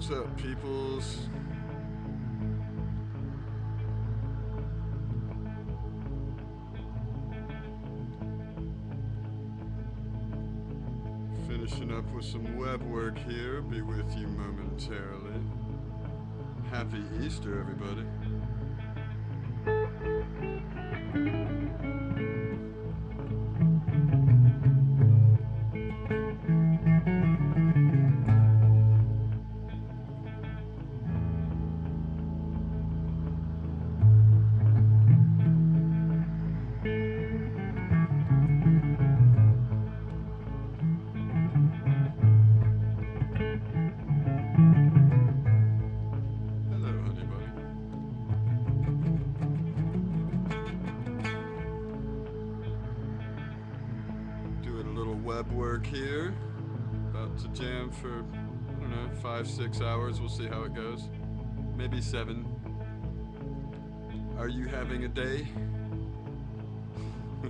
What's up, peoples? Finishing up with some web work here. Be with you momentarily. Happy Easter, everybody. Seven. Are you having a day?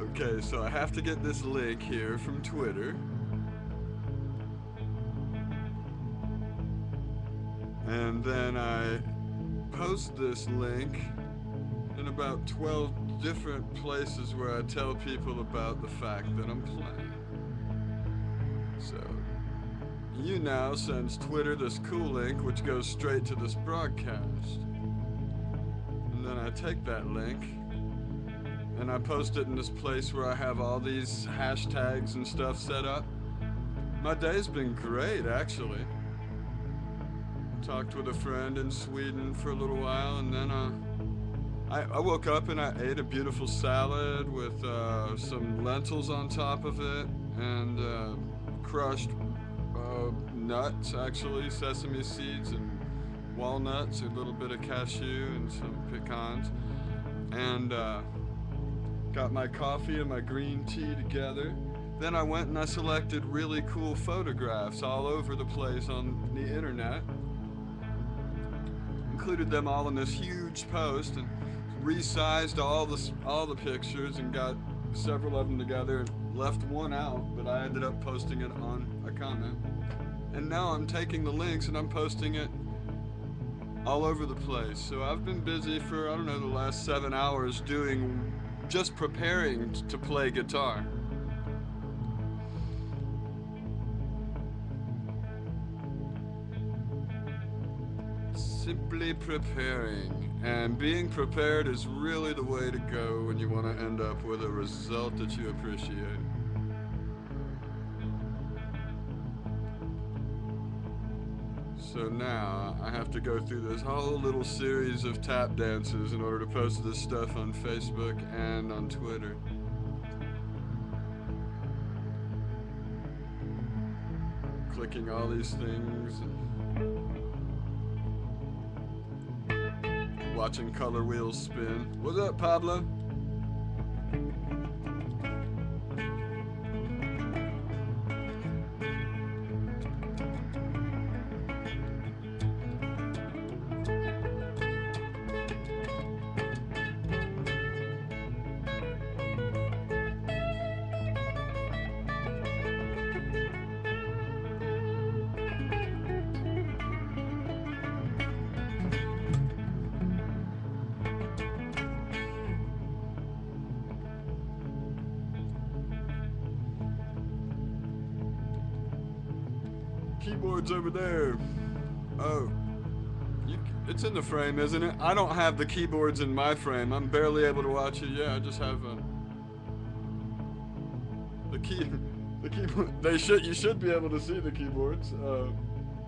okay, so I have to get this link here from Twitter. And then I post this link in about 12 different places where I tell people about the fact that I'm playing. So you now sends Twitter this cool link which goes straight to this broadcast. And then I take that link and I post it in this place where I have all these hashtags and stuff set up. My day's been great, actually talked with a friend in Sweden for a little while, and then uh, I, I woke up and I ate a beautiful salad with uh, some lentils on top of it and uh, crushed uh, nuts, actually, sesame seeds and walnuts, a little bit of cashew and some pecans, and uh, got my coffee and my green tea together. Then I went and I selected really cool photographs all over the place on the internet. Included them all in this huge post and resized all the all the pictures and got several of them together and left one out, but I ended up posting it on comment. And now I'm taking the links and I'm posting it all over the place. So I've been busy for I don't know the last 7 hours doing just preparing to play guitar. Simply preparing. And being prepared is really the way to go when you want to end up with a result that you appreciate. So now I have to go through this whole little series of tap dances in order to post this stuff on Facebook and on Twitter. Clicking all these things and watching color wheels spin. What's up, Pablo? It's in the frame, isn't it? I don't have the keyboards in my frame. I'm barely able to watch it. Yeah, I just have uh, the key. The keyboard. They should. You should be able to see the keyboards. Uh,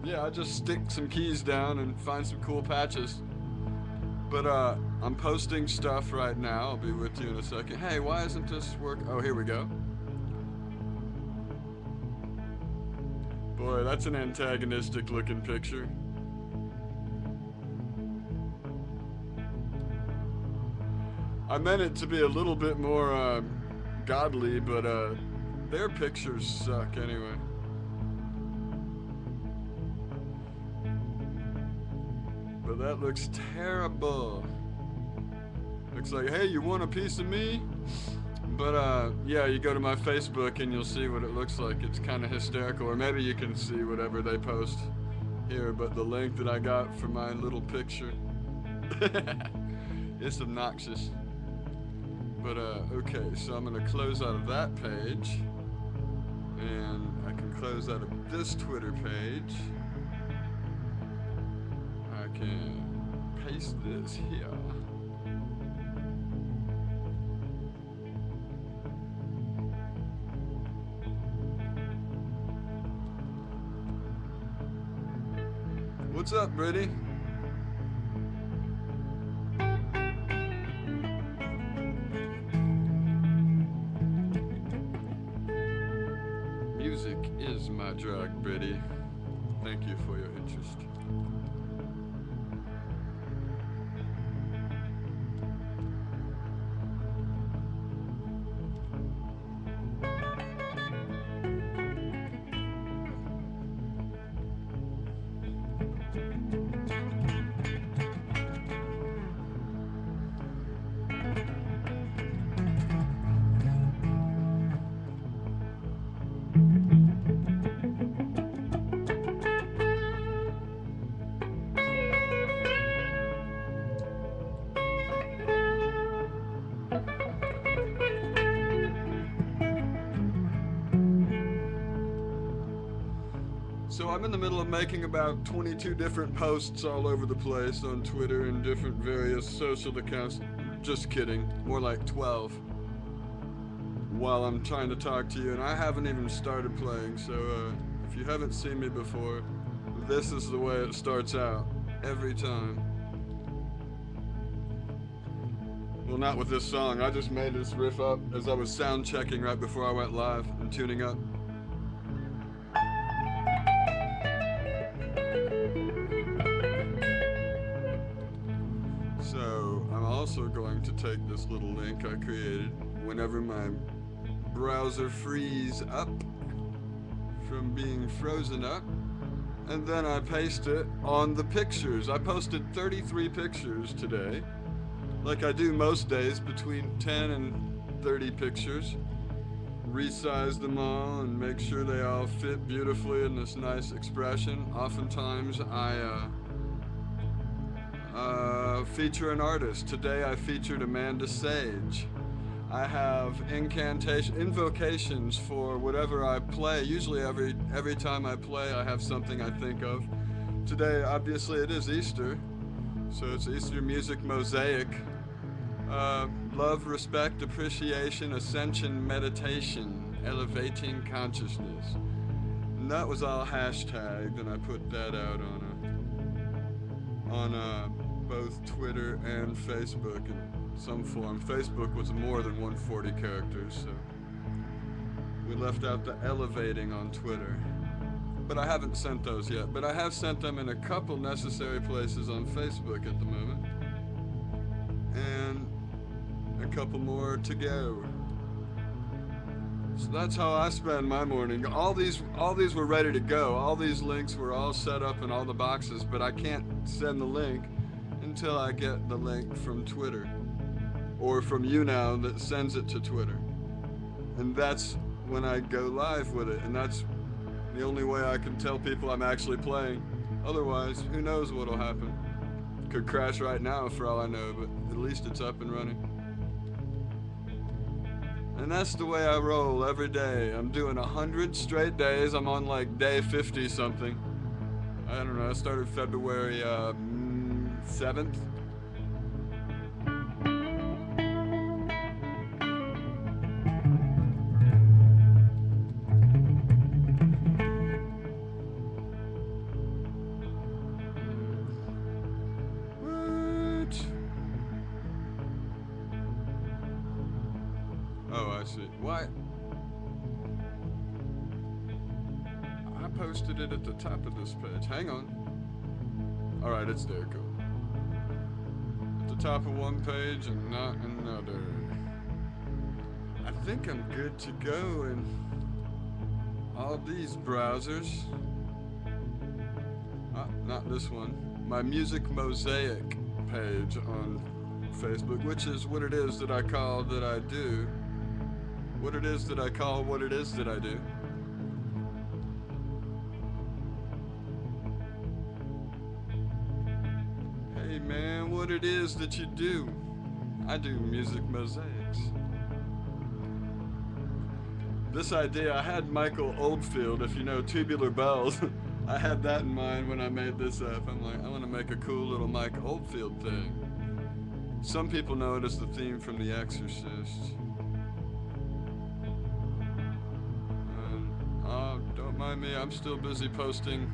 yeah, I just stick some keys down and find some cool patches. But uh, I'm posting stuff right now. I'll be with you in a second. Hey, why isn't this work? Oh, here we go. Boy, that's an antagonistic looking picture. I meant it to be a little bit more uh, godly, but uh, their pictures suck anyway. But that looks terrible. Looks like, hey, you want a piece of me? But uh, yeah, you go to my Facebook and you'll see what it looks like. It's kind of hysterical, or maybe you can see whatever they post here. But the link that I got for my little picture, it's obnoxious. But uh, okay, so I'm gonna close out of that page, and I can close out of this Twitter page. I can paste this here. What's up, Brittany? Drug, Brittany. Thank you for your interest. I'm in the middle of making about 22 different posts all over the place on Twitter and different various social accounts. Just kidding, more like 12. While I'm trying to talk to you, and I haven't even started playing, so uh, if you haven't seen me before, this is the way it starts out every time. Well, not with this song. I just made this riff up as I was sound checking right before I went live and tuning up. Take this little link I created whenever my browser frees up from being frozen up. And then I paste it on the pictures. I posted 33 pictures today, like I do most days, between 10 and 30 pictures. Resize them all and make sure they all fit beautifully in this nice expression. Oftentimes I uh, uh, feature an artist. Today I featured Amanda Sage. I have incantation, invocations for whatever I play. Usually every every time I play, I have something I think of. Today, obviously, it is Easter, so it's Easter music mosaic. Uh, love, respect, appreciation, ascension, meditation, elevating consciousness. And that was all hashtagged, and I put that out on a, on uh both Twitter and Facebook in some form. Facebook was more than 140 characters, so we left out the elevating on Twitter. But I haven't sent those yet. But I have sent them in a couple necessary places on Facebook at the moment. And a couple more to go. So that's how I spend my morning. All these all these were ready to go. All these links were all set up in all the boxes, but I can't send the link until I get the link from Twitter or from YouNow that sends it to Twitter. And that's when I go live with it. And that's the only way I can tell people I'm actually playing. Otherwise, who knows what'll happen. Could crash right now for all I know, but at least it's up and running. And that's the way I roll every day. I'm doing a hundred straight days. I'm on like day 50 something. I don't know. I started February uh, 7th. What? Oh, I see. Why? I posted it at the top of this page. Hang on. Alright, it's there. Cool. The top of one page and not another. I think I'm good to go in all these browsers. Uh, not this one. My Music Mosaic page on Facebook, which is what it is that I call that I do. what it is that I call what it is that I do. What it is that you do. I do music mosaics. This idea, I had Michael Oldfield, if you know Tubular Bells. I had that in mind when I made this up. I'm like, I want to make a cool little Mike Oldfield thing. Some people know it as the theme from The Exorcist. And, uh, don't mind me, I'm still busy posting.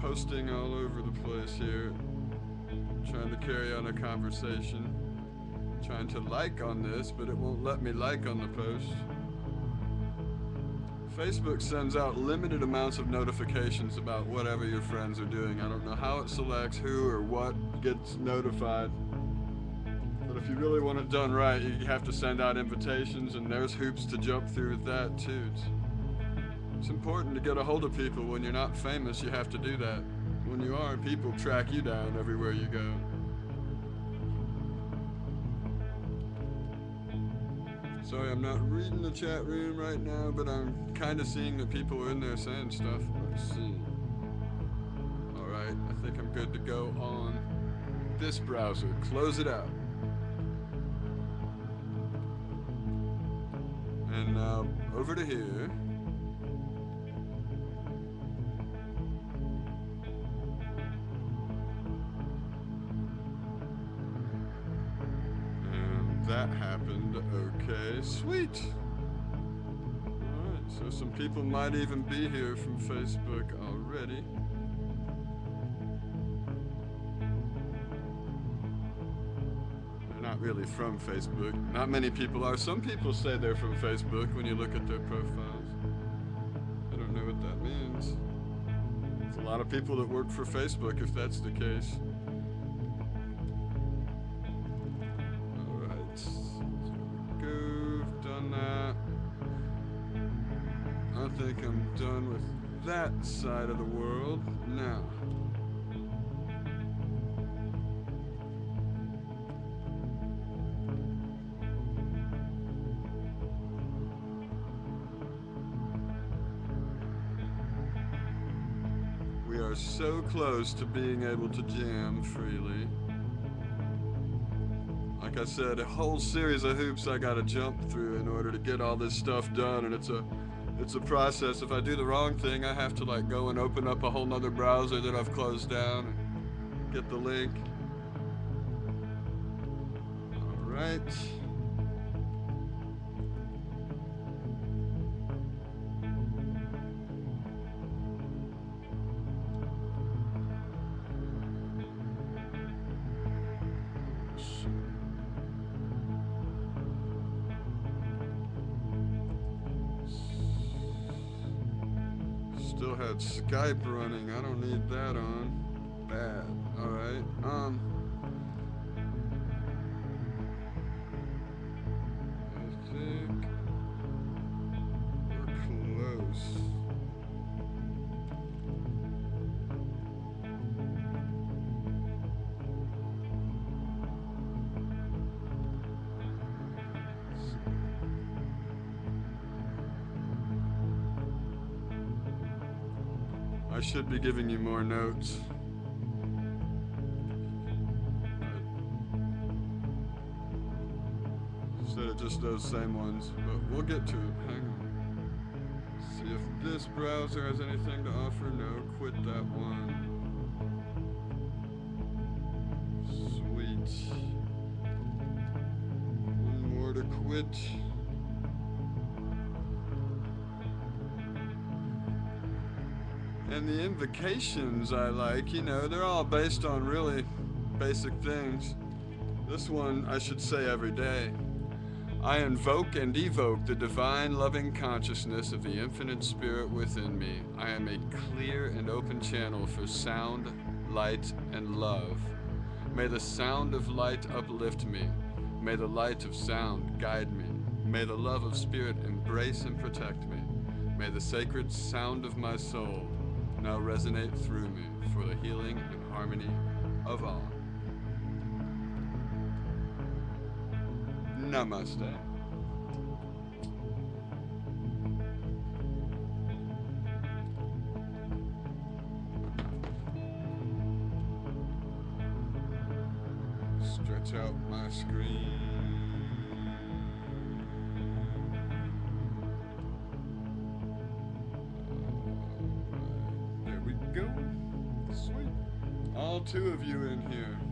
Posting all over the place here. Trying to carry on a conversation. Trying to like on this, but it won't let me like on the post. Facebook sends out limited amounts of notifications about whatever your friends are doing. I don't know how it selects who or what gets notified. But if you really want it done right, you have to send out invitations, and there's hoops to jump through with that, too. It's, important to get a hold of people. When you're not famous, you have to do that. When you are, people track you down everywhere you go. Sorry, I'm not reading the chat room right now, but I'm kind of seeing that people are in there saying stuff. Let's see. Alright, I think I'm good to go on this browser. Close it out. And now over to here. That happened. Okay, sweet. Alright, so some people might even be here from Facebook already. They're not really from Facebook. Not many people are. Some people say they're from Facebook when you look at their profiles. I don't know what that means. It's a lot of people that work for Facebook if that's the case. Think I'm done with that side of the world. Now. We are so close to being able to jam freely. Like I said, a whole series of hoops I gotta jump through in order to get all this stuff done, and it's a it's a process. If I do the wrong thing, I have to like go and open up a whole nother browser that I've closed down and get the link. Alright. Still Skype running. I don't need that on. Bad. Alright. Um. I think we're close. I should be giving you more notes. Instead of just those same ones, but we'll get to it. Hang on. See if this browser has anything to offer. No, quit that one. Sweet. One more to quit. And the invocations I like, you know, they're all based on really basic things. This one I should say every day. I invoke and evoke the divine loving consciousness of the infinite spirit within me. I am a clear and open channel for sound, light, and love. May the sound of light uplift me. May the light of sound guide me. May the love of spirit embrace and protect me. May the sacred sound of my soul now resonate through me for the healing and harmony of all. Namaste. Stretch out my screen. Two of you in here.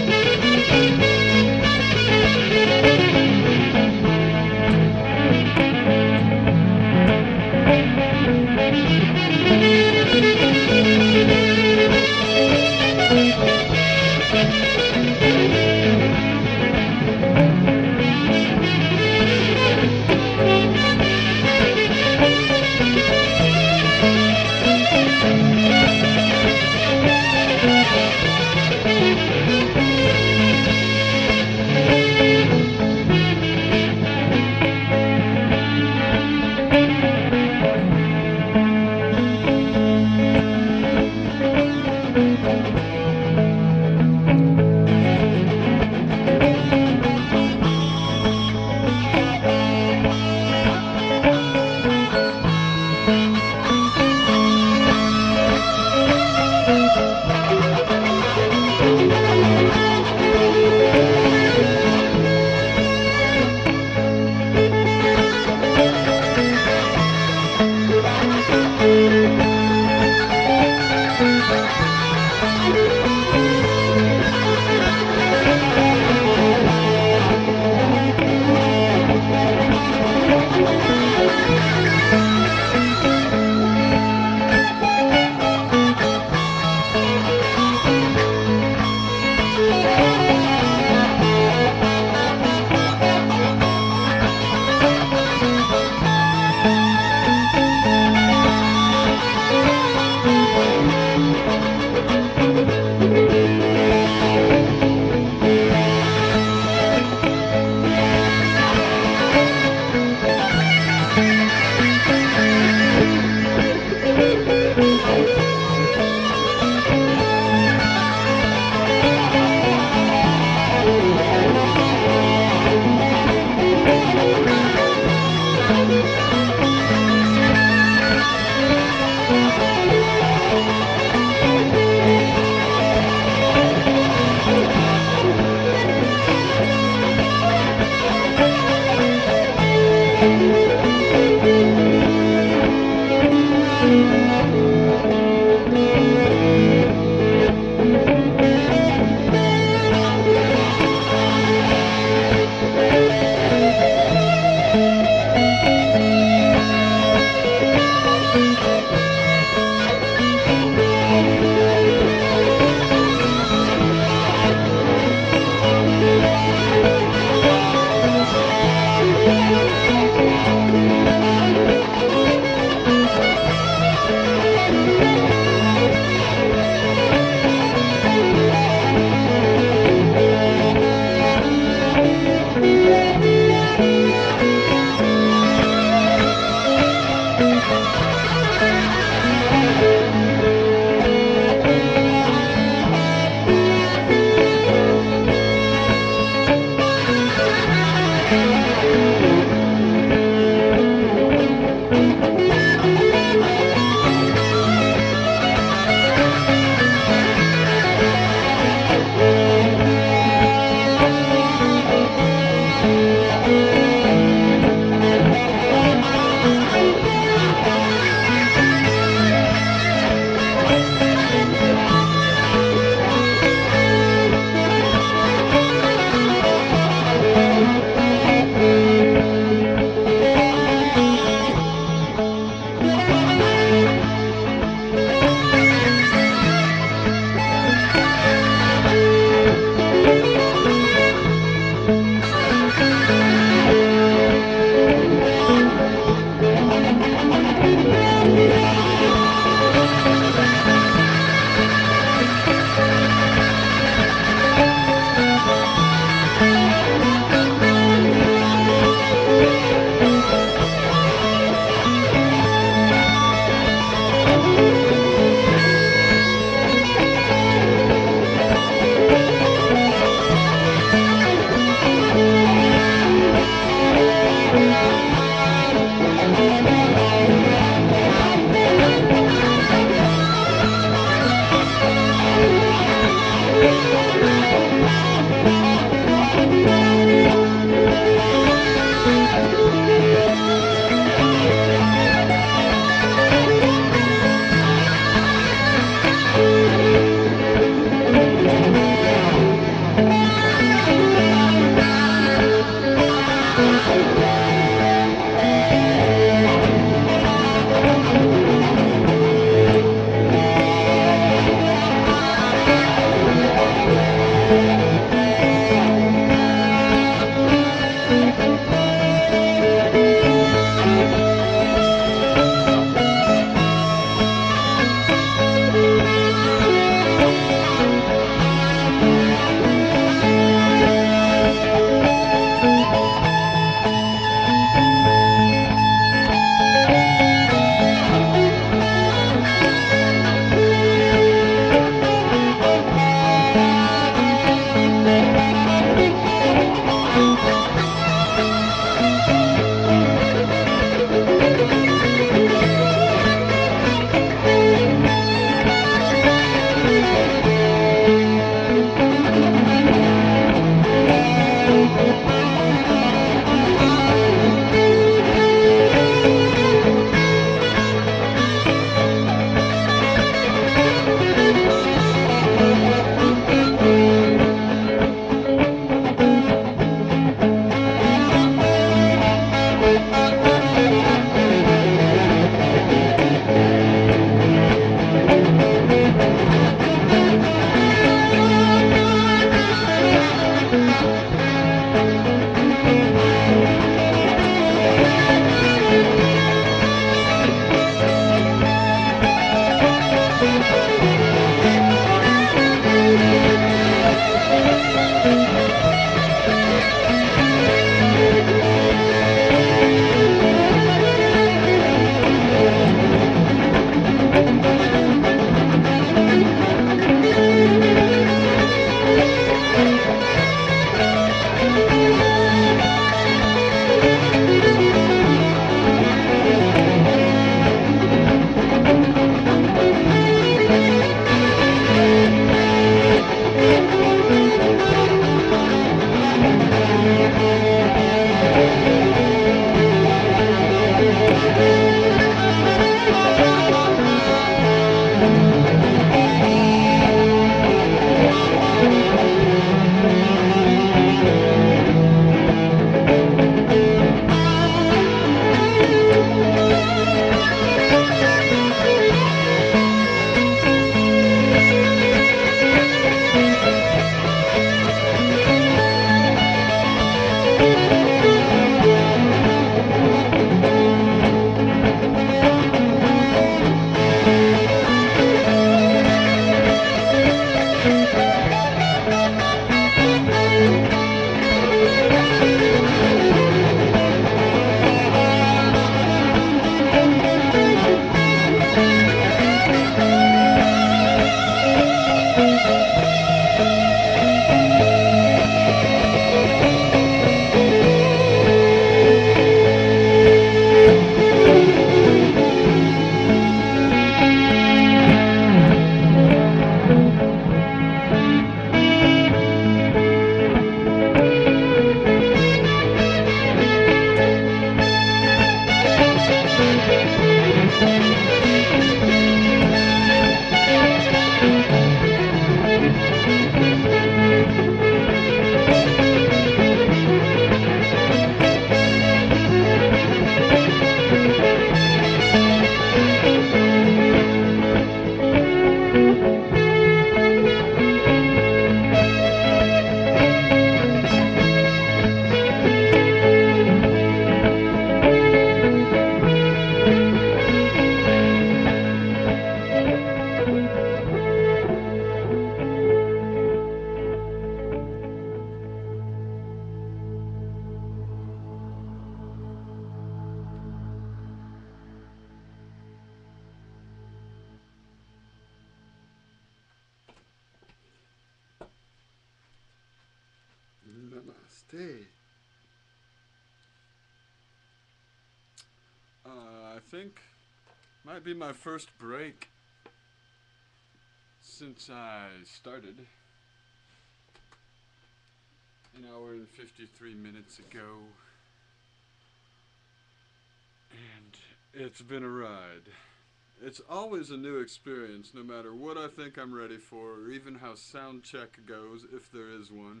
Ready for, or even how sound check goes, if there is one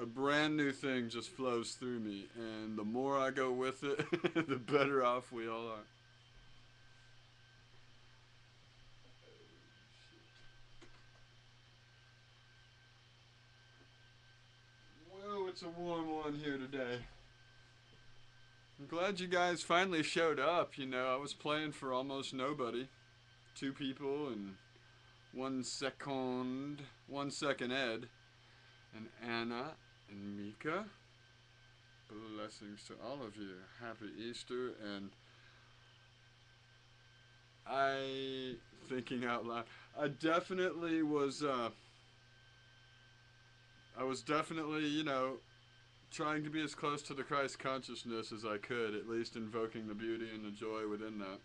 a brand new thing just flows through me, and the more I go with it, the better off we all are. Whoa, it's a warm one here today. I'm glad you guys finally showed up. You know, I was playing for almost nobody. Two people and one second, one second Ed and Anna and Mika. Blessings to all of you. Happy Easter and I thinking out loud. I definitely was uh I was definitely, you know, trying to be as close to the Christ consciousness as I could, at least invoking the beauty and the joy within that.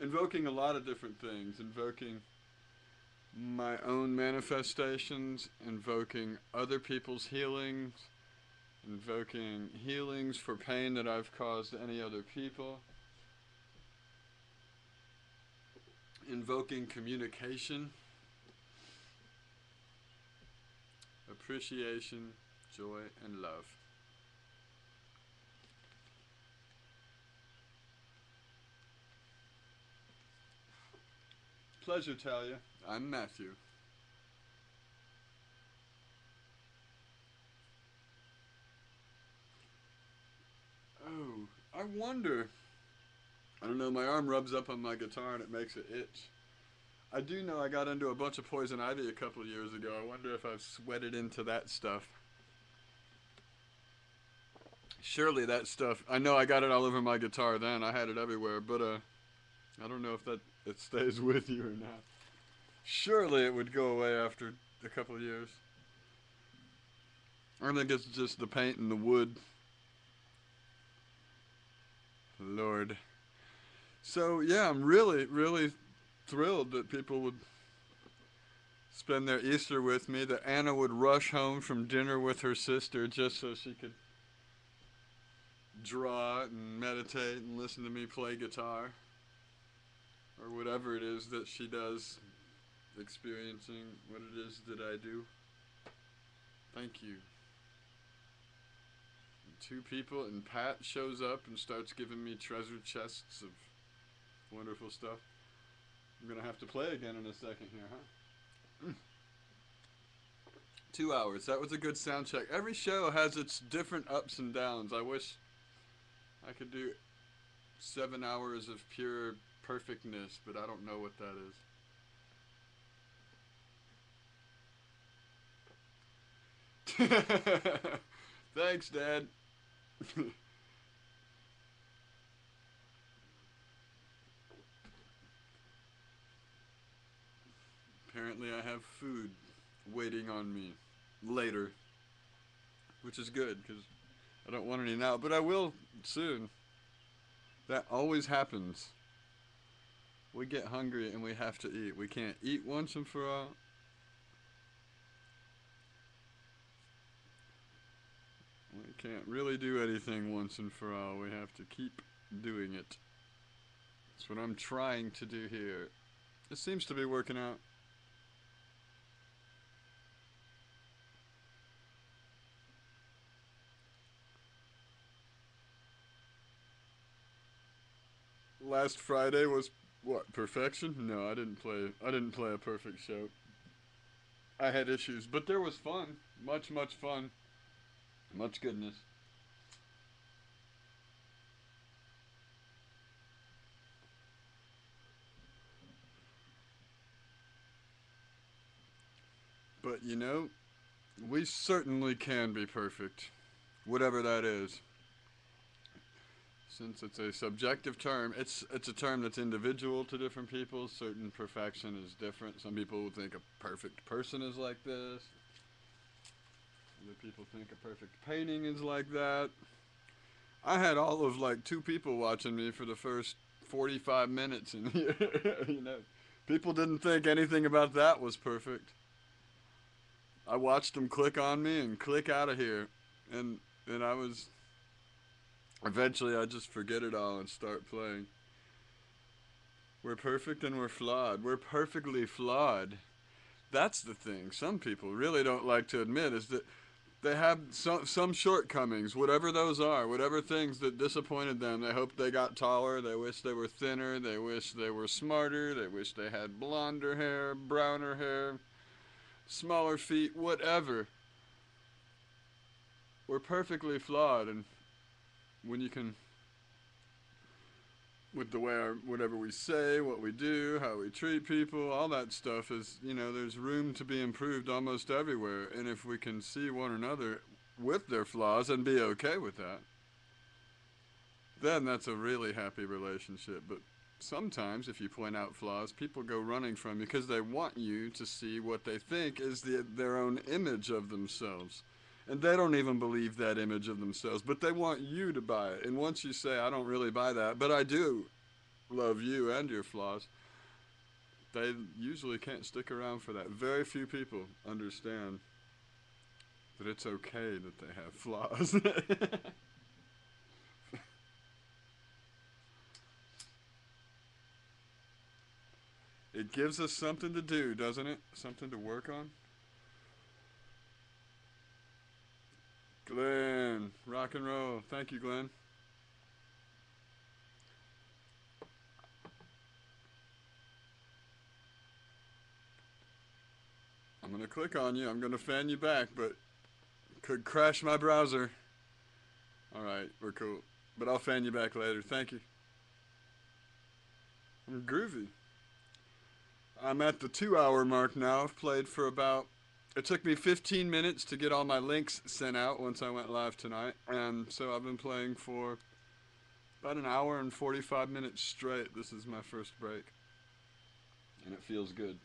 Invoking a lot of different things, invoking my own manifestations, invoking other people's healings, invoking healings for pain that I've caused any other people, invoking communication, appreciation, joy, and love. Pleasure, Talia. I'm Matthew. Oh, I wonder. I don't know, my arm rubs up on my guitar and it makes it itch. I do know I got into a bunch of poison ivy a couple of years ago. I wonder if I've sweated into that stuff. Surely that stuff. I know I got it all over my guitar then. I had it everywhere, but uh I don't know if that it stays with you or not. Surely it would go away after a couple of years. I think it's just the paint and the wood. Lord. So yeah, I'm really, really thrilled that people would spend their Easter with me, that Anna would rush home from dinner with her sister just so she could draw and meditate and listen to me play guitar or whatever it is that she does experiencing what it is that I do. Thank you. Two people, and Pat shows up and starts giving me treasure chests of wonderful stuff. I'm gonna have to play again in a second here, huh? Two hours. That was a good sound check. Every show has its different ups and downs. I wish I could do seven hours of pure perfectness, but I don't know what that is. Thanks, Dad. Apparently, I have food waiting on me later, which is good because I don't want any now, but I will soon. That always happens. We get hungry and we have to eat. We can't eat once and for all. We can't really do anything once and for all. We have to keep doing it. That's what I'm trying to do here. It seems to be working out. Last Friday was what perfection? No, I didn't play. I didn't play a perfect show. I had issues, but there was fun. Much, much fun. Much goodness. But you know, we certainly can be perfect, whatever that is. Since it's a subjective term, it's it's a term that's individual to different people. Certain perfection is different. Some people think a perfect person is like this. Other people think a perfect painting is like that. I had all of like two people watching me for the first 45 minutes, and you know, people didn't think anything about that was perfect. I watched them click on me and click out of here, and and I was. Eventually, I just forget it all and start playing. We're perfect and we're flawed. We're perfectly flawed. That's the thing. Some people really don't like to admit is that they have some some shortcomings, whatever those are, whatever things that disappointed them. They hope they got taller. They wish they were thinner. They wish they were smarter. They wish they had blonder hair, browner hair smaller feet, whatever. We're perfectly flawed, and when you can, with the way our, whatever we say, what we do, how we treat people, all that stuff is, you know, there's room to be improved almost everywhere. And if we can see one another with their flaws and be okay with that, then that's a really happy relationship. But sometimes if you point out flaws, people go running from you because they want you to see what they think is the, their own image of themselves. And they don't even believe that image of themselves, but they want you to buy it. And once you say, I don't really buy that, but I do love you and your flaws, they usually can't stick around for that. Very few people understand that it's okay that they have flaws. It gives us something to do, doesn't it? Something to work on. Glenn, rock and roll. Thank you, Glenn. I'm going to click on you. I'm going to fan you back, but could crash my browser. All right, we're cool. But I'll fan you back later. Thank you. I'm groovy. I'm at the two hour mark now. I've played for about, it took me 15 minutes to get all my links sent out once I went live tonight. And so I've been playing for about an hour and 45 minutes straight. This is my first break. And it feels good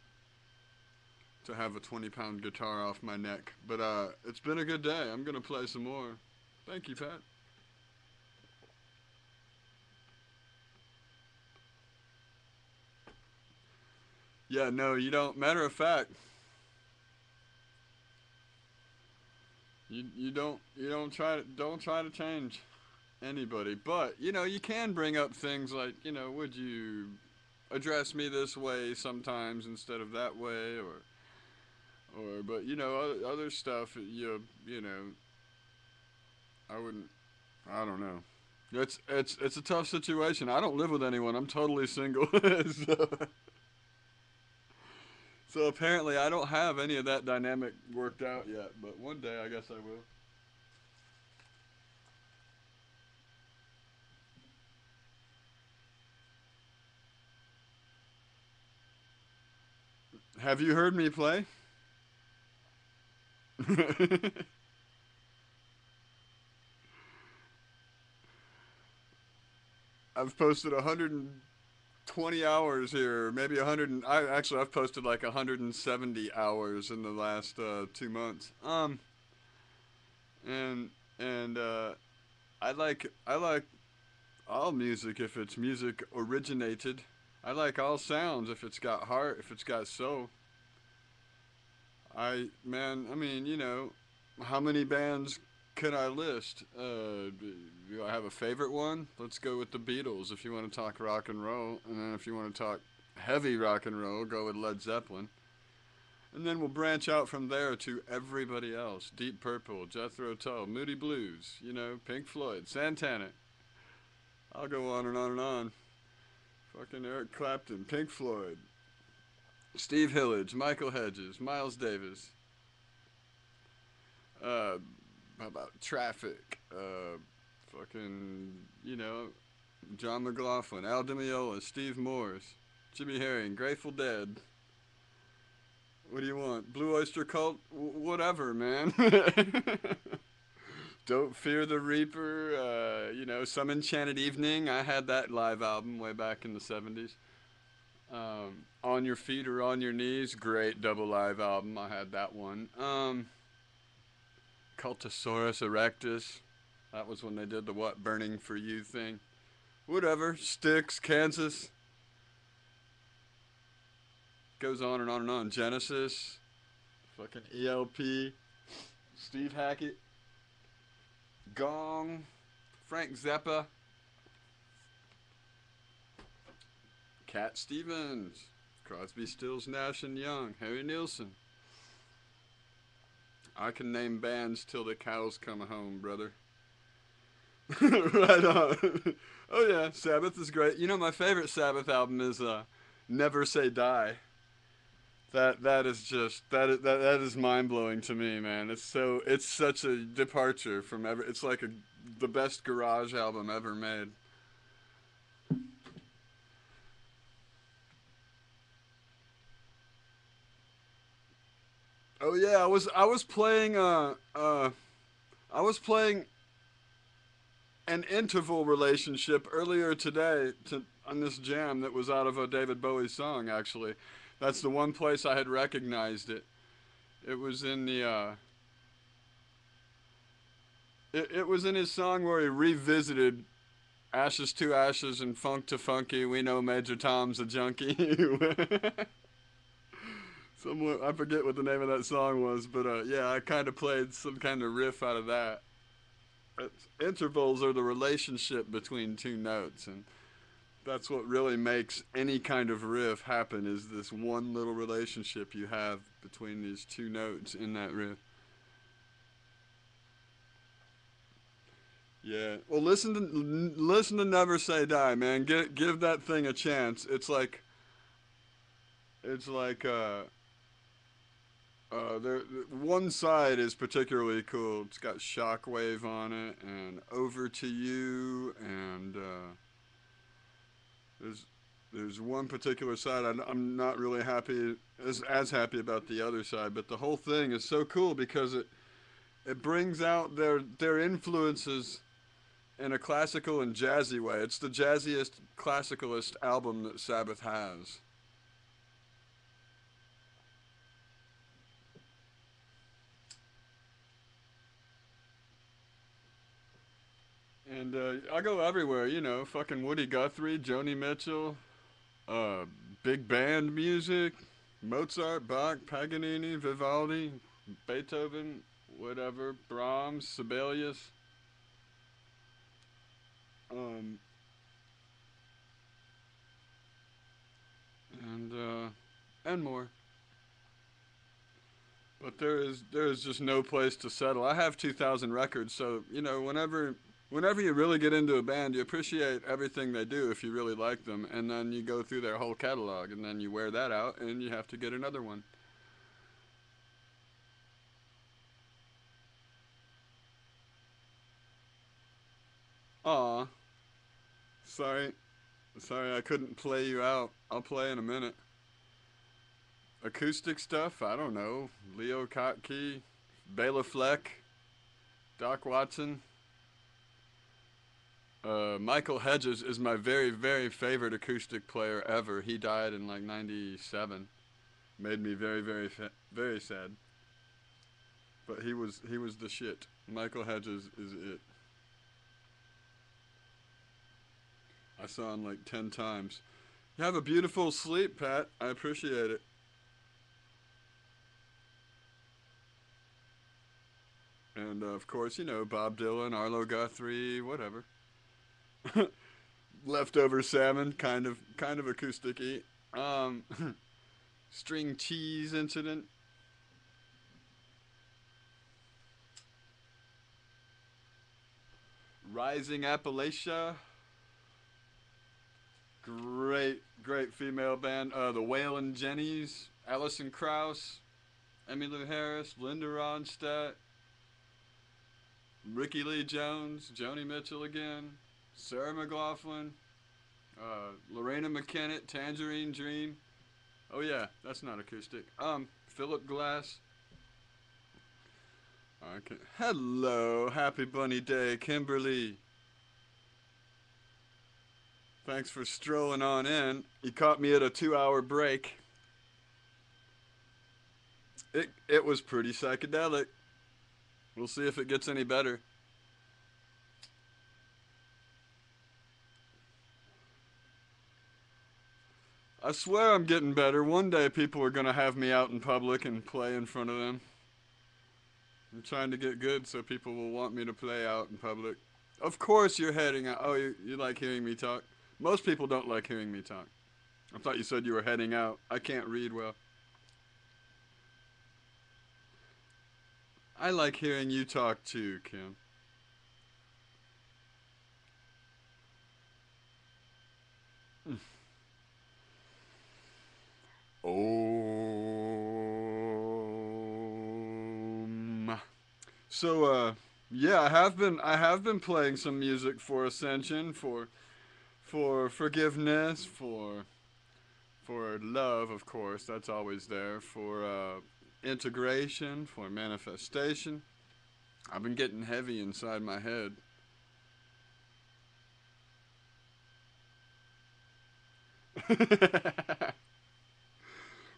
to have a 20 pound guitar off my neck. But uh, it's been a good day. I'm going to play some more. Thank you, Pat. Yeah, no, you don't. Matter of fact, you you don't you don't try to don't try to change anybody. But you know, you can bring up things like you know, would you address me this way sometimes instead of that way, or or but you know, other, other stuff you you know, I wouldn't. I don't know. It's it's it's a tough situation. I don't live with anyone. I'm totally single. so. So apparently I don't have any of that dynamic worked out yet, but one day I guess I will. Have you heard me play? I've posted a hundred and 20 hours here, maybe 100. And, I actually I've posted like 170 hours in the last uh, two months. Um, and and uh, I like I like all music if it's music originated. I like all sounds if it's got heart, if it's got soul. I man, I mean, you know, how many bands can I list? Uh, do I have a favorite one? Let's go with the Beatles if you want to talk rock and roll. And then if you want to talk heavy rock and roll, go with Led Zeppelin. And then we'll branch out from there to everybody else. Deep Purple, Jethro Tull, Moody Blues, you know, Pink Floyd, Santana. I'll go on and on and on. Fucking Eric Clapton, Pink Floyd, Steve Hillage, Michael Hedges, Miles Davis. Uh, how about traffic? Uh, fucking, you know, John McLaughlin, Al Di Meola, Steve Morse, Jimmy Herring, Grateful Dead. What do you want? Blue Oyster Cult? W- whatever, man. Don't Fear the Reaper, uh, you know, Some Enchanted Evening. I had that live album way back in the 70s. Um, on Your Feet or On Your Knees, great double live album. I had that one. Um, Cultosaurus erectus. That was when they did the what burning for you thing. Whatever. Styx, Kansas. Goes on and on and on. Genesis. Fucking ELP. Steve Hackett. Gong. Frank Zappa. Cat Stevens. Crosby, Stills, Nash and Young. Harry Nilsson. I can name bands till the cows come home, brother. right on. oh yeah, Sabbath is great. You know my favorite Sabbath album is uh, Never Say Die. That that is just that is, that that is mind blowing to me, man. It's so it's such a departure from ever. It's like a the best garage album ever made. Oh yeah, I was I was playing uh uh I was playing an interval relationship earlier today to, on this jam that was out of a David Bowie song actually. That's the one place I had recognized it. It was in the uh it, it was in his song where he revisited Ashes to Ashes and Funk to Funky. We know Major Tom's a junkie. Someone I forget what the name of that song was, but uh, yeah, I kind of played some kind of riff out of that. Intervals are the relationship between two notes, and that's what really makes any kind of riff happen. Is this one little relationship you have between these two notes in that riff? Yeah. Well, listen to listen to Never Say Die, man. Give give that thing a chance. It's like it's like uh uh, there, one side is particularly cool. It's got Shockwave on it, and Over to You, and uh, there's there's one particular side I'm, I'm not really happy as as happy about the other side, but the whole thing is so cool because it it brings out their their influences in a classical and jazzy way. It's the jazziest classicalist album that Sabbath has. And uh, I go everywhere, you know, fucking Woody Guthrie, Joni Mitchell, uh, big band music, Mozart, Bach, Paganini, Vivaldi, Beethoven, whatever, Brahms, Sibelius. Um, and uh, and more. But there is there is just no place to settle. I have 2,000 records, so you know whenever whenever you really get into a band, you appreciate everything they do if you really like them, and then you go through their whole catalog, and then you wear that out, and you have to get another one. Aw. Sorry. Sorry I couldn't play you out. I'll play in a minute. Acoustic stuff? I don't know. Leo Kottke, Bela Fleck, Doc Watson. Uh, Michael Hedges is my very, very favorite acoustic player ever. He died in like 97. Made me very, very, very sad. But he was, he was the shit. Michael Hedges is it. I saw him like 10 times. You have a beautiful sleep, Pat. I appreciate it. And uh, of course, you know, Bob Dylan, Arlo Guthrie, whatever. Leftover salmon, kind of, kind of acousticy. Um, string cheese incident. Rising Appalachia. Great, great female band. Uh, the Wailin' Jennys, Alison Krauss, Emmylou Harris, Linda Ronstadt, Rickie Lee Jones, Joni Mitchell again, Sarah McLachlan, uh, Loreena McKennitt, Tangerine Dream. Oh yeah, that's not acoustic. Um, Philip Glass. Okay. Hello, happy bunny day, Kimberly. Thanks for strolling on in. You caught me at a two-hour break. It it was pretty psychedelic. We'll see if it gets any better. I swear I'm getting better. One day people are going to have me out in public and play in front of them. I'm trying to get good so people will want me to play out in public. Of course you're heading out. Oh, you, you like hearing me talk? Most people don't like hearing me talk. I thought you said you were heading out. I can't read well. I like hearing you talk too, Kim. Om. So, uh, yeah, I have been I have been playing some music for Ascension, for for forgiveness, for for love, of course, that's always there, for uh, integration, for manifestation. I've been getting heavy inside my head.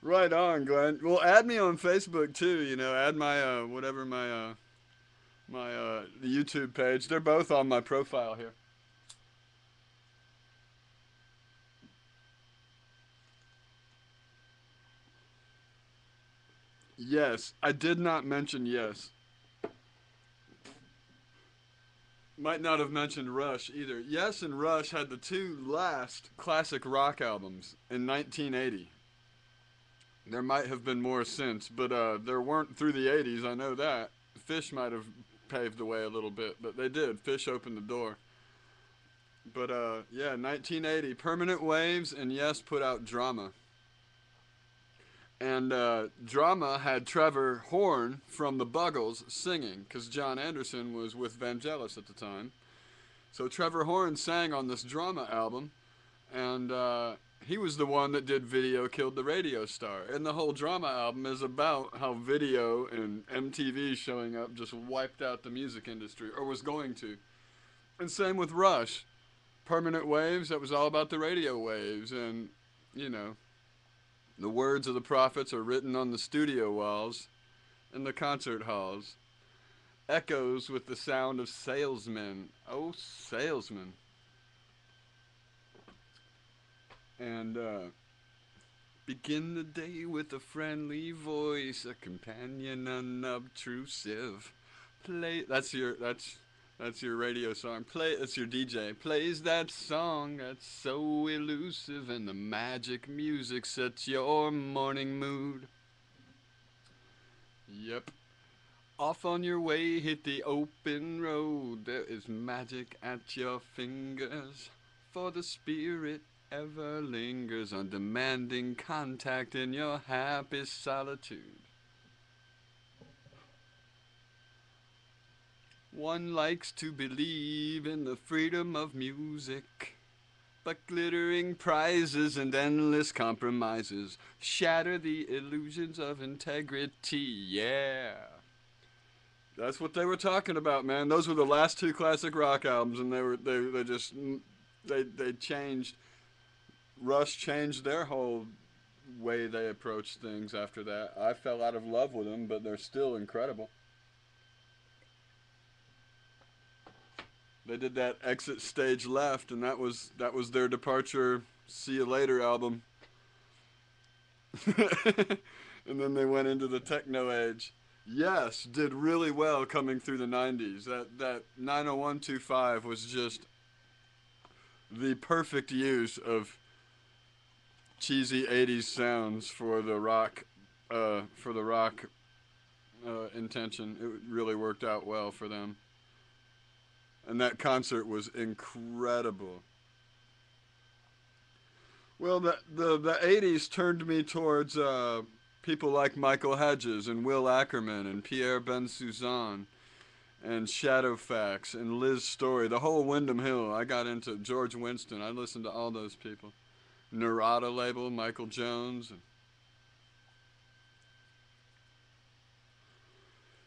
right on, Glenn. Well, add me on Facebook too. You know, add my uh, whatever my uh, my uh, YouTube page. They're both on my profile here. Yes, I did not mention yes. Might not have mentioned Rush either. Yes and Rush had the two last classic rock albums in 1980. There might have been more since, but uh, there weren't through the 80s, I know that. Fish might have paved the way a little bit, but they did. Fish opened the door. But uh, yeah, 1980, Permanent Waves, and Yes put out Drama. And uh, Drama had Trevor Horn from the Buggles singing, because Jon Anderson was with Vangelis at the time. So Trevor Horn sang on this Drama album, and uh, he was the one that did Video Killed the Radio Star. And the whole Drama album is about how video and MTV showing up just wiped out the music industry, or was going to. And same with Rush. Permanent Waves, that was all about the radio waves, and, you know, the words of the prophets are written on the studio walls and the concert halls. Echoes with the sound of salesmen. Oh, salesmen. And, uh, begin the day with a friendly voice, a companion unobtrusive. Play, that's your, that's, that's your radio song. Play, that's your DJ. Plays that song that's so elusive, and the magic music sets your morning mood. Yep. Off on your way, hit the open road. There is magic at your fingers, for the spirit ever lingers on demanding contact in your happy solitude. One likes to believe in the freedom of music, but glittering prizes and endless compromises shatter the illusions of integrity. Yeah. That's what they were talking about, man. Those were the last two classic rock albums, and they were they they just they they changed. Rush changed their whole way they approached things after that. I fell out of love with them, but they're still incredible. They did that exit stage left, and that was that was their departure. See you later album. and then they went into the techno age. Yes, did really well coming through the 90s. That that 90125 was just the perfect use of cheesy 80s sounds for the rock uh, for the rock uh, intention. It really worked out well for them. And that concert was incredible. Well, the the, the 80s turned me towards uh, people like Michael Hedges and Will Ackerman and Pierre Ben Bensusan and Shadowfax and Liz Story, the whole Windham Hill. I got into George Winston. I listened to all those people. Narada label, Michael Jones.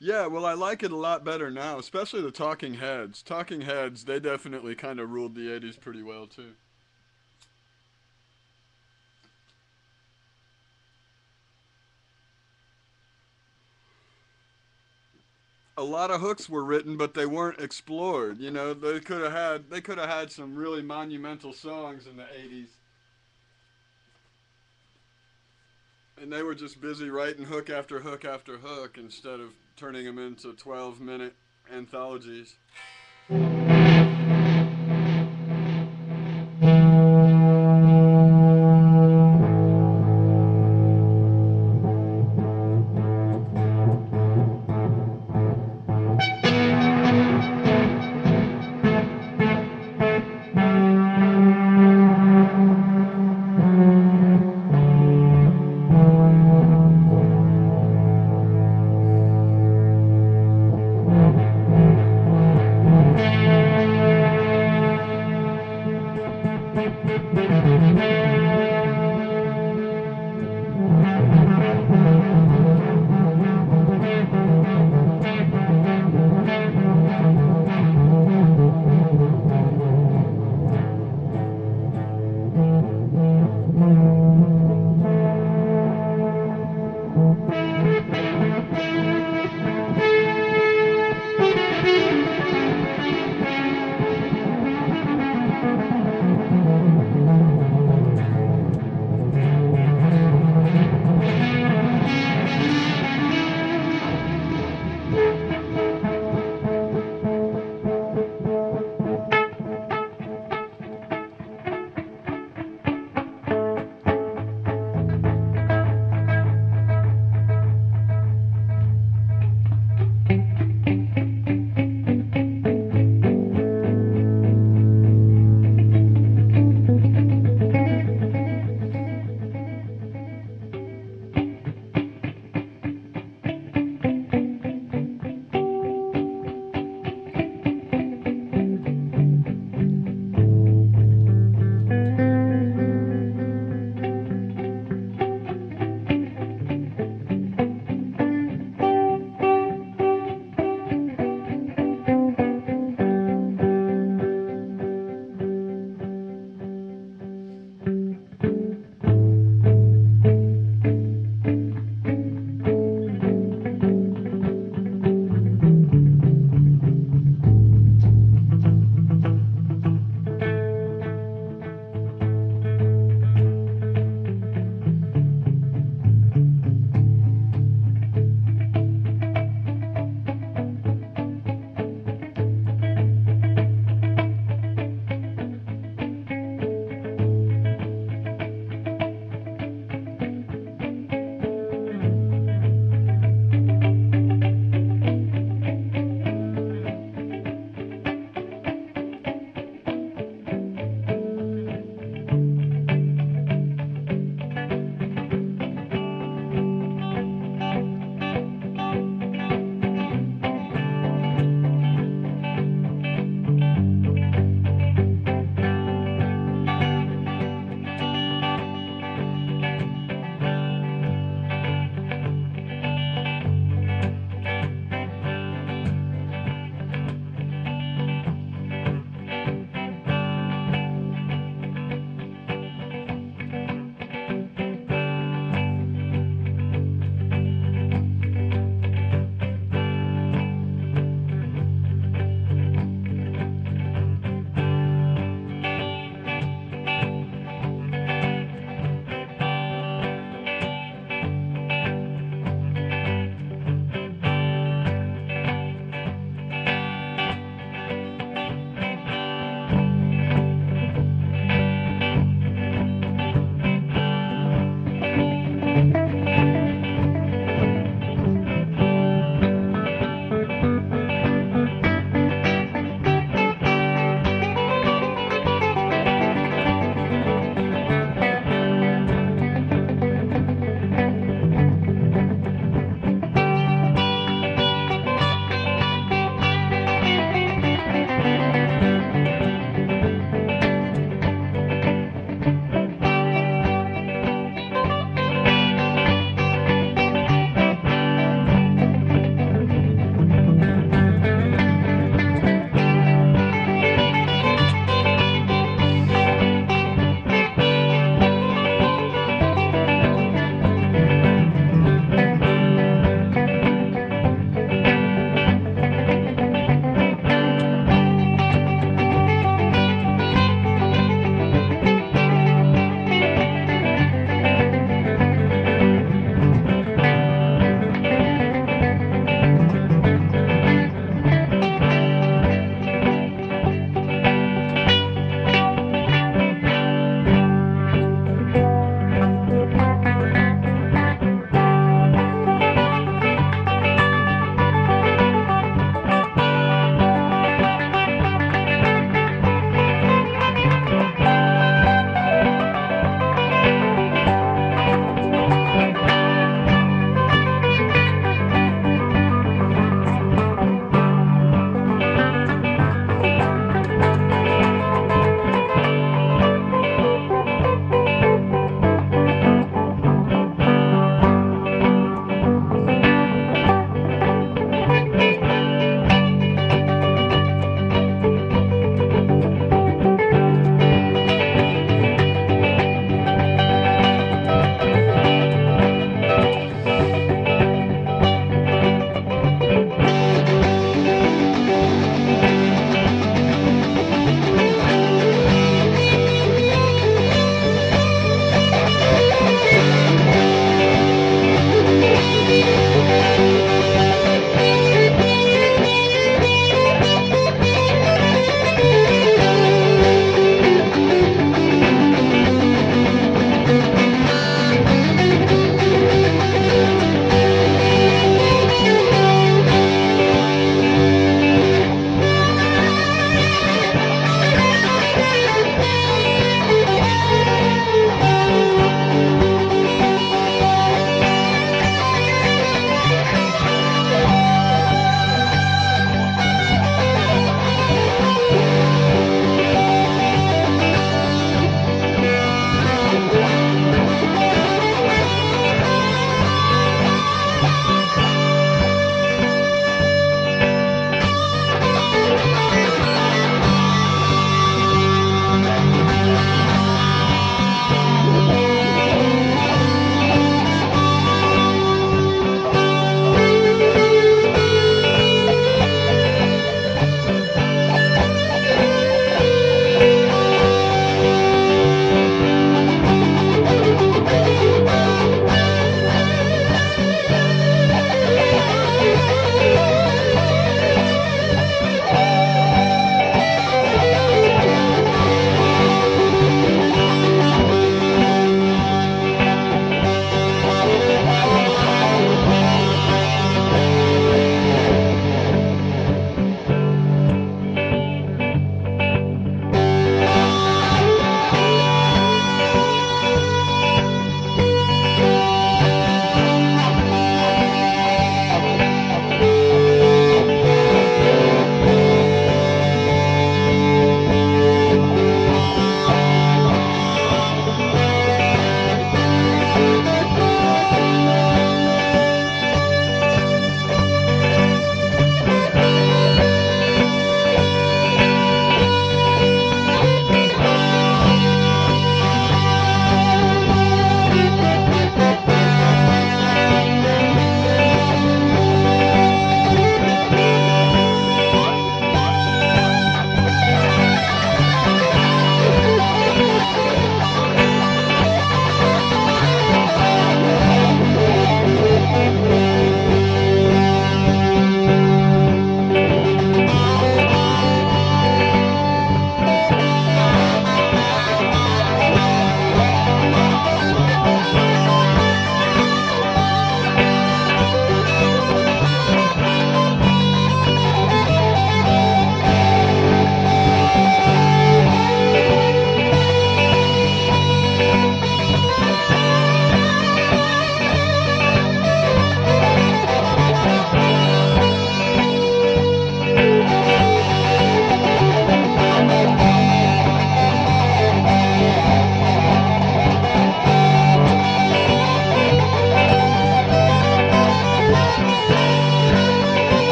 Yeah, well, I like it a lot better now, especially the Talking Heads. Talking Heads, they definitely kind of ruled the 80s pretty well, too. a lot of hooks were written, but they weren't explored. You know, they could have had they could have had some really monumental songs in the '80s, and they were just busy writing hook after hook after hook instead of turning them into 12-minute anthologies.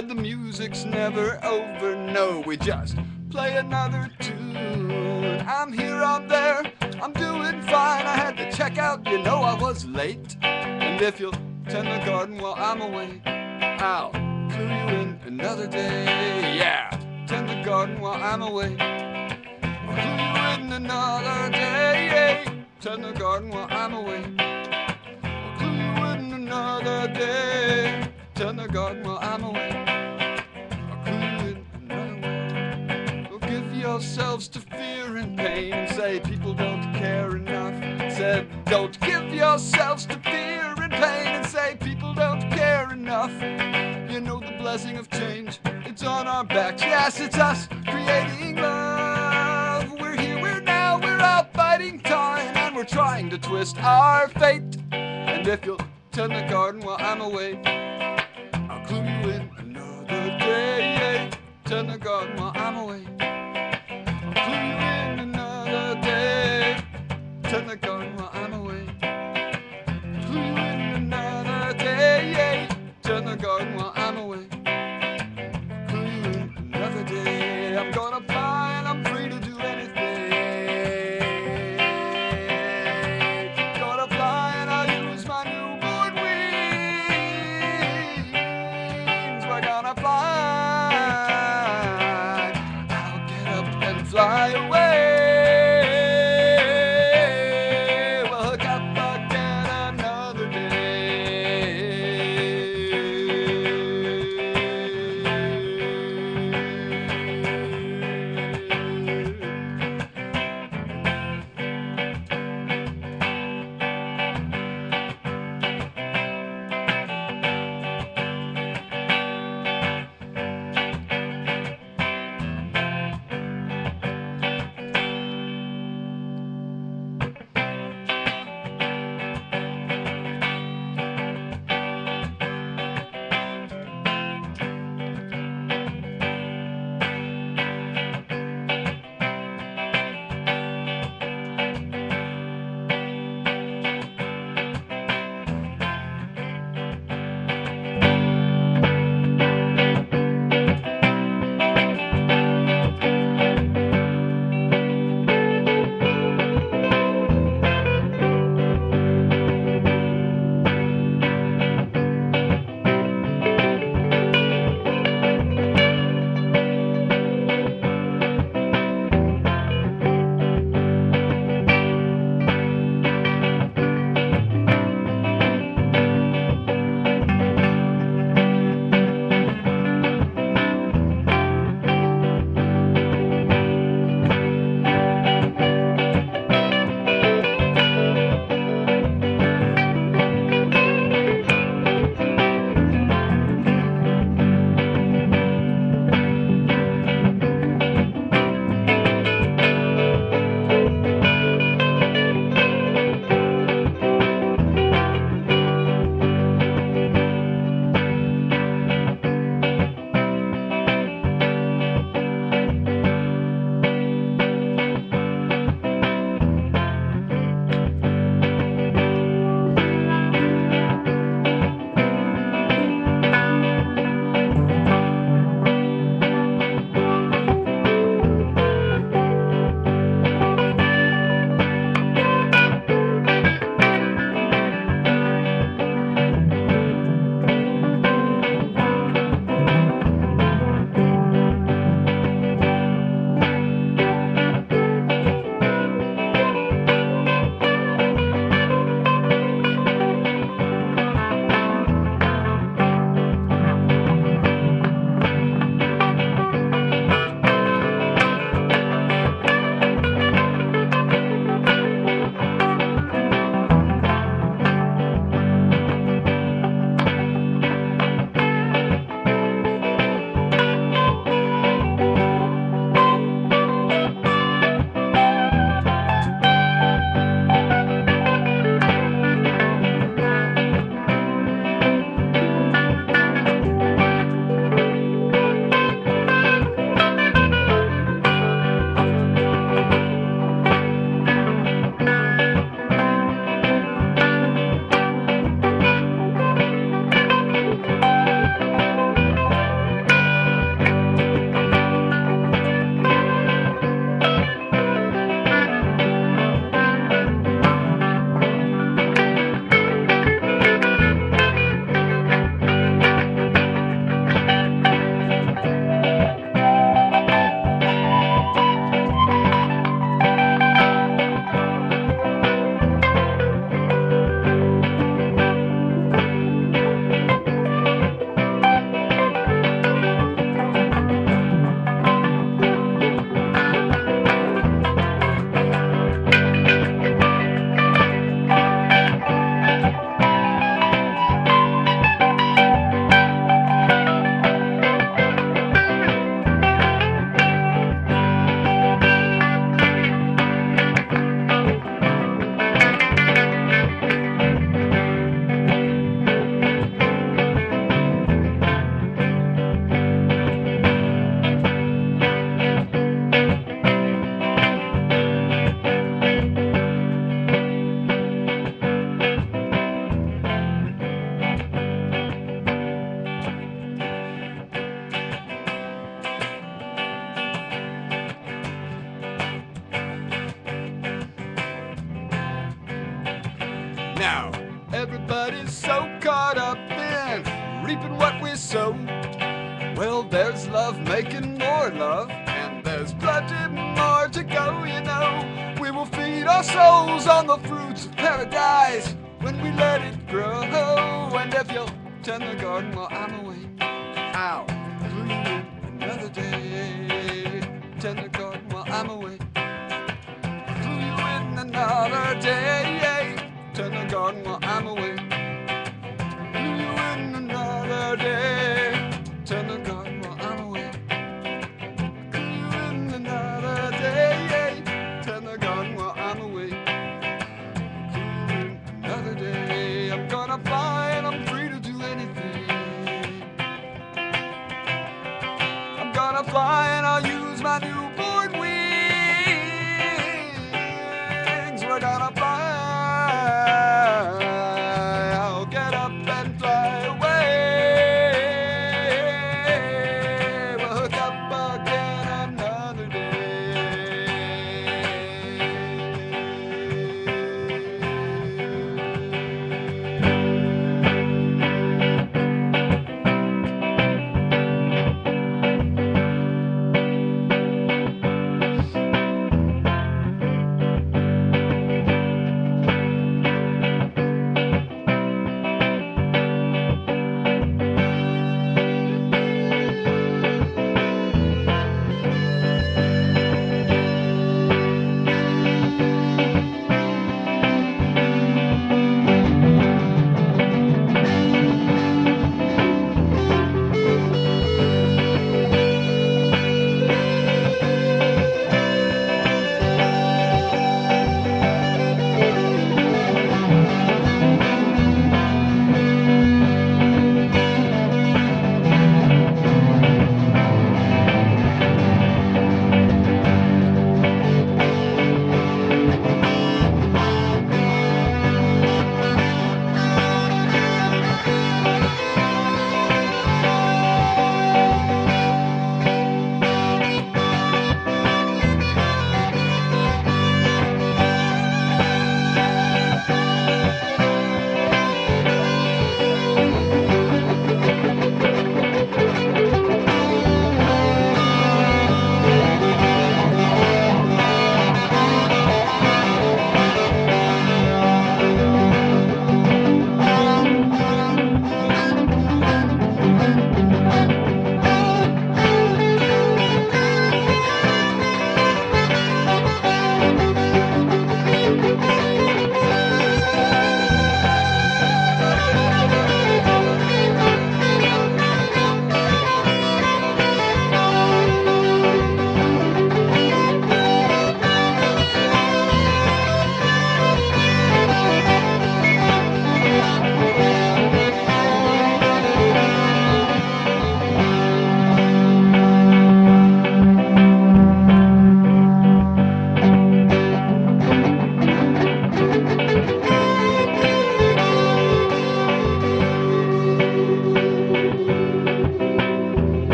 Said the music's never over. No, we just play another tune. I'm here, I'm there, I'm doing fine. I had to check out, you know I was late. And if you'll tend the garden while I'm away, I'll clue you in another day. Yeah, tend the garden while I'm away. I'll clue you in another day. Tend the garden while I'm away. I'll clue you in another day. Tend the garden while I'm away. Give yourselves to fear and pain and say people don't care enough. Said, don't give yourselves to fear and pain and say people don't care enough. You know the blessing of change, it's on our backs. Yes, it's us creating love. We're here, we're now, we're out fighting time, and we're trying to twist our fate. And if you'll tend the garden while I'm away, I'll clue you in another day. Tend the garden while I'm away. Tend the garden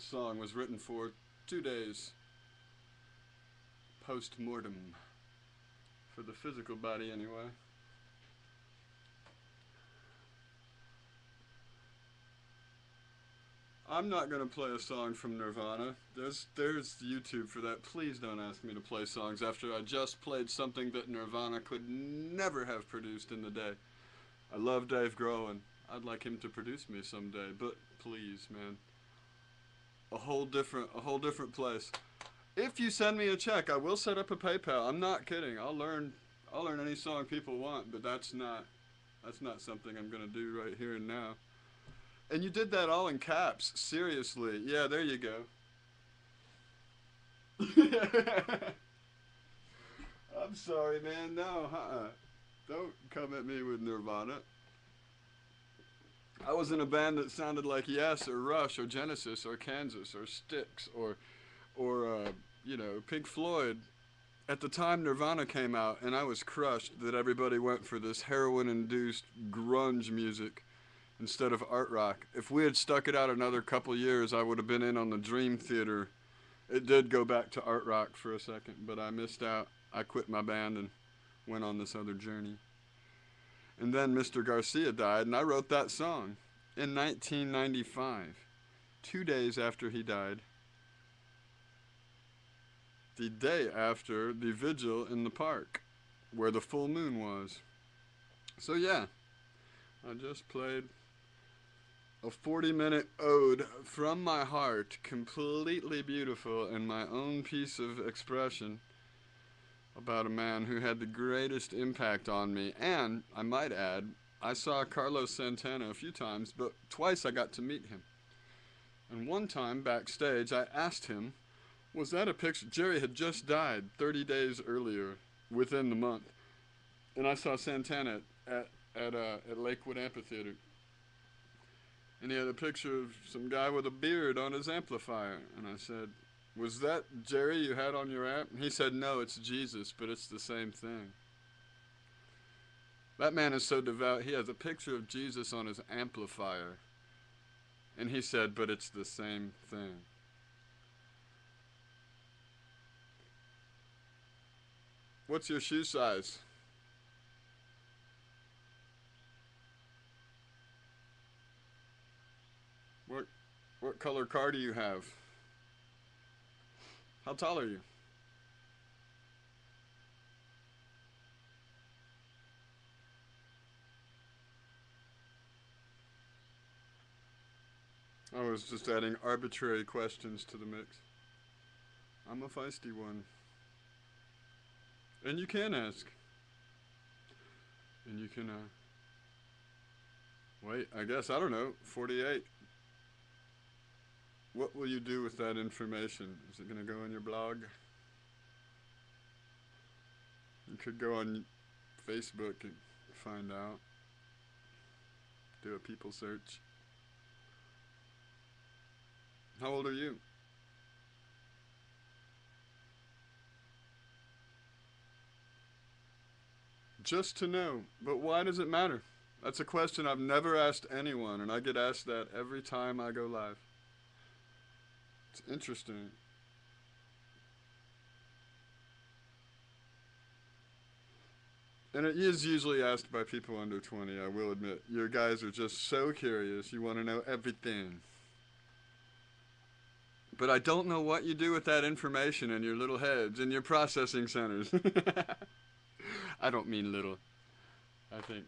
song was written for two days post mortem. For the physical body, anyway. I'm not gonna play a song from Nirvana. There's there's YouTube for that. Please don't ask me to play songs after I just played something that Nirvana could never have produced in the day. I love Dave Grohl and I'd like him to produce me someday, but please, man. A whole different a whole different place. If you send me a check, I will set up a PayPal. I'm not kidding. I'll learn I'll learn any song people want, but that's not that's not something I'm gonna do right here and now. And you did that all in caps. Seriously. Yeah, there you go. I'm sorry, man. No, uh-uh. Don't come at me with Nirvana. I was in a band that sounded like Yes or Rush or Genesis or Kansas or Styx or, or uh, you know, Pink Floyd. At the time Nirvana came out, and I was crushed that everybody went for this heroin-induced grunge music instead of art rock. If we had stuck it out another couple years, I would have been in on the Dream Theater. It did go back to art rock for a second, but I missed out. I quit my band and went on this other journey. And then Mr. Garcia died, and I wrote that song in 1995, two days after he died. The day after the vigil in the park, where the full moon was. So, yeah, I just played a 40 minute ode from my heart, completely beautiful and my own piece of expression about a man who had the greatest impact on me. And I might add, I saw Carlos Santana a few times, but twice I got to meet him. And one time backstage, I asked him, Was that a picture? Jerry had just died 30 days earlier, within the month. And I saw Santana at, at, uh, at Lakewood Amphitheater and he had a picture of some guy with a beard on his amplifier. And I said, Was that Jerry you had on your? And he said, No, it's Jesus, but it's the same thing. That man is so devout, he has a picture of Jesus on his amplifier. And he said, But it's the same thing. What's your shoe size? What what color car do you have? How tall are you? I was just adding arbitrary questions to the mix. I'm a feisty one. And you can ask. And you can, uh, wait, I guess, I don't know, 48. What will you do with that information? Is it going to go on your blog? You could go on Facebook and find out. Do a people search. How old are you? Just to know. But why does it matter? That's a question I've never asked anyone, and I get asked that every time I go live. It's interesting. And it is usually asked by people under 20, I will admit. Your guys are just so curious, you want to know everything. But I don't know what you do with that information in your little heads, in your processing centers. I don't mean little. I think,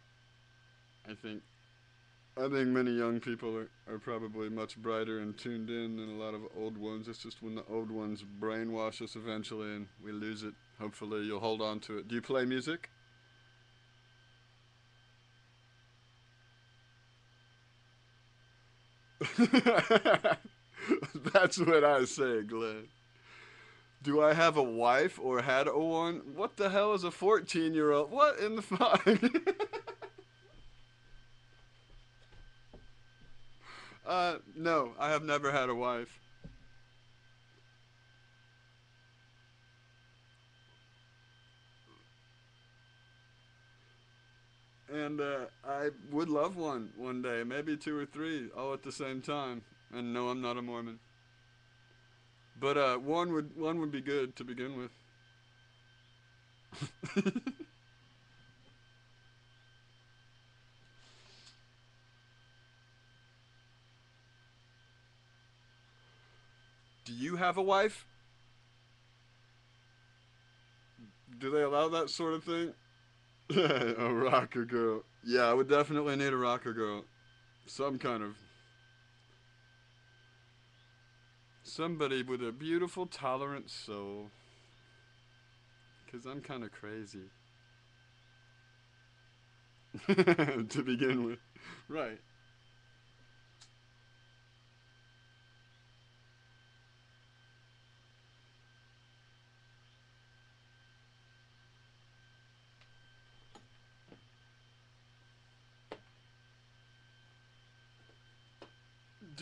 I think I think many young people are, are probably much brighter and tuned in than a lot of old ones. It's just when the old ones brainwash us eventually and we lose it. Hopefully you'll hold on to it. Do you play music? That's what I say, Glenn. Do I have a wife or had a one? What the hell is a 14 year old? What in the fuck? Uh, no, I have never had a wife. and uh, I would love one one day, maybe two or three, all at the same time. And no, I'm not a Mormon. But uh, one would one would be good to begin with. Do you have a wife? Do they allow that sort of thing? a rocker girl. Yeah, I would definitely need a rocker girl. Some kind of. Somebody with a beautiful, tolerant soul. Because I'm kind of crazy. to begin with. Right.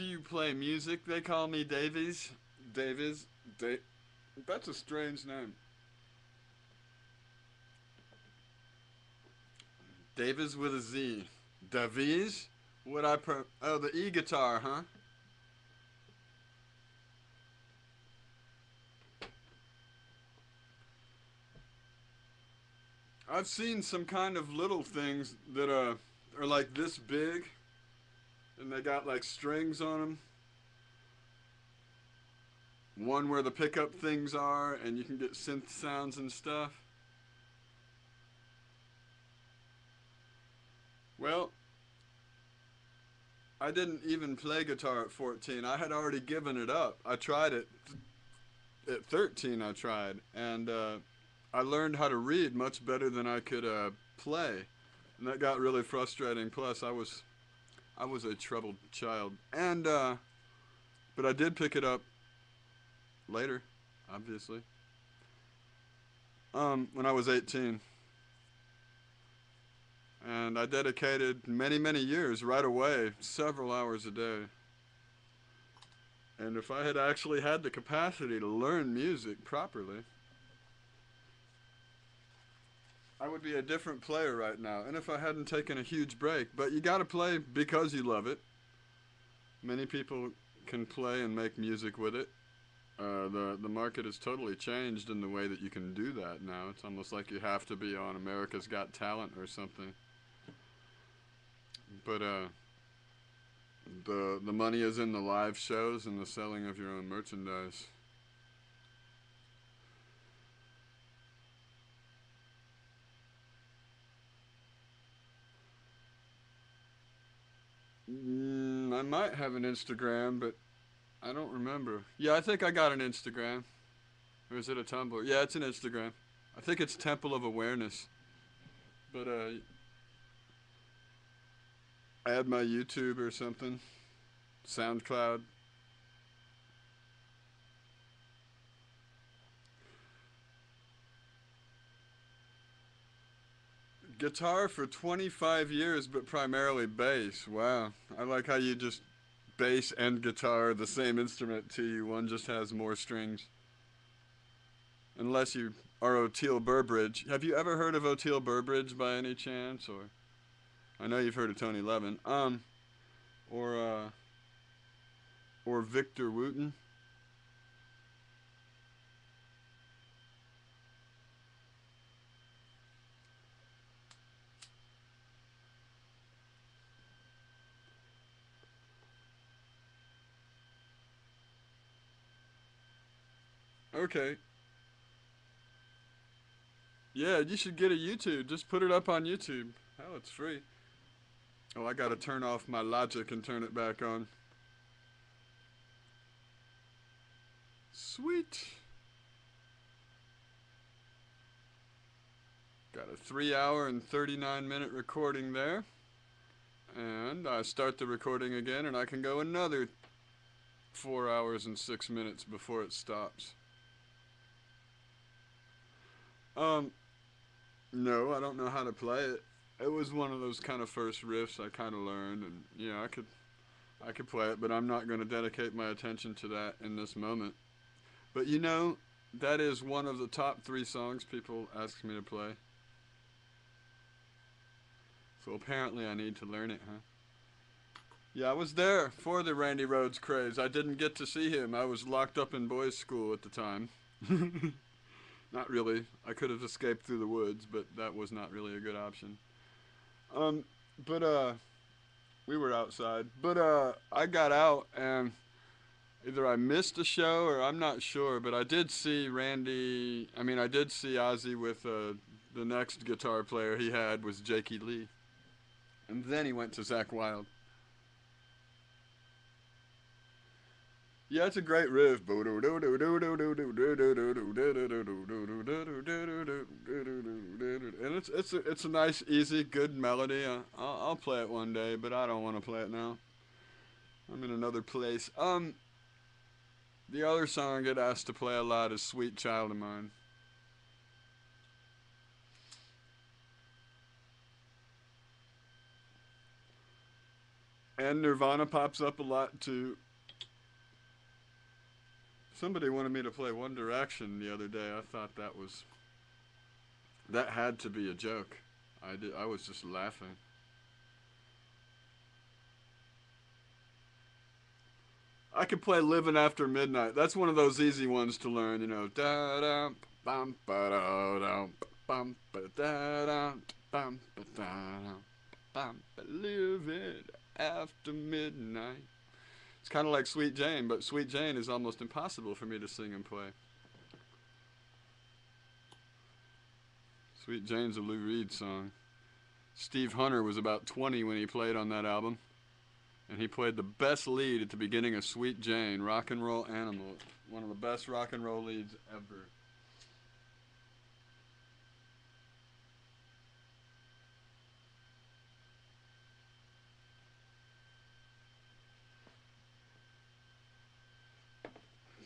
Do you play music? They call me Davies. Davies. Da- That's a strange name. Davies with a Z. Davies? What I pro- Oh, the E guitar, huh? I've seen some kind of little things that uh, are like this big and they got like strings on them. One where the pickup things are, and you can get synth sounds and stuff. Well, I didn't even play guitar at 14. I had already given it up. I tried it at 13. I tried, and uh, I learned how to read much better than I could uh, play, and that got really frustrating. Plus, I was I was a troubled child. And, uh, but I did pick it up later, obviously. Um, when I was 18. And I dedicated many, many years right away, several hours a day. And if I had actually had the capacity to learn music properly, I would be a different player right now. And if I hadn't taken a huge break, but you got to play because you love it. Many people can play and make music with it. Uh, the the market has totally changed in the way that you can do that now. It's almost like you have to be on America's Got Talent or something. But uh, the the money is in the live shows and the selling of your own merchandise. Mm, I might have an Instagram, but I don't remember. Yeah, I think I got an Instagram. Or is it a Tumblr? Yeah, it's an Instagram. I think it's Temple of Awareness. But uh add my YouTube or something. SoundCloud. Guitar for 25 years, but primarily bass. Wow. I like how you just bass and guitar, the same instrument to you. One just has more strings. Unless you are Oteil Burbridge. Have you ever heard of Oteil Burbridge by any chance? Or I know you've heard of Tony Levin. Um, or uh, or Victor Wooten. Okay. Yeah, you should get a YouTube. Just put it up on YouTube. Oh, it's free. Oh, I gotta turn off my logic and turn it back on. Sweet. Got a three hour and 39 minute recording there. And I start the recording again and I can go another four hours and six minutes before it stops. Um, no, I don't know how to play it. It was one of those kind of first riffs I kind of learned, and yeah, I could, I could play it, but I'm not going to dedicate my attention to that in this moment. But you know, that is one of the top three songs people ask me to play. So apparently I need to learn it, huh? Yeah, I was there for the Randy Rhoads craze. I didn't get to see him. I was locked up in boys' school at the time. not really. I could have escaped through the woods, but that was not really a good option. Um, but uh, we were outside. But uh, I got out and either I missed a show or I'm not sure. But I did see Randy. I mean, I did see Ozzy with uh, the next guitar player he had was Jakey Lee, and then he went to Zakk Wylde. Yeah, it's a great riff. And it's it's a, it's a nice, easy, good melody. I'll, I'll play it one day, but I don't want to play it now. I'm in another place. Um, the other song I get asked to play a lot is "Sweet Child o' Mine." And Nirvana pops up a lot too. Somebody wanted me to play One Direction the other day. I thought that was that had to be a joke. I did. I was just laughing. I could play Living After Midnight. That's one of those easy ones to learn, you know. Da da bum ba da da bum ba da da bum ba da da bum Living After Midnight. It's kind of like Sweet Jane, but Sweet Jane is almost impossible for me to sing and play. Sweet Jane's a Lou Reed song. Steve Hunter was about 20 when he played on that album. And he played the best lead at the beginning of Sweet Jane, Rock and Roll Animal. One of the best rock and roll leads ever.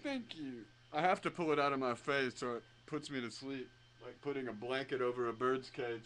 Thank you. I have to pull it out of my face so it puts me to sleep, like putting a blanket over a bird's cage.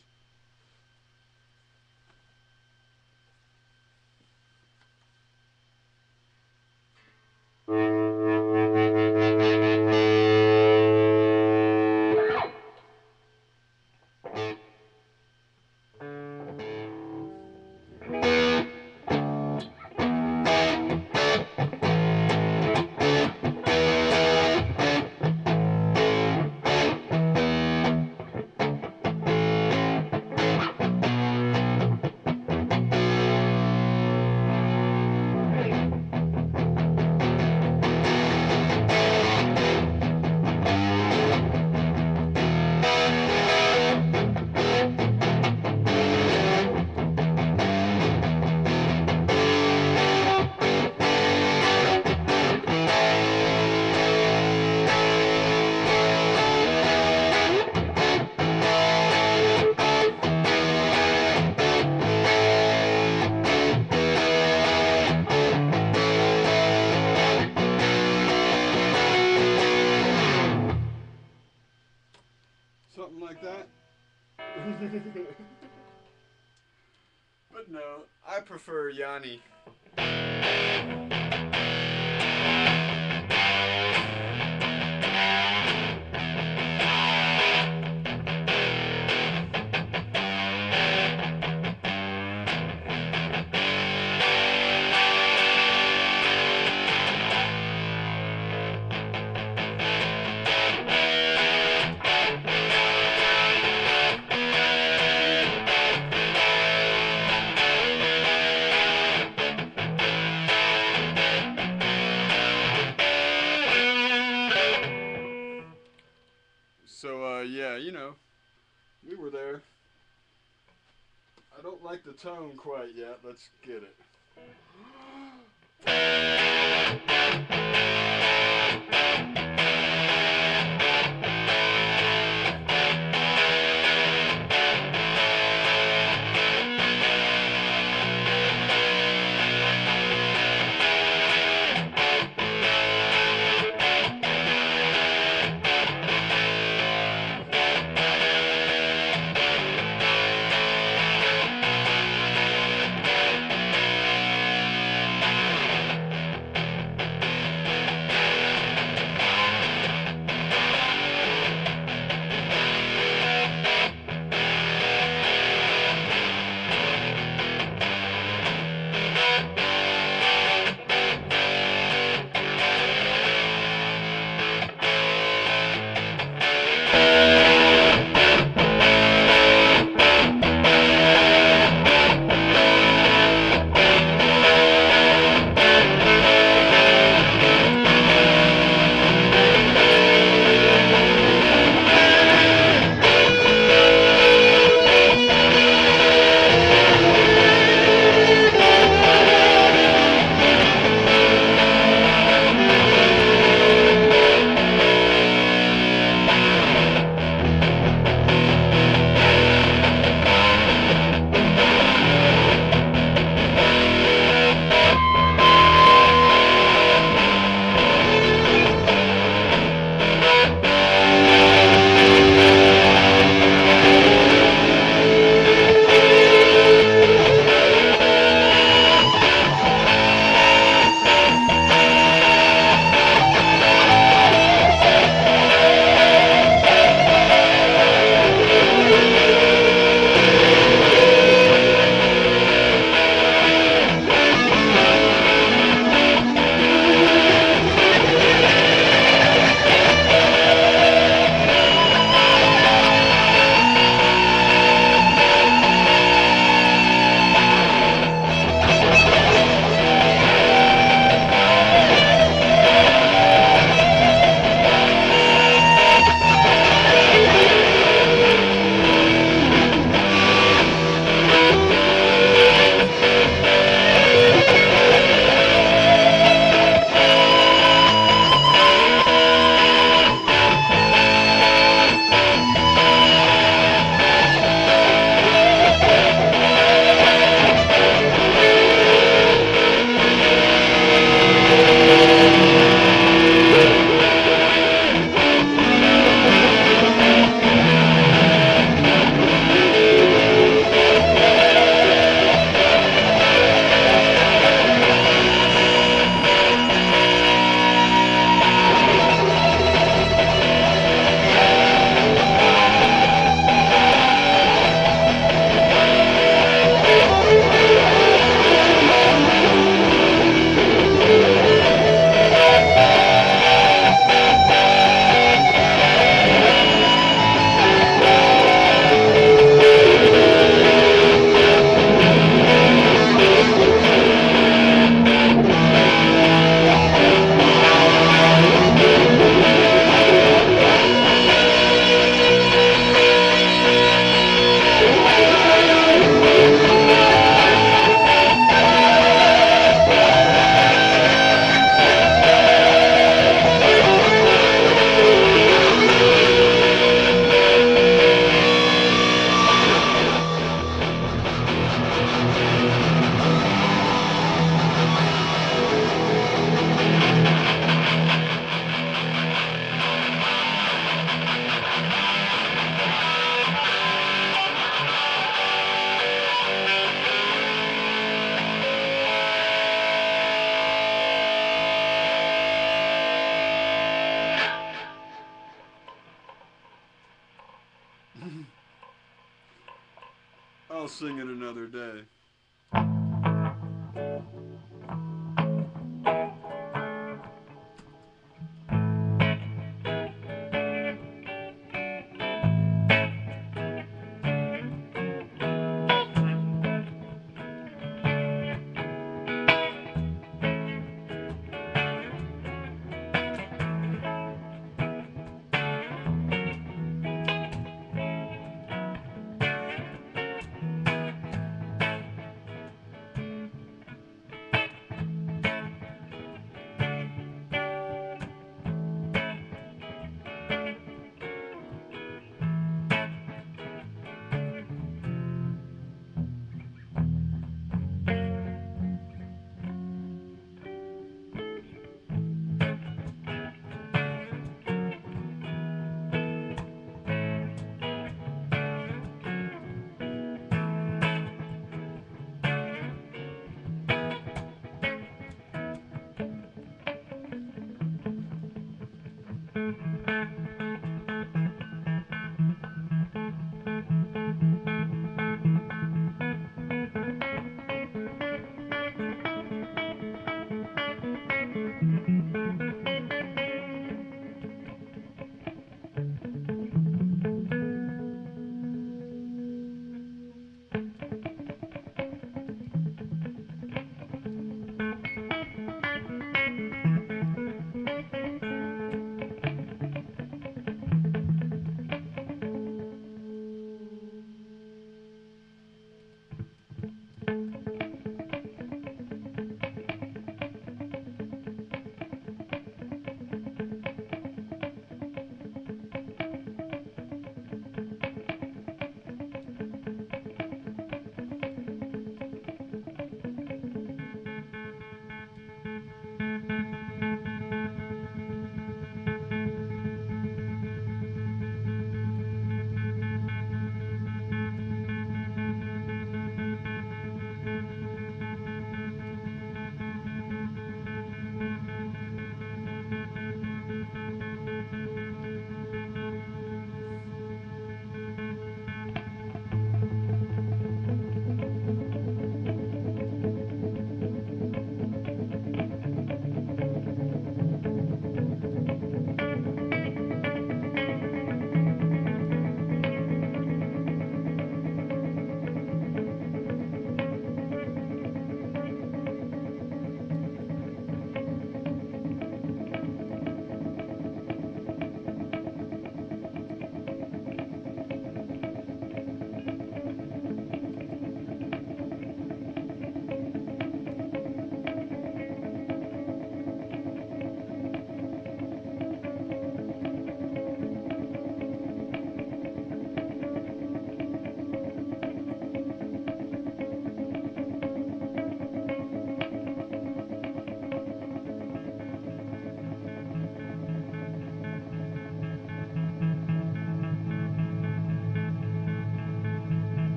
Yanni. Tone quite yet. Let's get it.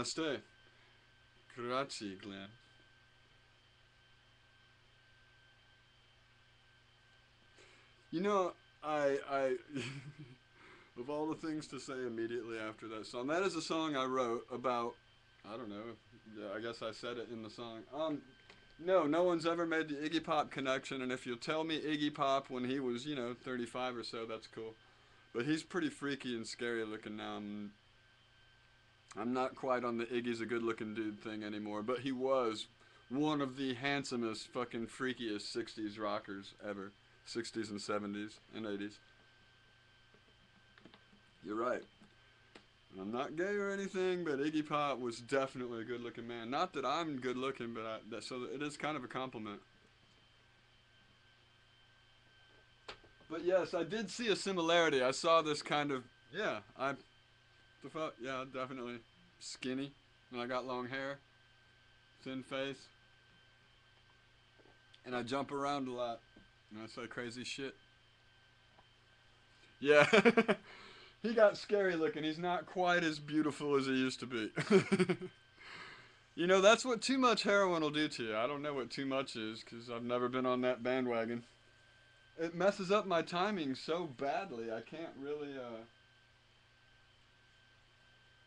Namaste. Grazie, Glenn. You know, I I of all the things to say immediately after that song, that is a song I wrote about. I don't know. Yeah, I guess I said it in the song. Um, no, no one's ever made the Iggy Pop connection, and if you'll tell me Iggy Pop when he was, you know, 35 or so, that's cool. But he's pretty freaky and scary looking now. I'm not quite on the Iggy's a good looking dude thing anymore, but he was one of the handsomest, fucking freakiest 60s rockers ever. 60s and 70s and 80s. You're right. I'm not gay or anything, but Iggy Pop was definitely a good-looking man. Not that I'm good-looking, but I, that, so it is kind of a compliment. But yes, I did see a similarity. I saw this kind of yeah. I the fuck yeah, definitely skinny, and I got long hair, thin face, and I jump around a lot. And I say crazy shit. Yeah. he got scary looking. He's not quite as beautiful as he used to be. You know, that's what too much heroin will do to you. I don't know what too much is because I've never been on that bandwagon. It messes up my timing so badly. I can't really, uh.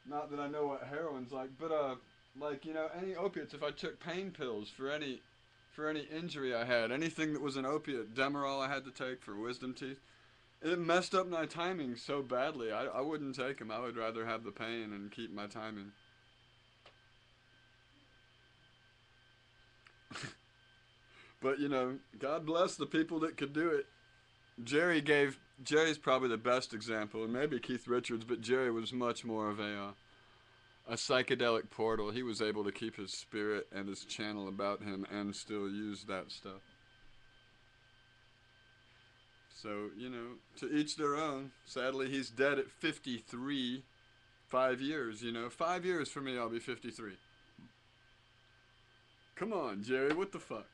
Not that I know what heroin's like, but, uh, like, you know, any opiates, if I took pain pills for any. For any injury I had, anything that was an opiate, Demerol I had to take for wisdom teeth, it messed up my timing so badly. I, I wouldn't take them. I would rather have the pain and keep my timing. but you know, God bless the people that could do it. Jerry gave Jerry's probably the best example, and maybe Keith Richards, but Jerry was much more of a uh, a psychedelic portal. He was able to keep his spirit and his channel about him and still use that stuff. So, you know, to each their own. Sadly, he's dead at 53. Five years, you know. Five years for me, I'll be 53. Come on, Jerry, what the fuck?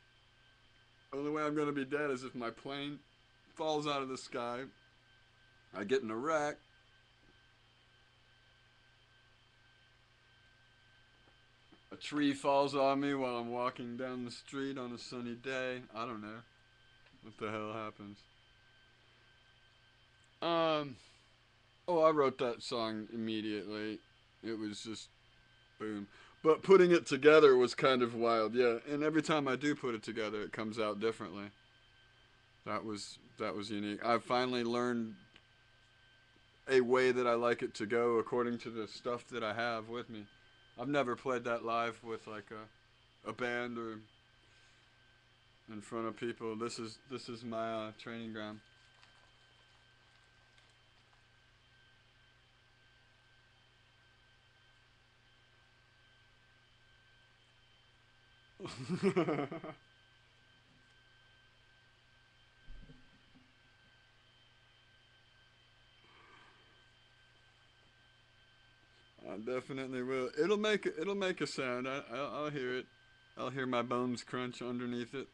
The only way I'm gonna be dead is if my plane falls out of the sky, I get in a wreck, a tree falls on me while I'm walking down the street on a sunny day. I don't know. What the hell happens? Um, oh, I wrote that song immediately. It was just boom. But putting it together was kind of wild, yeah. And every time I do put it together, it comes out differently. That was that was unique. I finally learned a way that I like it to go according to the stuff that I have with me. I've never played that live with like a a band or in front of people. This is this is my uh, training ground. I definitely will. It'll make it'll make a sound. I I'll, I'll hear it. I'll hear my bones crunch underneath it,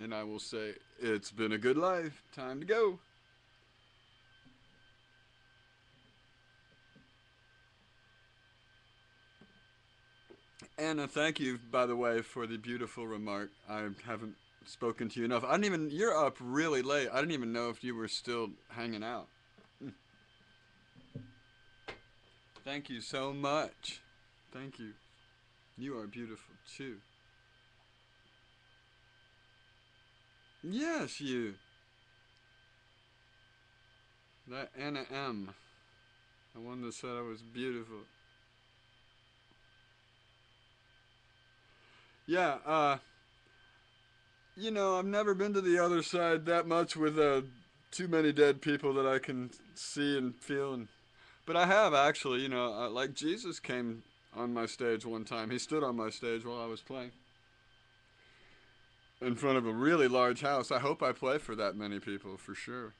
and I will say, "It's been a good life. Time to go." Anna, thank you, by the way, for the beautiful remark. I haven't spoken to you enough. I didn't even, you're up really late. I didn't even know if you were still hanging out. Hmm. Thank you so much. Thank you. You are beautiful too. Yes, you. That Anna M. The one that said I was beautiful. Yeah, uh, you know, I've never been to the other side that much with uh, too many dead people that I can see and feel. And, but I have actually, you know, uh, like Jesus came on my stage one time. He stood on my stage while I was playing in front of a really large house. I hope I play for that many people for sure.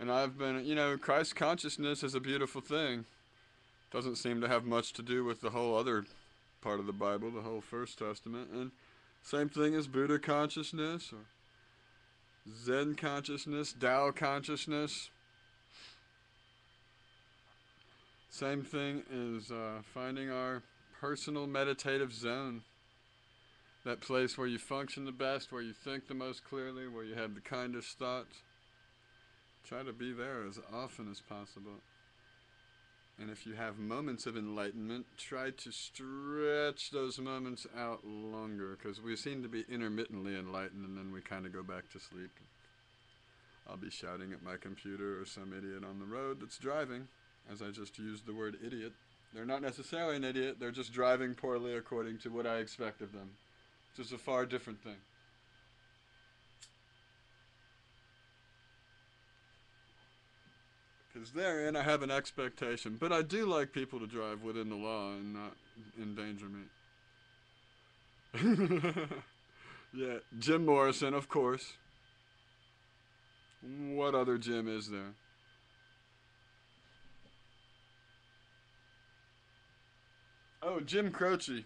And I've been, you know, Christ consciousness is a beautiful thing. Doesn't seem to have much to do with the whole other part of the Bible, the whole First Testament, and same thing as Buddha consciousness or Zen consciousness, Tao consciousness. Same thing is uh, finding our personal meditative zone. That place where you function the best, where you think the most clearly, where you have the kindest thoughts. Try to be there as often as possible. And if you have moments of enlightenment, try to stretch those moments out longer because we seem to be intermittently enlightened and then we kind of go back to sleep. I'll be shouting at my computer or some idiot on the road that's driving, as I just used the word idiot. They're not necessarily an idiot, they're just driving poorly according to what I expect of them, which is a far different thing. Because therein I have an expectation. But I do like people to drive within the law and not endanger me. yeah, Jim Morrison, of course. What other Jim is there? Oh, Jim Croce.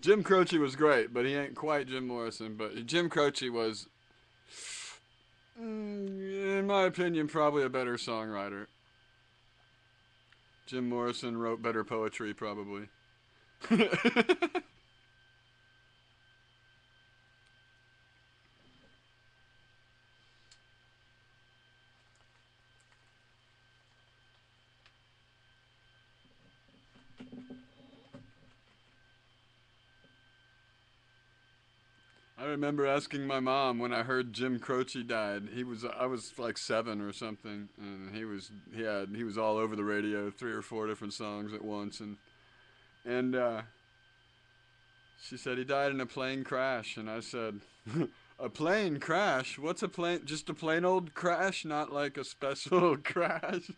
Jim Croce was great, but he ain't quite Jim Morrison. But Jim Croce was Mm, in my opinion, probably a better songwriter. Jim Morrison wrote better poetry, probably. remember asking my mom when I heard Jim Croce died. He was I was like seven or something, and he was he had he was all over the radio, three or four different songs at once, and and uh, she said he died in a plane crash, and I said, a plane crash? What's a plane? Just a plain old crash, not like a special crash.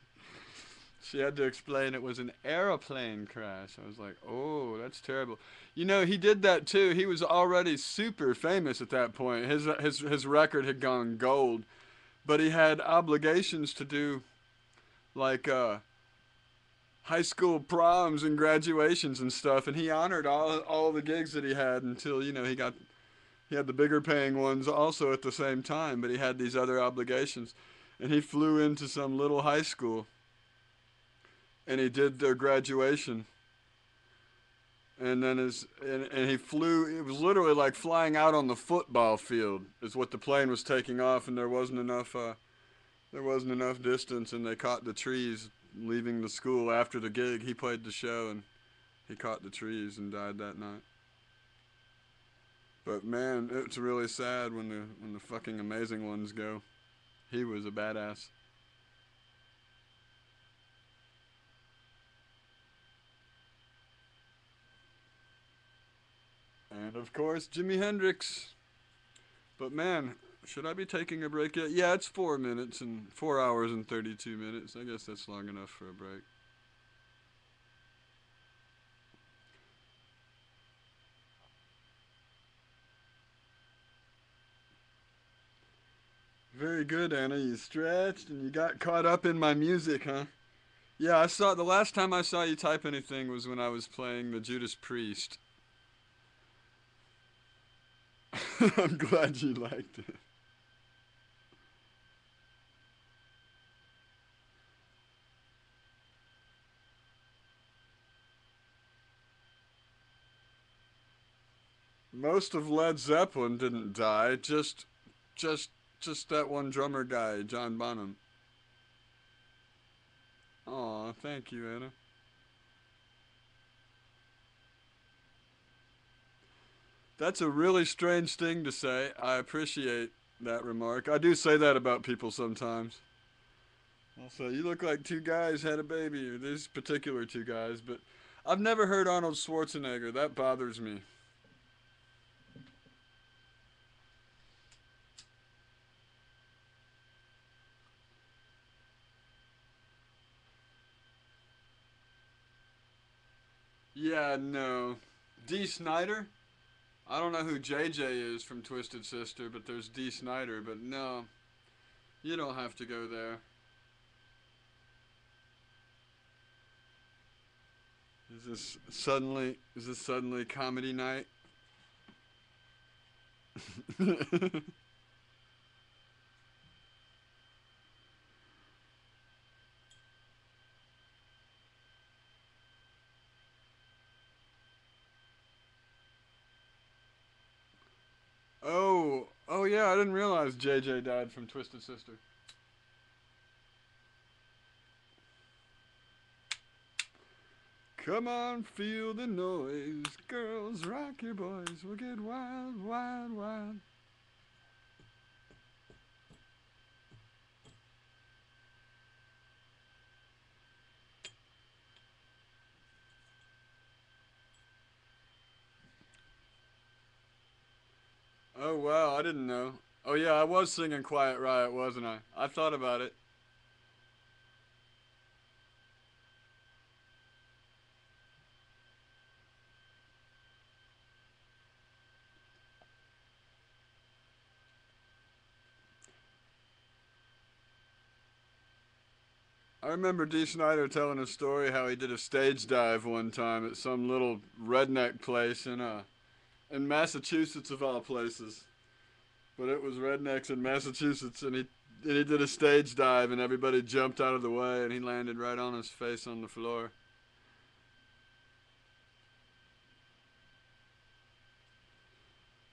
She had to explain it was an aeroplane crash. I was like, oh, that's terrible. You know, he did that too. He was already super famous at that point. His his his record had gone gold, but he had obligations to do, like uh, high school proms and graduations and stuff. And he honored all all the gigs that he had until you know he got he had the bigger paying ones also at the same time. But he had these other obligations, and he flew into some little high school and he did their graduation. And then his and, and he flew. It was literally like flying out on the football field. Is what the plane was taking off, and there wasn't enough. Uh, there wasn't enough distance, and they caught the trees leaving the school after the gig. He played the show, and he caught the trees and died that night. But man, it's really sad when the when the fucking amazing ones go. He was a badass. And of course, Jimi Hendrix. But man, should I be taking a break yet? Yeah, it's four minutes and four hours and 32 minutes. I guess that's long enough for a break. Very good, Anna. You stretched and you got caught up in my music, huh? Yeah, I saw the last time I saw you type anything was when I was playing the Judas Priest. I'm glad you liked it. Most of Led Zeppelin didn't die, just just just that one drummer guy, John Bonham. Aw, thank you, Anna. That's a really strange thing to say. I appreciate that remark. I do say that about people sometimes. I'll say, you look like two guys had a baby, or these particular two guys, but I've never heard Arnold Schwarzenegger. That bothers me. Yeah, no. Dee Snider? I don't know who JJ is from Twisted Sister, but there's Dee Snider, but no. You don't have to go there. Is this suddenly is this suddenly comedy night? oh, oh yeah, I didn't realize JJ died from Twisted Sister. Come on, feel the noise. Girls, rock your boys. We'll get wild, wild, wild. Oh wow, I didn't know. Oh yeah, I was singing Quiet Riot, wasn't I? I thought about it. I remember Dee Snider telling a story how he did a stage dive one time at some little redneck place in uh in Massachusetts of all places. But it was rednecks in Massachusetts, and he and he did a stage dive, and everybody jumped out of the way, and he landed right on his face on the floor.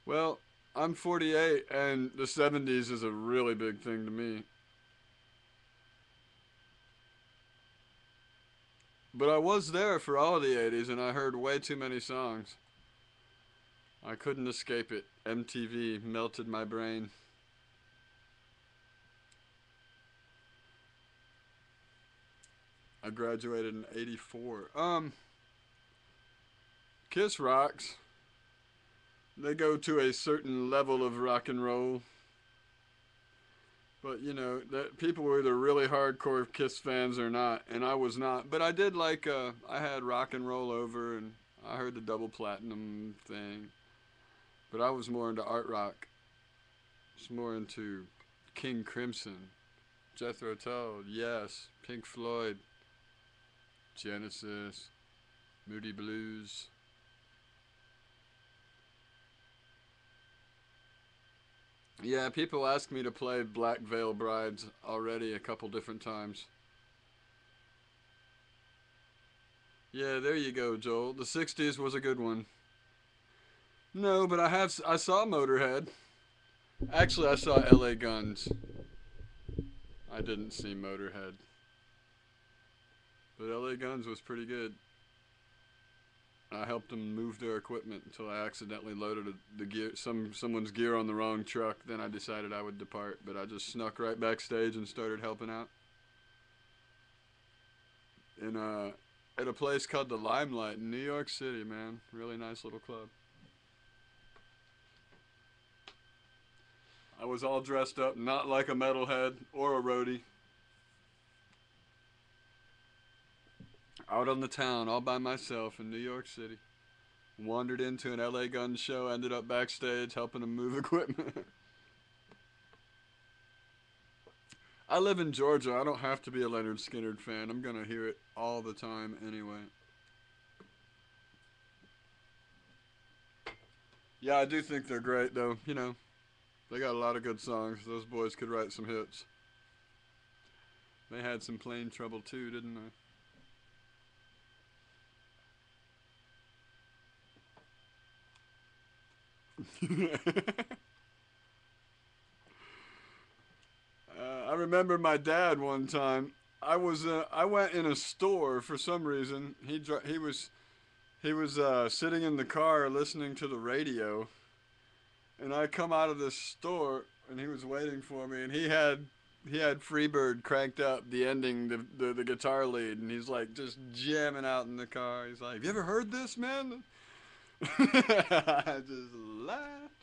Well, I'm 48, and the 70s is a really big thing to me. But I was there for all the 80s, and I heard way too many songs. I couldn't escape it. MTV melted my brain. I graduated in 84. Um, Kiss rocks. They go to a certain level of rock and roll. But you know that people were either really hardcore Kiss fans or not, and I was not. But I did like. Uh, I had rock and roll over, and I heard the double platinum thing. But I was more into art rock. I was more into King Crimson, Jethro Tull, Yes, Pink Floyd, Genesis, Moody Blues. Yeah, people ask me to play Black Veil Brides already a couple different times. Yeah, there you go, Joel. The 60s was a good one. No, but I have I saw Motorhead. Actually, I saw LA Guns. I didn't see Motorhead. But LA Guns was pretty good. I helped them move their equipment until I accidentally loaded the gear, some someone's gear on the wrong truck. Then I decided I would depart, but I just snuck right backstage and started helping out. In uh, at a place called the Limelight in New York City, man, really nice little club. I was all dressed up, not like a metalhead or a roadie. out on the town all by myself in New York City. Wandered into an LA gun show, ended up backstage helping them move equipment. I live in Georgia. I don't have to be a Lynyrd Skynyrd fan. I'm going to hear it all the time anyway. Yeah, I do think they're great, though. You know, they got a lot of good songs. Those boys could write some hits. They had some plane trouble, too, didn't they? uh, I remember my dad one time. I was uh, I went in a store for some reason. He he was he was uh, sitting in the car listening to the radio, and I come out of this store and he was waiting for me, and he had he had Freebird cranked up, the ending, the, the the guitar lead, and he's like just jamming out in the car. He's like, "Have "You ever heard this, man?" I just laughed.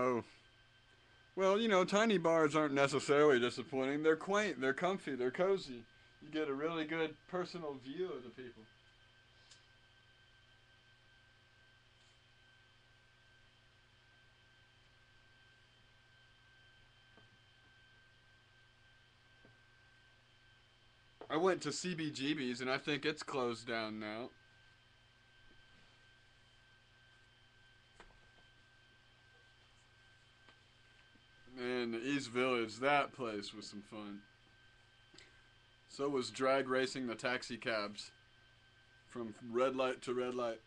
Oh. Well, you know, tiny bars aren't necessarily disappointing. They're quaint, they're comfy, they're cozy. You get a really good personal view of the people. I went to CBGB's and I think it's closed down now. The East Village, that place was some fun. So was drag racing the taxi cabs from red light to red light.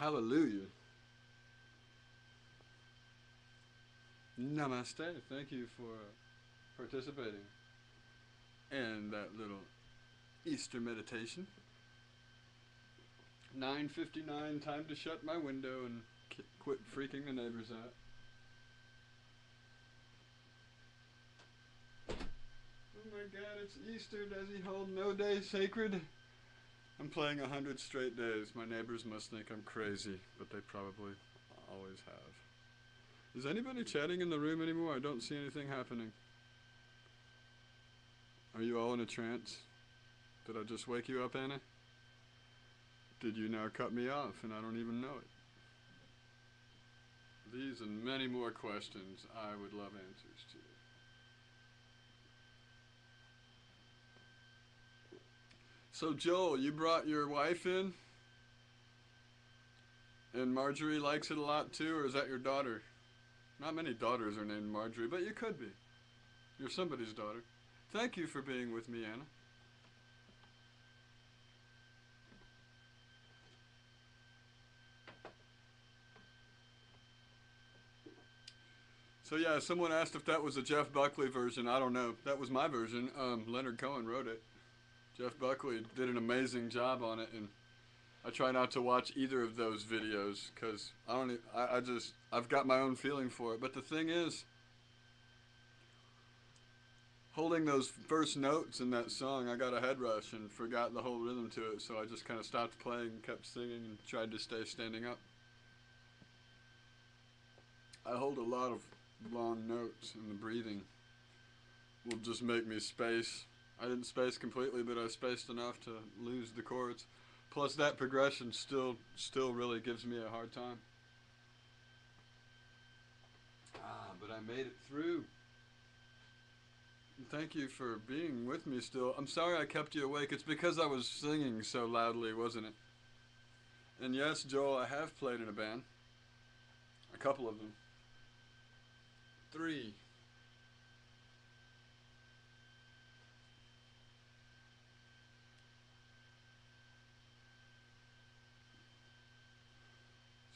Hallelujah. Namaste. Thank you for participating in that little Easter meditation. 9:59 time to shut my window and quit freaking the neighbors out. Oh my god, it's Easter. Does he hold no day sacred? I'm playing a hundred straight days. My neighbors must think I'm crazy, but they probably always have. Is anybody chatting in the room anymore? I don't see anything happening. Are you all in a trance? Did I just wake you up, Anna? Did you now cut me off and I don't even know it? These and many more questions I would love answers to. So, Joel, you brought your wife in? And Marjorie likes it a lot too, or is that your daughter? Not many daughters are named Marjorie, but you could be. You're somebody's daughter. Thank you for being with me, Anna. So yeah, someone asked if that was a Jeff Buckley version. I don't know. That was my version. Um, Leonard Cohen wrote it. Jeff Buckley did an amazing job on it, and I try not to watch either of those videos because I don't. I, I just I've got my own feeling for it. But the thing is, holding those first notes in that song, I got a head rush and forgot the whole rhythm to it. So I just kind of stopped playing, kept singing, and tried to stay standing up. I hold a lot of long notes, and the breathing will just make me space. I didn't space completely, but I spaced enough to lose the chords. Plus, that progression still still really gives me a hard time. Ah, but I made it through. Thank you for being with me still. I'm sorry I kept you awake. It's because I was singing so loudly, wasn't it? And yes, Joel, I have played in a band. A couple of them. Three.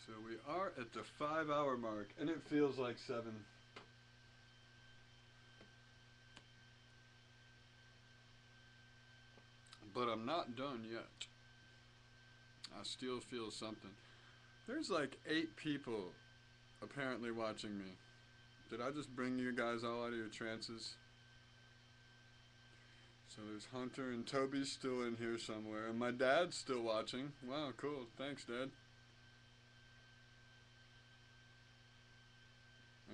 So we are at the five hour mark, and it feels like seven. But I'm not done yet. I still feel something. There's like eight people apparently watching me. Did I just bring you guys all out of your trances? So there's Hunter and Toby's still in here somewhere, and my dad's still watching. Wow, cool. Thanks, Dad.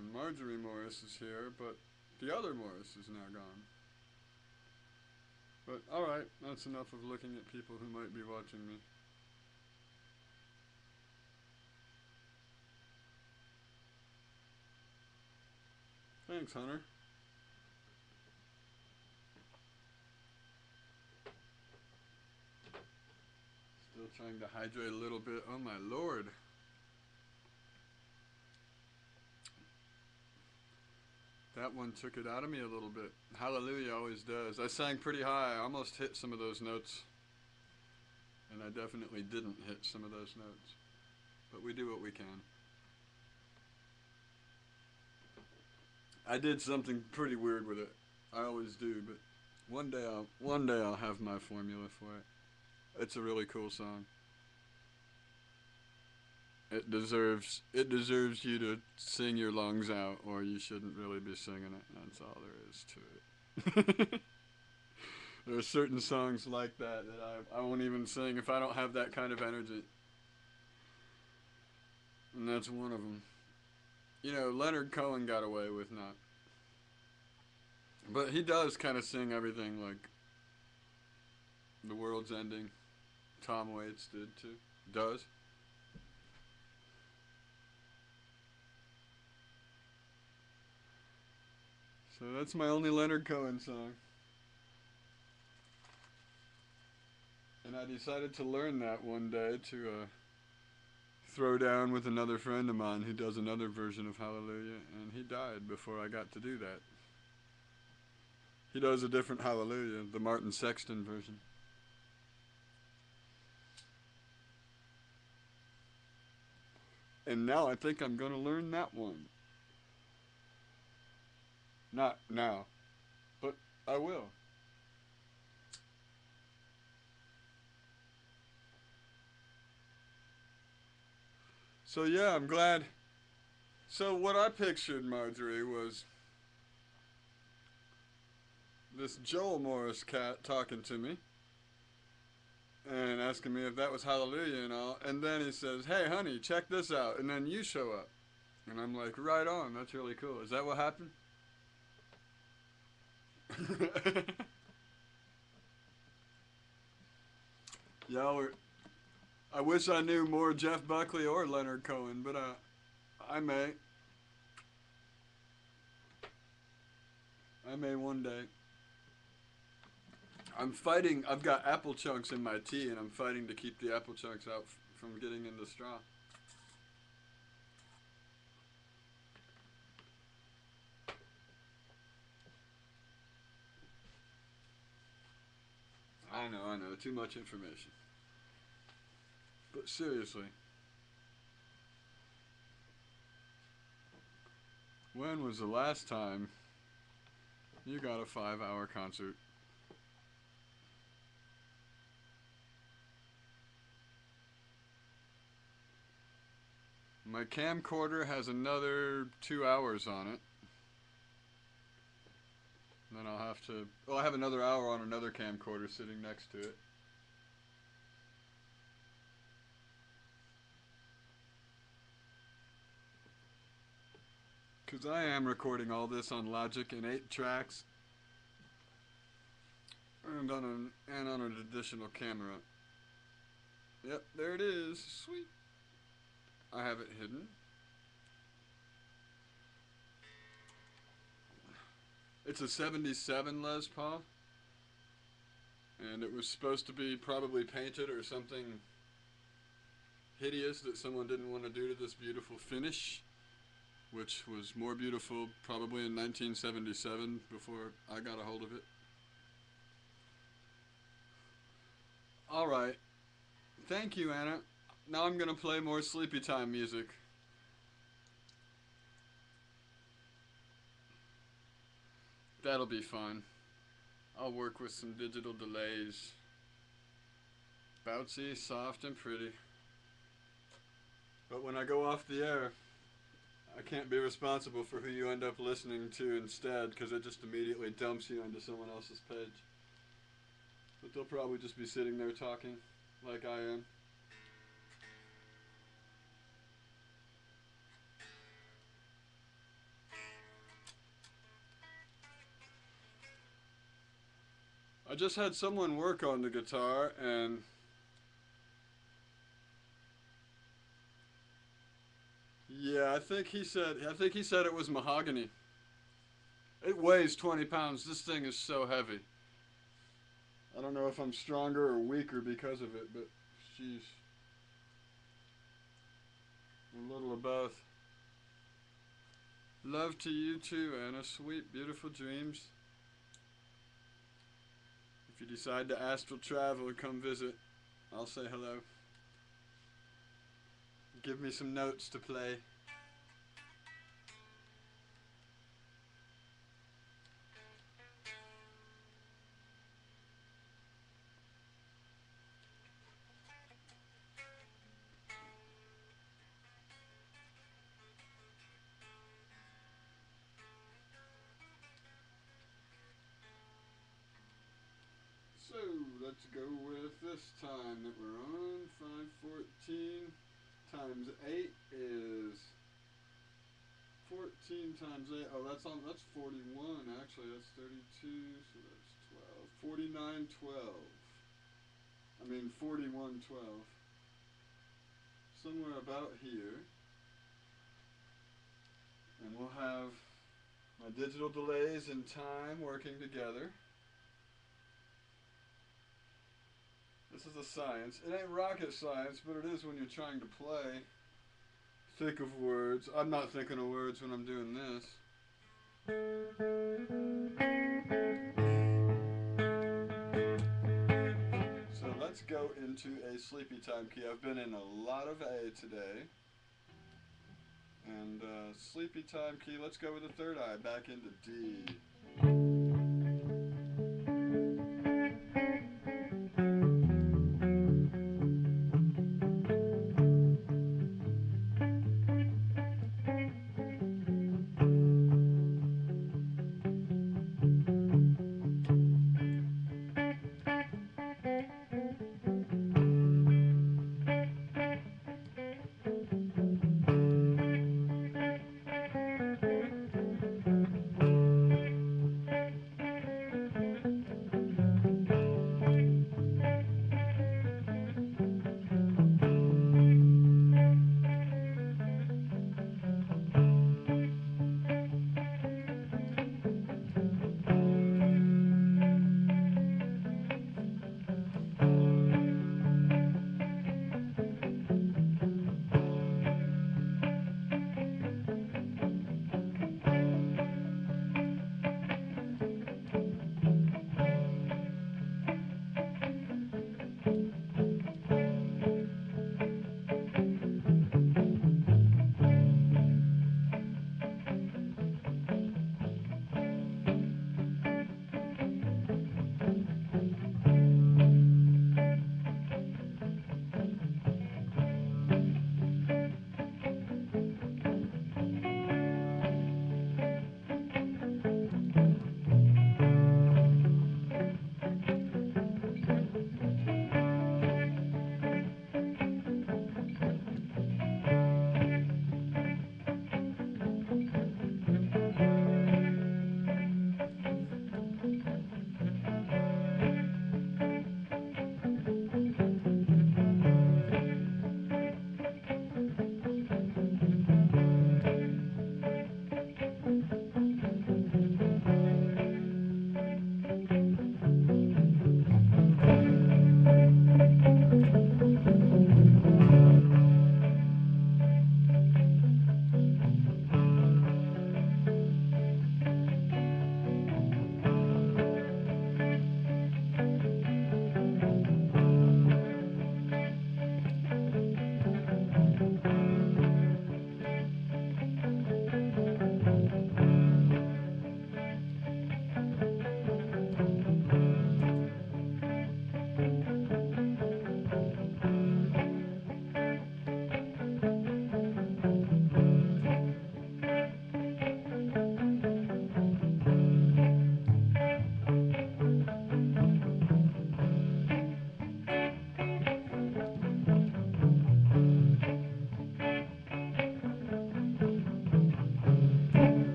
And Marjorie Morris is here, but the other Morris is now gone. But alright, that's enough of looking at people who might be watching me. Thanks, Hunter. Still trying to hydrate a little bit. Oh my lord. That one took it out of me a little bit. Hallelujah always does. I sang pretty high. I almost hit some of those notes. And I definitely didn't hit some of those notes. But we do what we can. I did something pretty weird with it. I always do, but one day I'll one day I'll have my formula for it. It's a really cool song. It deserves it deserves you to sing your lungs out, or you shouldn't really be singing it. That's all there is to it. there are certain songs like that that I I won't even sing if I don't have that kind of energy. And that's one of them. You know, Leonard Cohen got away with not. But he does kind of sing everything like the world's ending. Tom Waits did too. Does. So that's my only Leonard Cohen song. And I decided to learn that one day to uh, throw down with another friend of mine who does another version of Hallelujah, and he died before I got to do that. He does a different Hallelujah, the Martin Sexton version. And now I think I'm going to learn that one. Not now, but I will. So yeah, I'm glad. So what I pictured, Marjorie, was this Joel Morris cat talking to me and asking me if that was Hallelujah and all. And then he says, Hey, honey, check this out. And then you show up. And I'm like, Right on. That's really cool. Is that what happened? Y'all are. I wish I knew more Jeff Buckley or Leonard Cohen, but uh, I may. I may one day. I'm fighting. I've got apple chunks in my tea, and I'm fighting to keep the apple chunks out from getting in the straw. I know, I know. Too much information. But seriously. When was the last time you got a five hour concert? My camcorder has another two hours on it. Then I'll have to. Well, I have another hour on another camcorder sitting next to it. Because I am recording all this on Logic in 8 tracks. And on an, and on an additional camera. Yep, there it is. Sweet. I have it hidden. It's a 77 Les Paul. And it was supposed to be probably painted or something hideous that someone didn't want to do to this beautiful finish, which was more beautiful probably in 1977 before I got a hold of it. All right. Thank you, Anna. Now I'm gonna play more sleepy time music. That'll be fun. I'll work with some digital delays. Bouncy, soft, and pretty. But when I go off the air, I can't be responsible for who you end up listening to instead because it just immediately dumps you onto someone else's page. But they'll probably just be sitting there talking like I am. I just had someone work on the guitar and Yeah, I think he said I think he said it was mahogany. It weighs 20 pounds. This thing is so heavy. I don't know if I'm stronger or weaker because of it, but she's a little of both. Love to you too, Anna. Sweet, beautiful dreams. If you decide to astral travel and come visit, I'll say hello. Give me some notes to play. Go with this time that we're on. 514 times 8 is 14 times 8. Oh, that's on that's 41 actually. That's 32, so that's 12. 49 12. I mean 41 12. Somewhere about here. And we'll have my digital delays and time working together. This is a science. It ain't rocket science, but it is when you're trying to play. Think of words. I'm not thinking of words when I'm doing this. So let's go into a sleepy time key. I've been in a lot of A today. And uh, sleepy time key, let's go with the third eye, back into D.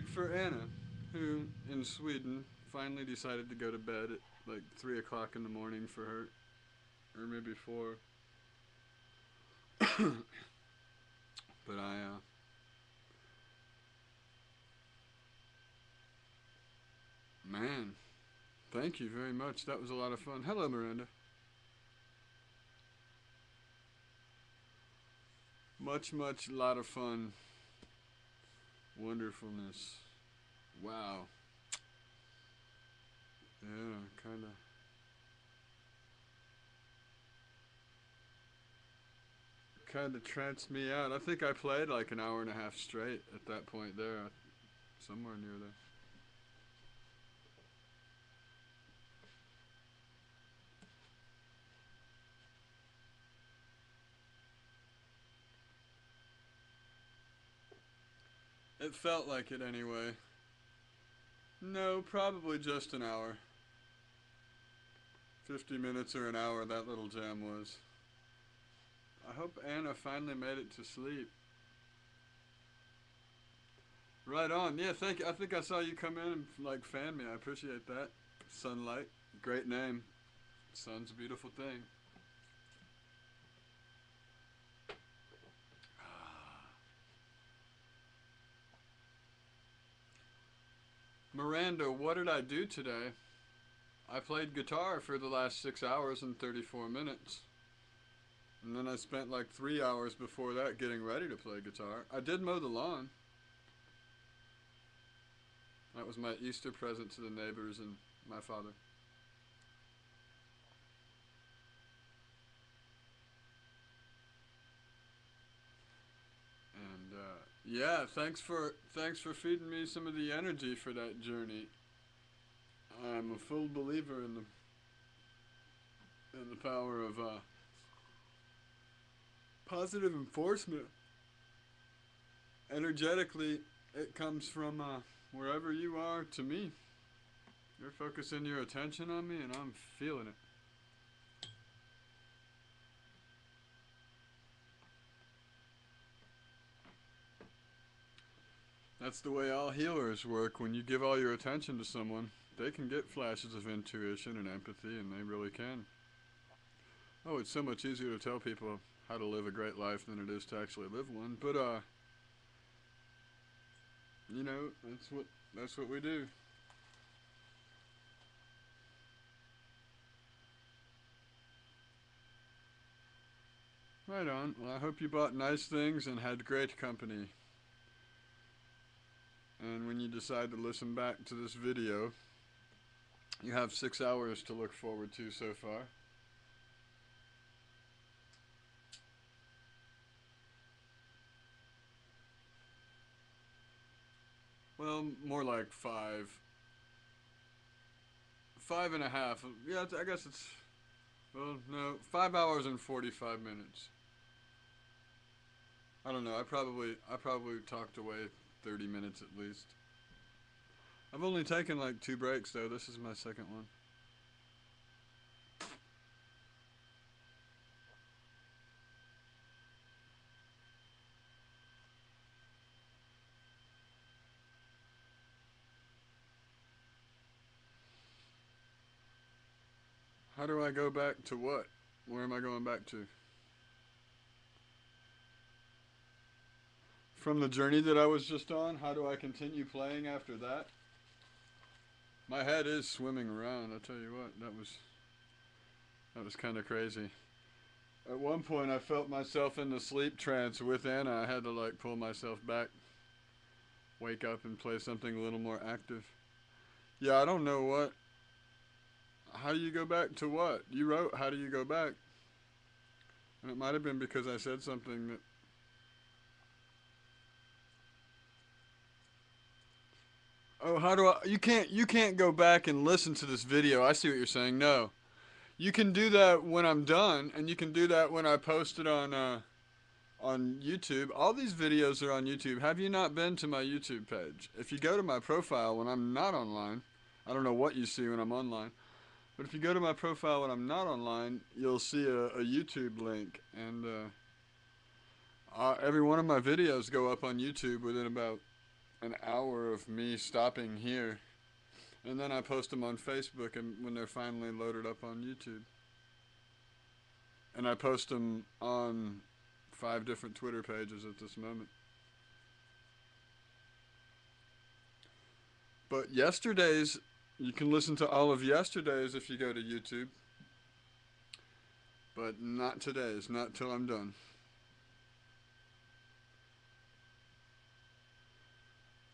music for Anna, who, in Sweden, finally decided to go to bed at like 3 o'clock in the morning for her, or maybe 4. but I, uh, man, thank you very much. That was a lot of fun. Hello, Miranda. Much, much, lot of fun. Wonderfulness. Wow. Yeah, kind of. Kind of tranced me out. I think I played like an hour and a half straight at that point there, somewhere near there. It felt like it anyway. No, probably just an hour. 50 minutes or an hour that little jam was. I hope Anna finally made it to sleep. Right on. Yeah, thank you. I think I saw you come in and like fan me. I appreciate that. Sunlight. Great name. Sun's a beautiful thing. Miranda, what did I do today? I played guitar for the last six hours and 34 minutes. And then I spent like three hours before that getting ready to play guitar. I did mow the lawn. That was my Easter present to the neighbors and my father. And uh, yeah, thanks for thanks for feeding me some of the energy for that journey. I'm a full believer in the in the power of uh, positive enforcement. Energetically, it comes from uh, wherever you are to me. You're focusing your attention on me, and I'm feeling it. That's the way all healers work. When you give all your attention to someone, they can get flashes of intuition and empathy, and they really can. Oh, it's so much easier to tell people how to live a great life than it is to actually live one. But uh, you know, that's what that's what we do. Right on. Well, I hope you bought nice things and had great company. And when you decide to listen back to this video, you have six hours to look forward to so far. Well, more like five. Five and a half. Yeah, I guess it's, well, no, five hours and 45 minutes. I don't know, I probably, I probably talked away 30 minutes at least. I've only taken like two breaks though. This is my second one. How do I go back to what? Where am I going back to? From the journey that I was just on, how do I continue playing after that? My head is swimming around. I'll tell you what, that was that was kind of crazy. At one point, I felt myself in the sleep trance with Anna. I had to like pull myself back, wake up, and play something a little more active. Yeah, I don't know what. How do you go back to what? You wrote, how do you go back? And it might have been because I said something that Oh, how do I? You can't. You can't go back and listen to this video. I see what you're saying. No, you can do that when I'm done, and you can do that when I post it on uh, on YouTube. All these videos are on YouTube. Have you not been to my YouTube page? If you go to my profile when I'm not online, I don't know what you see when I'm online, But if you go to my profile when I'm not online, you'll see a, a YouTube link, and uh, uh, every one of my videos go up on YouTube within about an hour of me stopping here, and then I post them on Facebook, and when they're finally loaded up on YouTube, and I post them on five different Twitter pages at this moment. But yesterday's you can listen to all of yesterday's if you go to YouTube. But not today's, not till I'm done.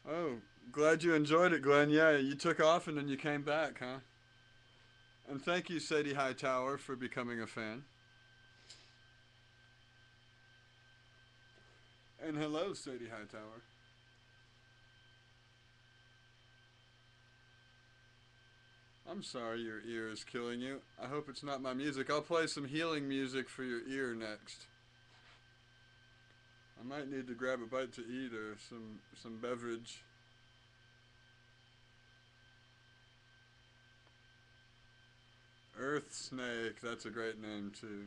Oh, glad you enjoyed it, Glenn. Yeah, you took off and then you came back, huh? And thank you, Sadie Hightower, for becoming a fan. And hello, Sadie Hightower. I'm sorry your ear is killing you. I hope it's not my music. I'll play some healing music for your ear next. I might need to grab a bite to eat or some some beverage. Earth Snake, that's a great name too.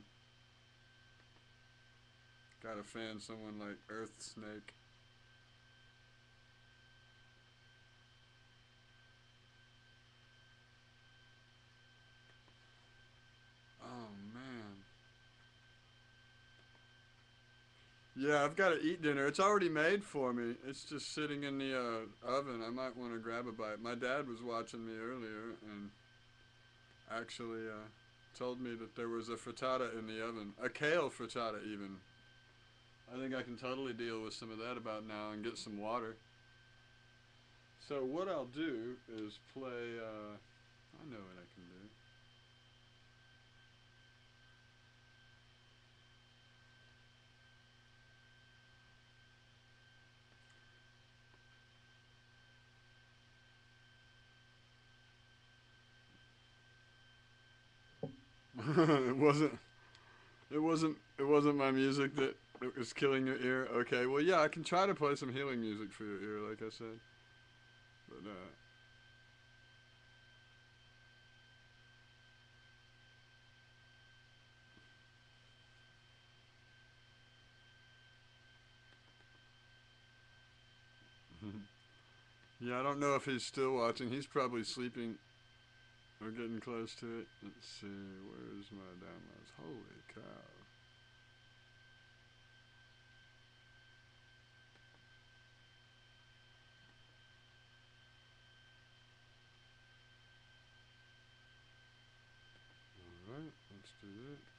Gotta fan someone like Earth Snake. Yeah, I've got to eat dinner. It's already made for me. It's just sitting in the uh, oven. I might want to grab a bite. My dad was watching me earlier and actually uh, told me that there was a frittata in the oven. A kale frittata, even. I think I can totally deal with some of that about now and get some water. So what I'll do is play, uh, I know what I can do. it wasn't. It wasn't. It wasn't my music that it was killing your ear. Okay. Well, yeah, I can try to play some healing music for your ear, like I said. But uh. yeah, I don't know if he's still watching. He's probably sleeping we're getting close to it. Let's see, where's my downloads? Holy cow. Alright, let's do that.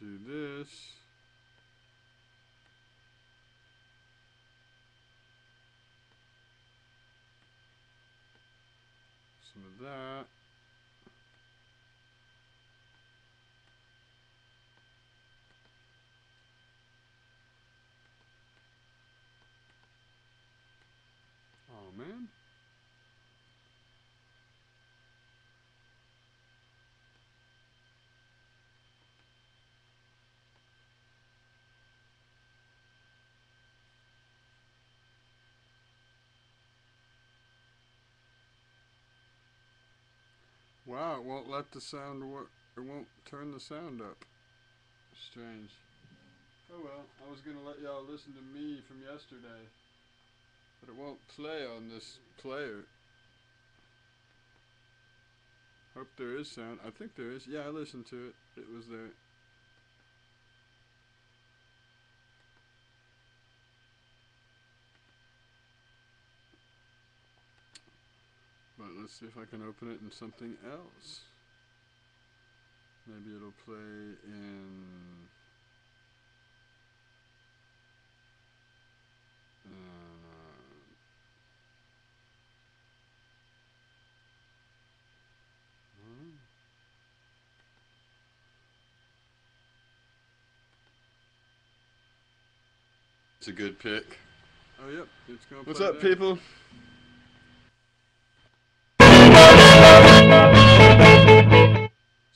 Do this. Some of that. Oh man. Wow, it won't let the sound work. It won't turn the sound up. Strange. Oh well, I was gonna let y'all listen to me from yesterday. But it won't play on this player. Hope there is sound. I think there is. Yeah, I listened to it. It was there. Let's see if I can open it in something else. Maybe it'll play in... Uh, It's a good pick. Oh, yep. It's going What's up, there. people?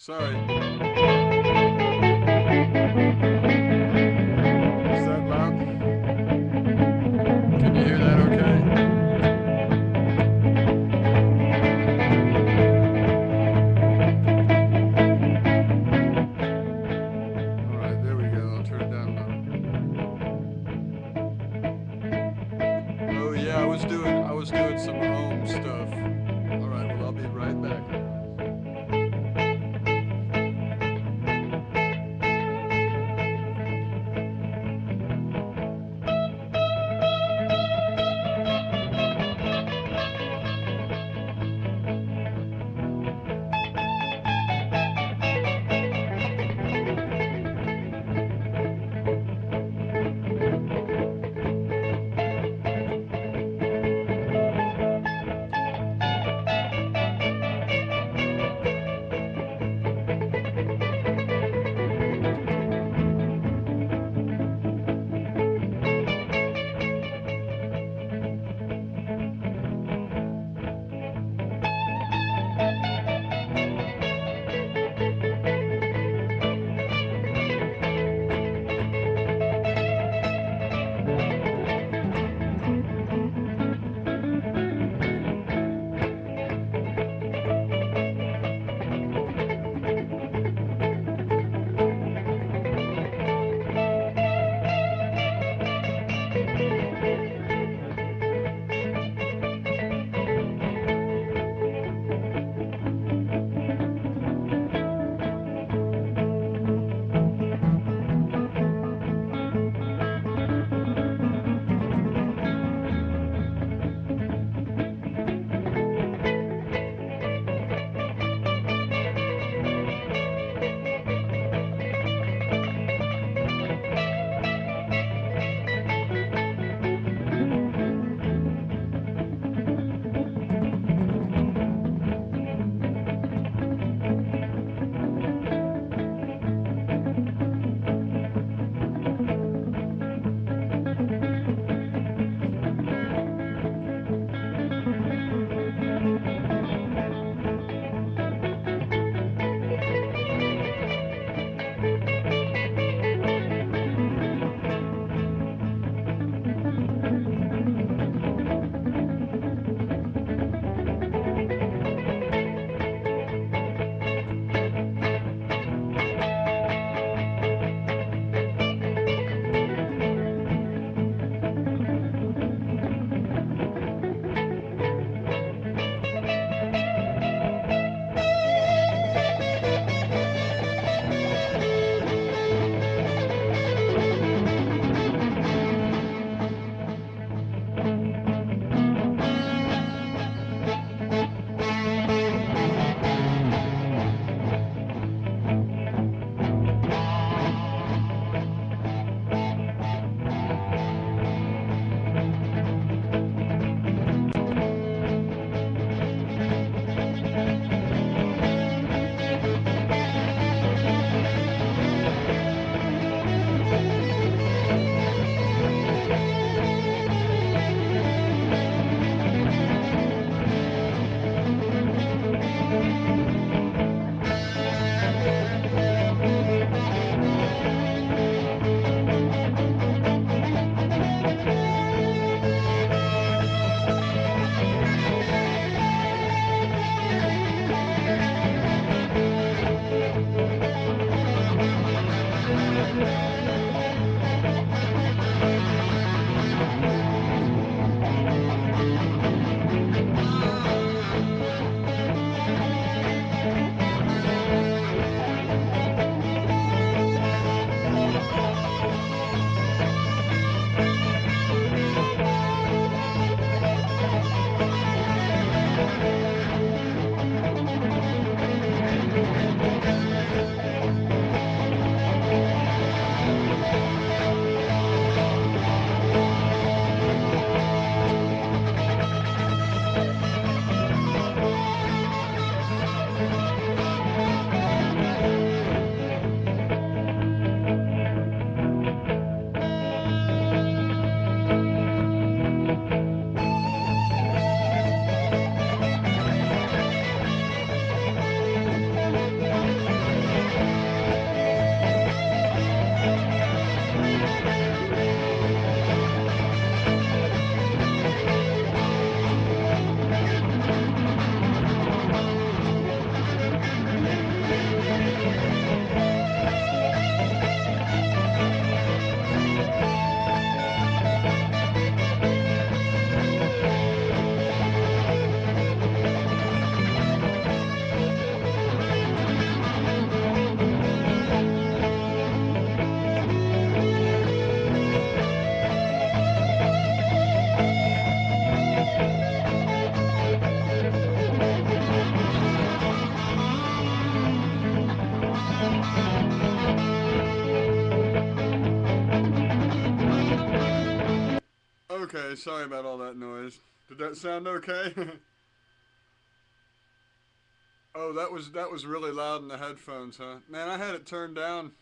Sorry. Sorry about all that noise. Did that sound okay? oh, that was that was really loud in the headphones, huh? Man, I had it turned down.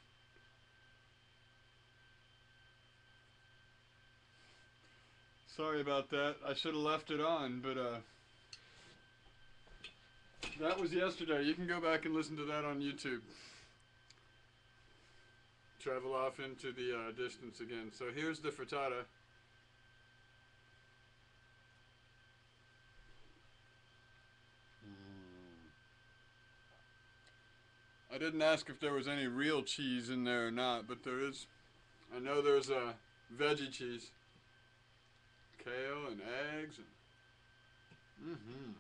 Sorry about that. I should have left it on, but uh that was yesterday. You can go back and listen to that on YouTube. Travel off into the uh, distance again. So here's the frittata. I didn't ask if there was any real cheese in there or not, but there is. I know there's a veggie cheese, kale and eggs. And, mm-hmm.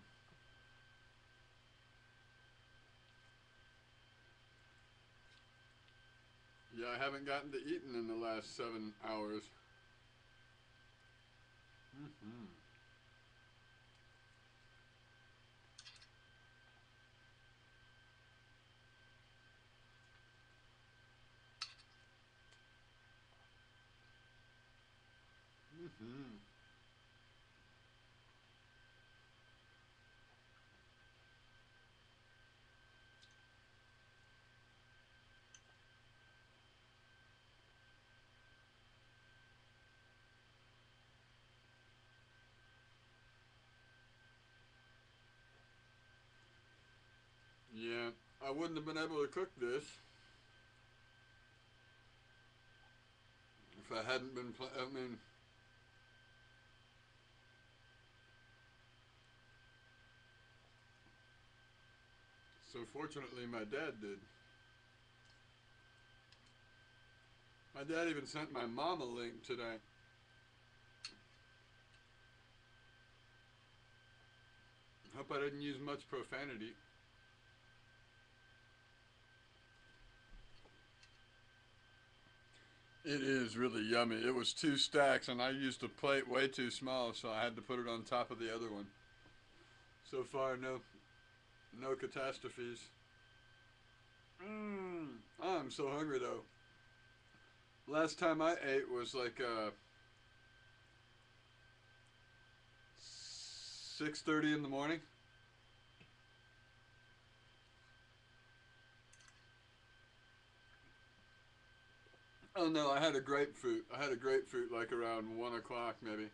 Yeah, I haven't gotten to eating in the last seven hours. Mm-hmm. Mm-hmm. Yeah, I wouldn't have been able to cook this if I hadn't been. I mean. So fortunately, my dad did. My dad even sent my mom a link today. Hope I didn't use much profanity. It is really yummy. It was two stacks, and I used a plate way too small, so I had to put it on top of the other one. So far, no no catastrophes. Mmm. Oh, I'm so hungry though. Last time I ate was like uh, 6.30 in the morning. Oh no, I had a grapefruit. I had a grapefruit like around 1 o'clock maybe.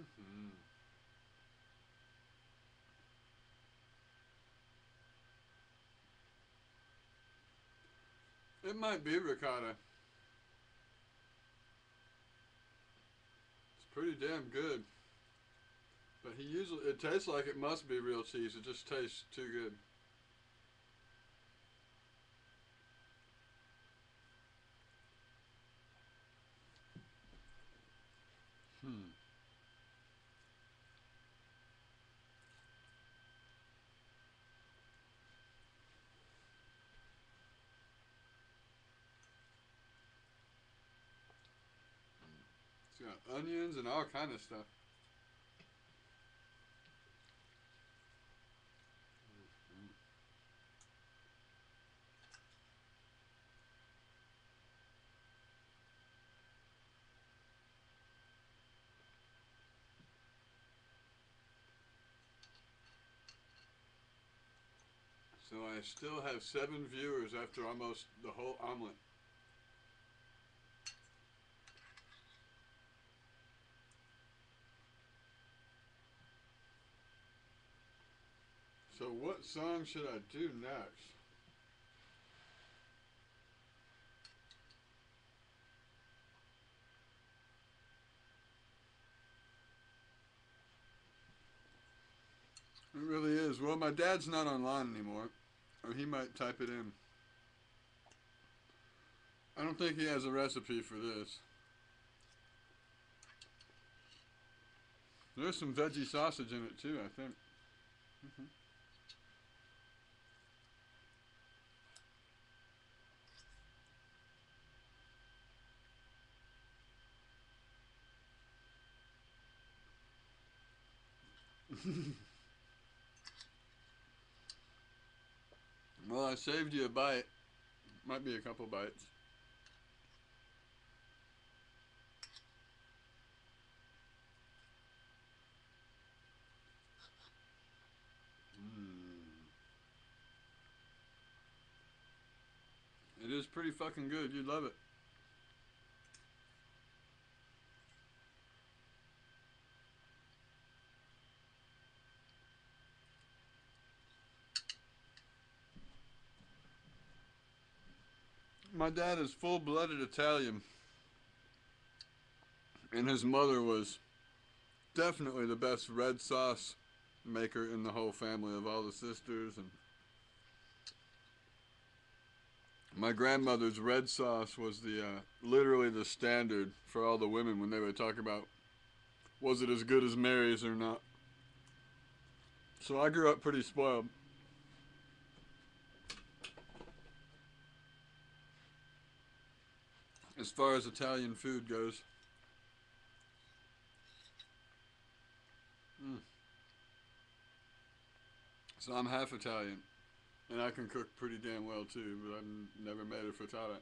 Mm-hmm. It might be ricotta. It's pretty damn good. But he usually, it tastes like it must be real cheese. It just tastes too good. Onions and all kind of stuff. So I still have seven viewers after almost the whole omelet. So what song should I do next? It really is. Well, my dad's not online anymore, or he might type it in. I don't think he has a recipe for this. There's some veggie sausage in it too, I think. Mm-hmm. well, I saved you a bite. Might be a couple bites. Hmm. It is pretty fucking good. You'd love it. My dad is full-blooded Italian. And his mother was definitely the best red sauce maker in the whole family of all the sisters and my grandmother's red sauce was the uh, literally the standard for all the women when they would talk about was it as good as Mary's or not. So I grew up pretty spoiled. As far as Italian food goes. Mm. So I'm half Italian. And I can cook pretty damn well too, but I've never made a frittata.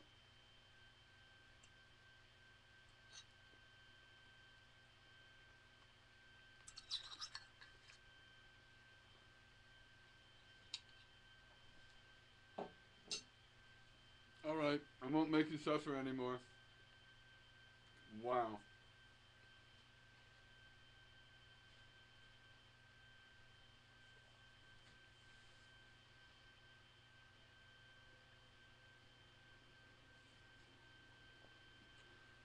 Alright, I won't make you suffer anymore. Wow.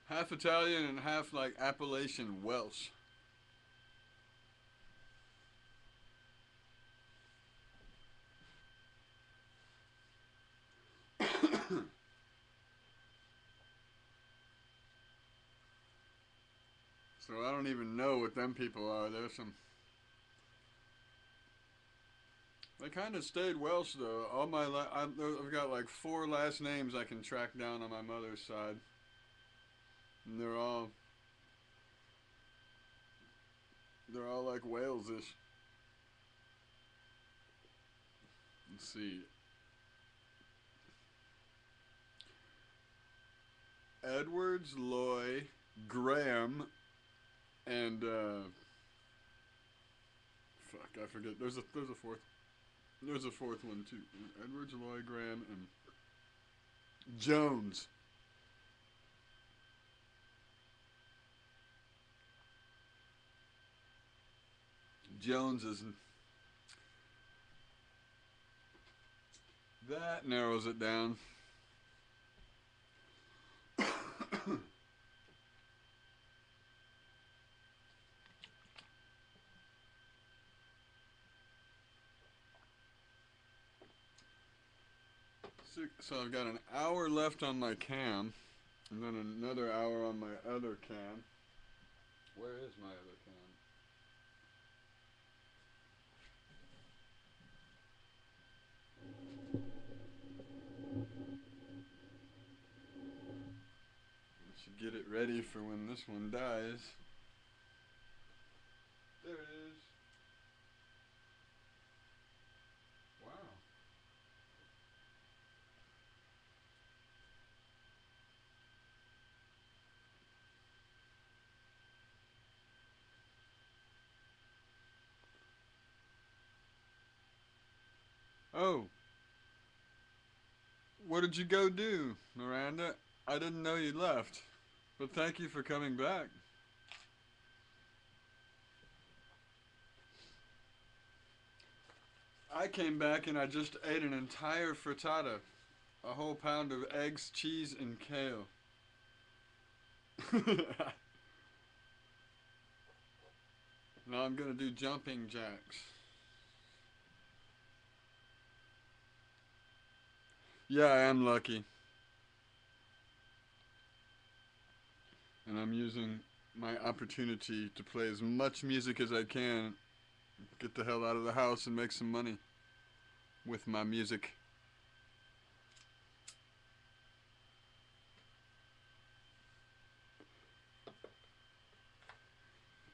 half Italian and half like Appalachian Welsh. so I don't even know what them people are. There's some. They kind of stayed Welsh though. All my I've got like four last names I can track down on my mother's side. And they're all they're all like Wales-ish. Let's see. Edwards, Loy, Graham, and uh, fuck, I forget. There's a there's a fourth. There's a fourth one too. Edwards, Loy, Graham, and Jones. Jones is that narrows it down. So I've got an hour left on my cam, and then another hour on my other cam. Where is my other cam? I should get it ready for when this one dies. There it is. Wow. Oh. What did you go do, Miranda? I didn't know you left. But thank you for coming back. I came back and I just ate an entire frittata. A whole pound of eggs, cheese, and kale. now I'm gonna do jumping jacks. Yeah, I am lucky. And I'm using my opportunity to play as much music as I can. Get the hell out of the house and make some money with my music.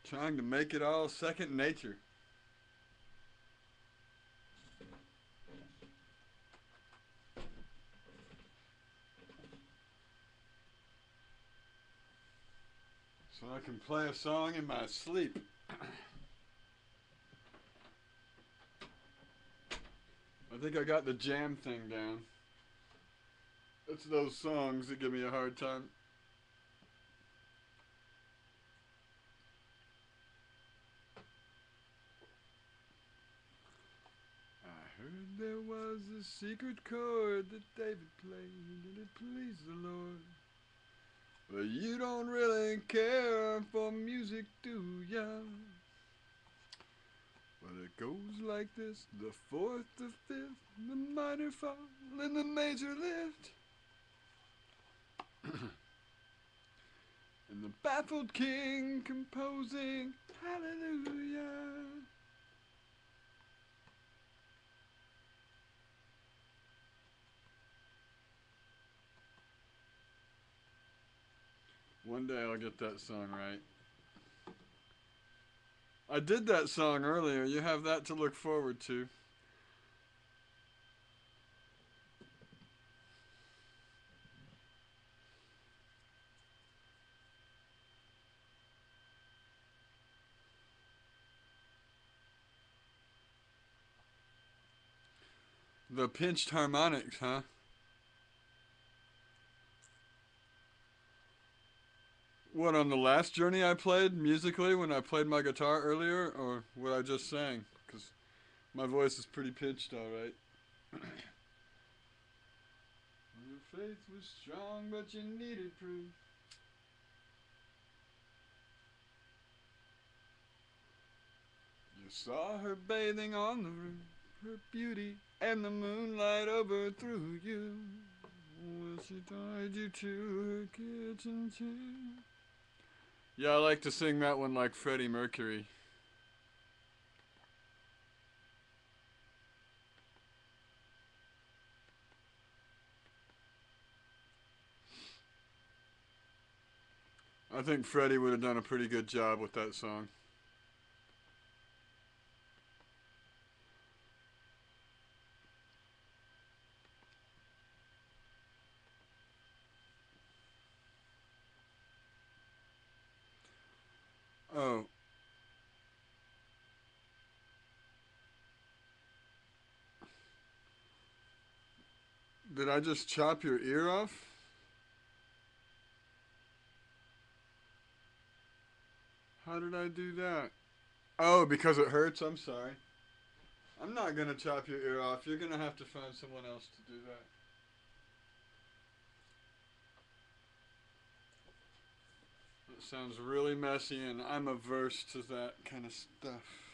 Trying to make it all second nature. So I can play a song in my sleep. I think I got the jam thing down. It's those songs that give me a hard time. I heard there was a secret chord that David played and it pleased the Lord. But you don't really care for music, do ya? But it goes like this the fourth, the fifth, the minor fall, and the major lift. and the baffled king composing hallelujah. One day I'll get that song right. I did that song earlier. You have that to look forward to. The pinched harmonics, huh? What, on the last journey I played musically when I played my guitar earlier, or what I just sang? Because my voice is pretty pitched, alright. Your faith was strong, but you needed proof. You saw her bathing on the roof, her beauty and the moonlight overthrew you. Well, she tied you to her kitchen chair. Yeah, I like to sing that one like Freddie Mercury. I think Freddie would have done a pretty good job with that song. Oh. Did I just chop your ear off? How did I do that? Oh, because it hurts? I'm sorry. I'm not gonna chop your ear off. You're gonna have to find someone else to do that. That sounds really messy, and I'm averse to that kind of stuff.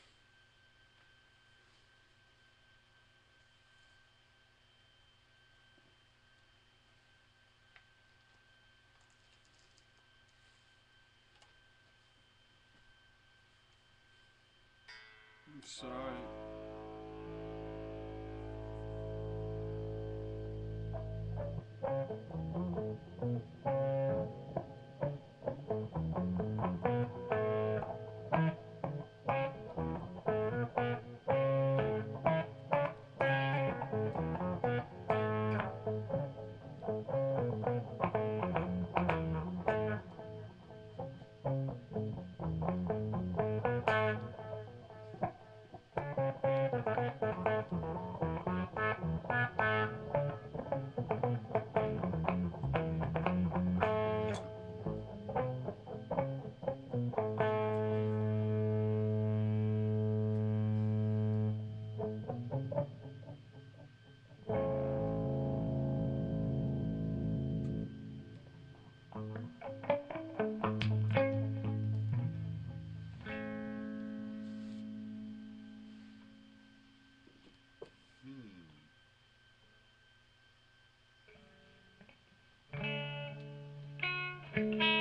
sorry. Sorry. My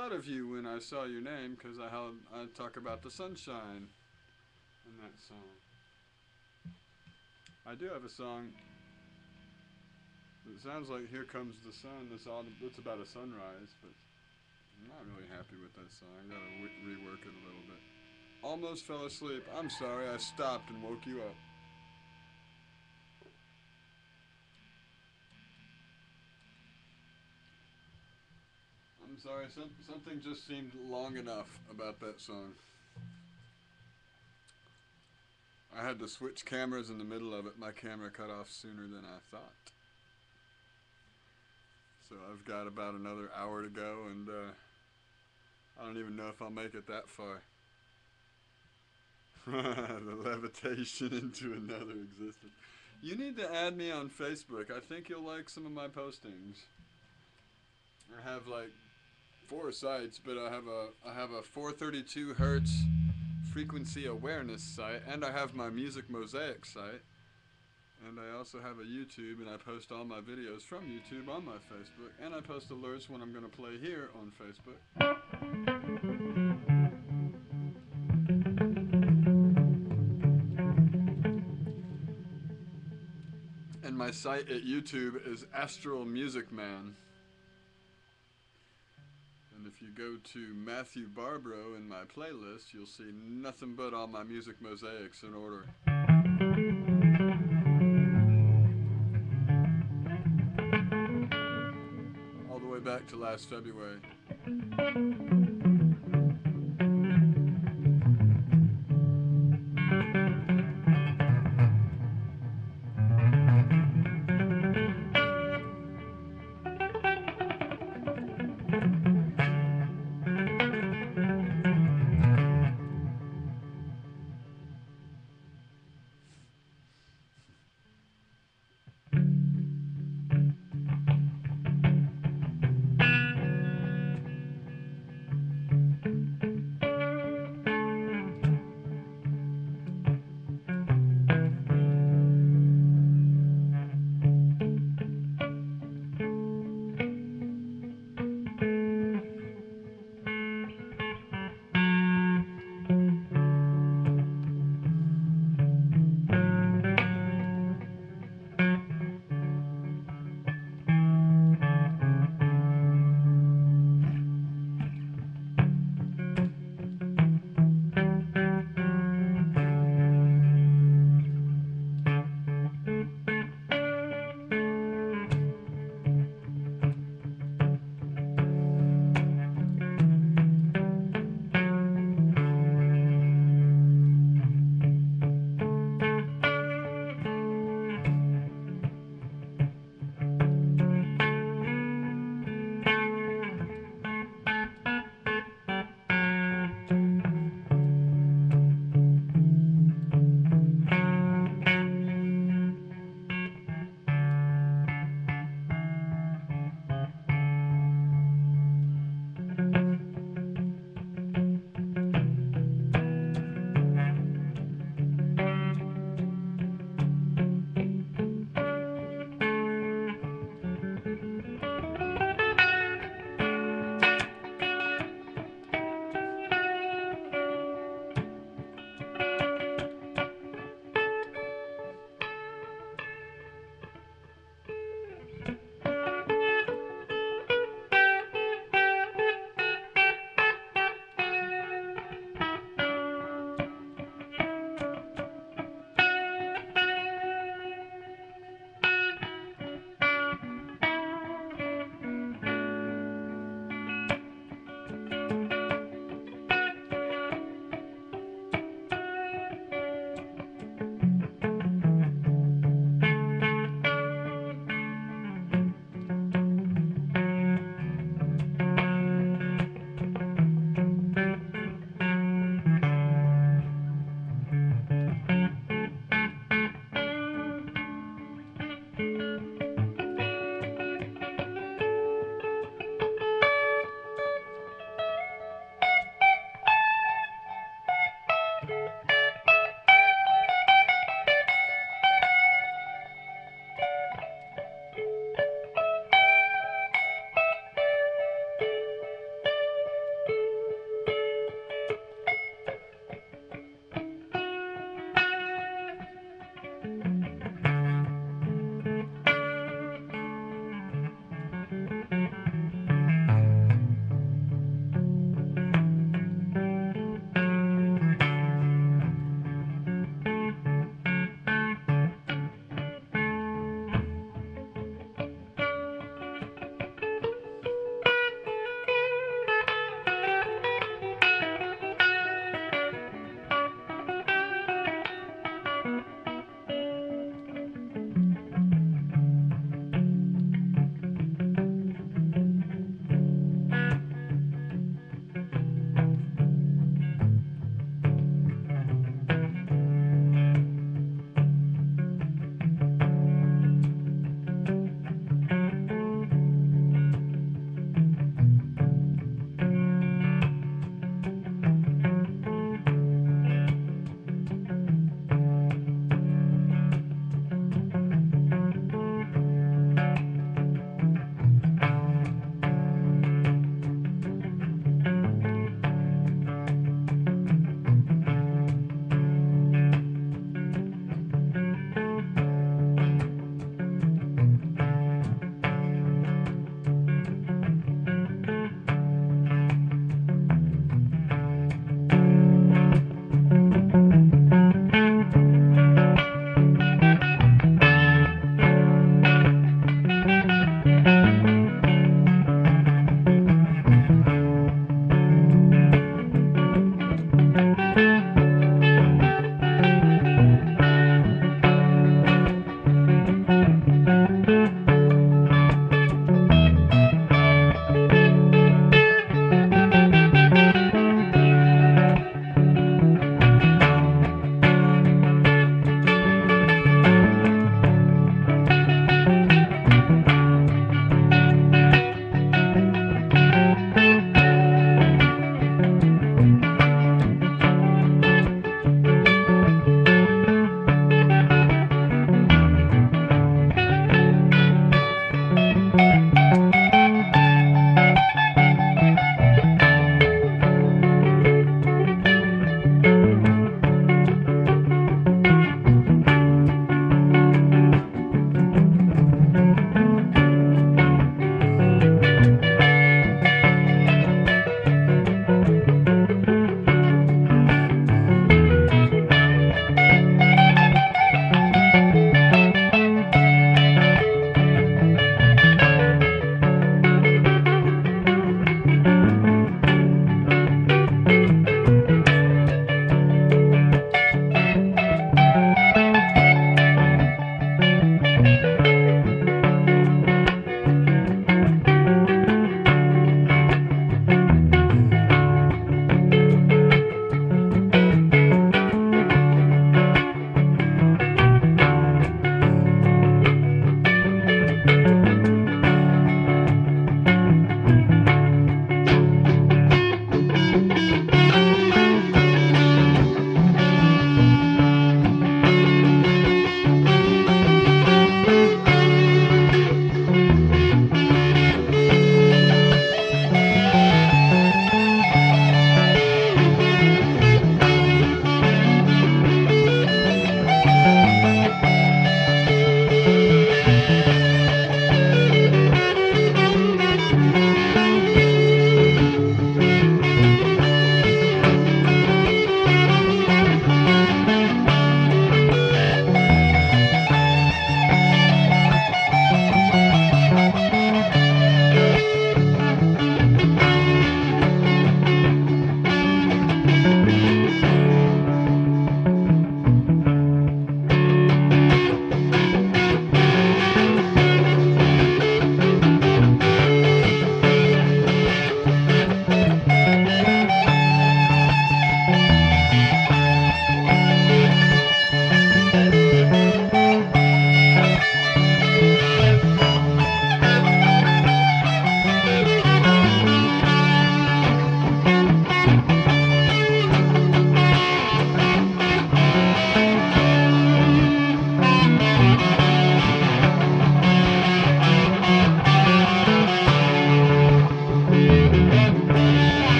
thought of you when I saw your name because I held, I talk about the sunshine in that song. I do have a song. that sounds like "Here Comes the Sun." It's all it's about a sunrise, but I'm not really happy with that song. I gotta rework it a little bit. Almost fell asleep. I'm sorry. I stopped and woke you up. Sorry. Some, something just seemed long enough about that song. I had to switch cameras in the middle of it. My camera cut off sooner than I thought. So I've got about another hour to go, and uh, I don't even know if I'll make it that far. the levitation into another existence. You need to add me on Facebook. I think you'll like some of my postings. I have like four sites, but I have a I have a 432 hertz frequency awareness site, and I have my music mosaic site, and I also have a YouTube, and I post all my videos from YouTube on my Facebook, and I post alerts when I'm going to play here on Facebook. And my site at YouTube is Astral Music Man. If you go to Matthew Barbaro in my playlist, you'll see nothing but all my music mosaics in order. All the way back to last February.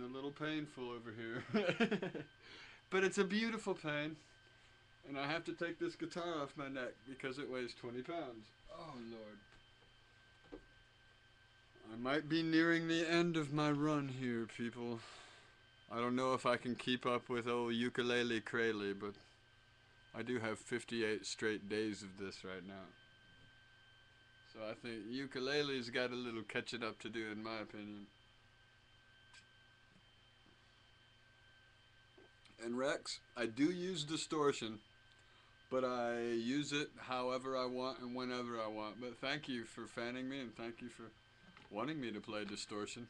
Getting a little painful over here. but it's a beautiful pain. And I have to take this guitar off my neck because it weighs 20 pounds. Oh, Lord. I might be nearing the end of my run here, people. I don't know if I can keep up with old ukulele Krayley, but I do have 58 straight days of this right now. So I think ukulele's got a little catching up to do, in my opinion. And Rex, I do use distortion, but I use it however I want and whenever I want. But thank you for fanning me and thank you for wanting me to play distortion.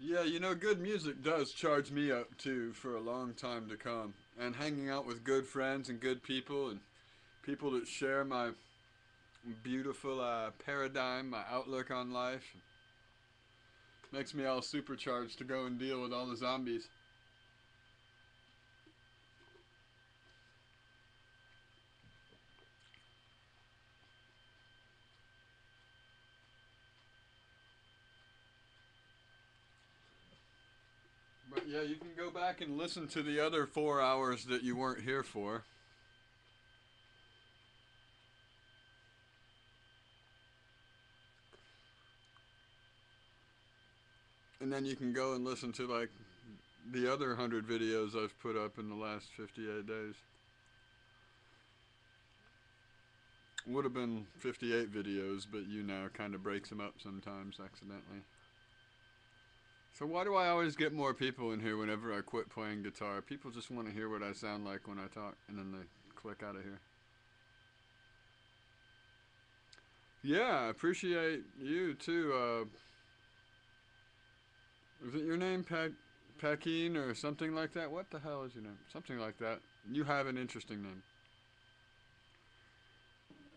Yeah, you know, good music does charge me up too for a long time to come. And hanging out with good friends and good people and people that share my beautiful uh, paradigm, my outlook on life, makes me all supercharged to go and deal with all the zombies. But yeah, you can go back and listen to the other four hours that you weren't here for. And then you can go and listen to like the other 100 videos I've put up in the last 58 days. Would have been 58 videos, but YouNow kind of breaks them up sometimes accidentally. So why do I always get more people in here whenever I quit playing guitar? People just want to hear what I sound like when I talk, and then they click out of here. Yeah, I appreciate you too. Uh, is it your name, pa- Paquin, or something like that? What the hell is your name? Something like that. You have an interesting name.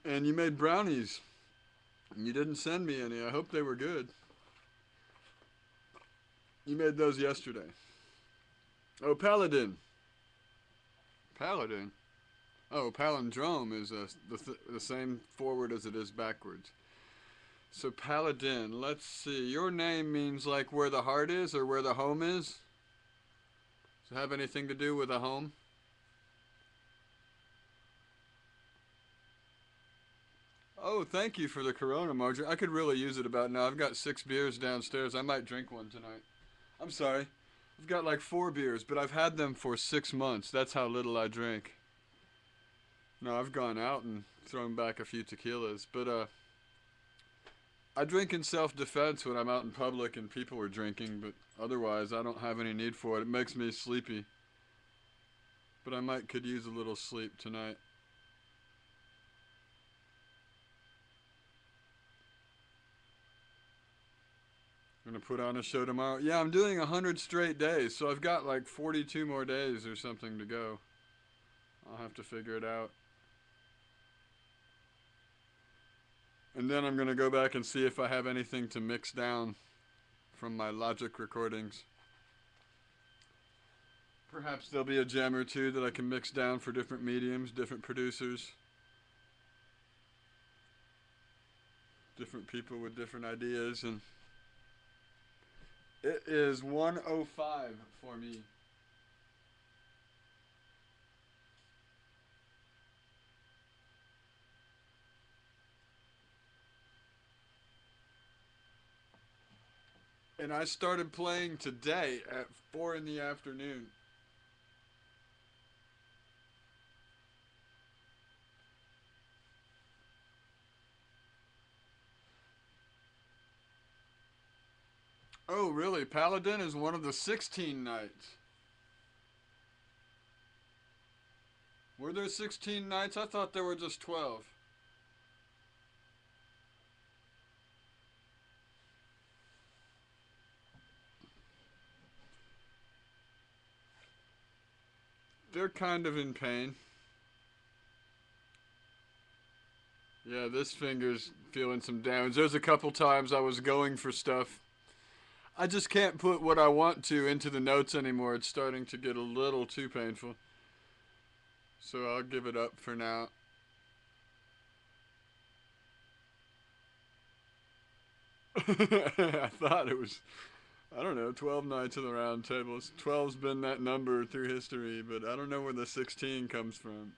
And you made brownies. You didn't send me any. I hope they were good. You made those yesterday. Oh, Paladin. Paladin. Oh, palindrome is a, the, th the same forward as it is backwards. So Paladin, let's see. Your name means like where the heart is or where the home is? Does it have anything to do with a home? Oh, thank you for the Corona, Marjorie. I could really use it about now. I've got six beers downstairs. I might drink one tonight. I'm sorry. I've got like four beers, but I've had them for six months. That's how little I drink. No, I've gone out and thrown back a few tequilas, but uh, I drink in self-defense when I'm out in public and people are drinking, but otherwise I don't have any need for it. It makes me sleepy. But I might could use a little sleep tonight. Gonna put on a show tomorrow. Yeah, I'm doing 100 straight days, so I've got like 42 more days or something to go. I'll have to figure it out. And then I'm gonna go back and see if I have anything to mix down from my Logic recordings. Perhaps there'll be a gem or two that I can mix down for different mediums, different producers. Different people with different ideas and it is 105 for me. And I started playing today at 4 in the afternoon. Oh, really? Paladin is one of the 16 knights. Were there 16 knights? I thought there were just 12. They're kind of in pain. Yeah, this finger's feeling some damage. There's a couple times I was going for stuff I just can't put what I want to into the notes anymore. It's starting to get a little too painful. So I'll give it up for now. I thought it was, I don't know, 12 Knights of the Round Table. 12's been that number through history, but I don't know where the 16 comes from.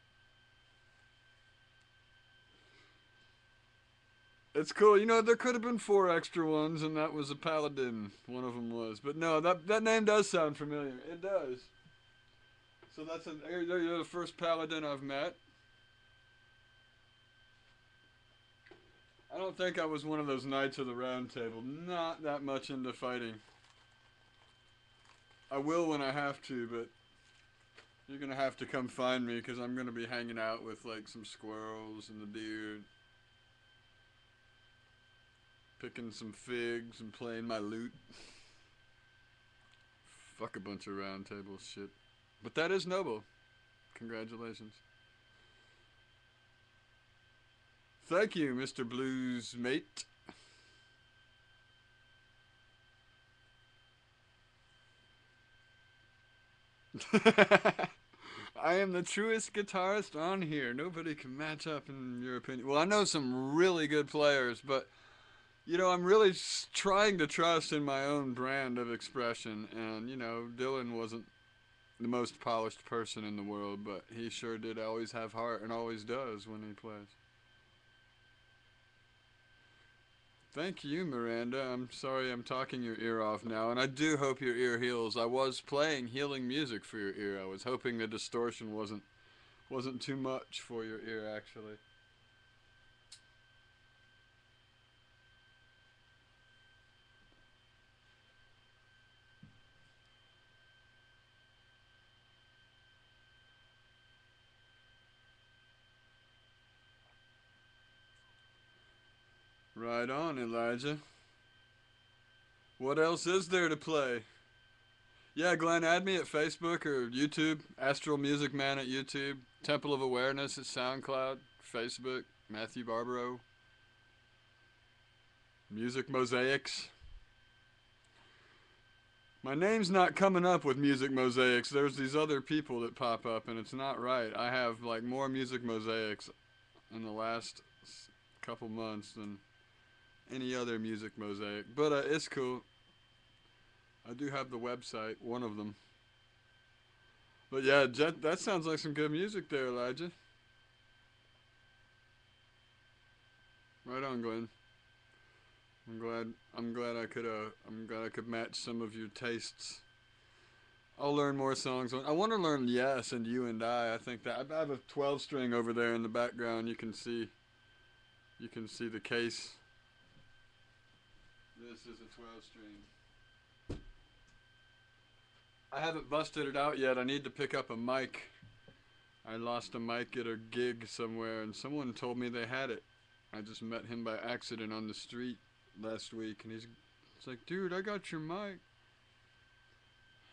It's cool. You know, there could have been four extra ones, and that was a paladin. One of them was, but no, that that name does sound familiar. It does. So that's a, you're the first paladin I've met. I don't think I was one of those knights of the round table. Not that much into fighting. I will when I have to, but you're gonna have to come find me because I'm gonna be hanging out with like some squirrels and the deer picking some figs and playing my lute. Fuck a bunch of round table shit. But that is noble. Congratulations. Thank you, Mr. Blues mate. I am the truest guitarist on here. Nobody can match up in your opinion. Well, I know some really good players, but you know, I'm really trying to trust in my own brand of expression. And, you know, Dylan wasn't the most polished person in the world, but he sure did always have heart and always does when he plays. Thank you, Miranda. I'm sorry I'm talking your ear off now, and I do hope your ear heals. I was playing healing music for your ear. I was hoping the distortion wasn't wasn't too much for your ear actually. Right on, Elijah. What else is there to play? Yeah, Glenn, add me at Facebook or YouTube. Astral Music Man at YouTube. Temple of Awareness at SoundCloud, Facebook. Matthew Barbaro. Music Mosaics. My name's not coming up with Music Mosaics. There's these other people that pop up, and it's not right. I have like more Music Mosaics in the last couple months than any other music mosaic. But uh, it's cool. I do have the website, one of them. But yeah, Jet, that sounds like some good music there, Elijah. Right on, Glenn. I'm glad. I'm glad I could. Uh, I'm glad I could match some of your tastes. I'll learn more songs. I want to learn Yes and You and I. I think that I have a 12 string over there in the background. You can see. You can see the case. This is a 12 string. I haven't busted it out yet. I need to pick up a mic. I lost a mic at a gig somewhere and someone told me they had it. I just met him by accident on the street last week and he's it's like, dude, I got your mic.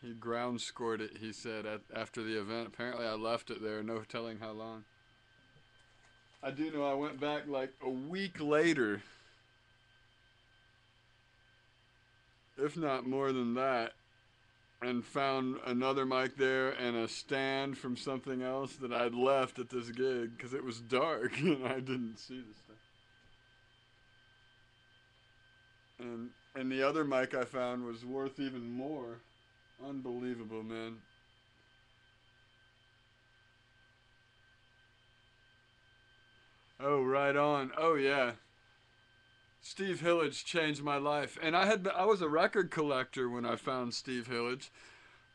He ground scored it, he said, at, after the event. Apparently I left it there, no telling how long. I do know I went back like a week later if not more than that, and found another mic there and a stand from something else that I'd left at this gig because it was dark and I didn't see the stuff. And and the other mic I found was worth even more. Unbelievable, man. Oh, right on. Oh, yeah. Steve Hillage changed my life, and I had I was a record collector when I found Steve Hillage,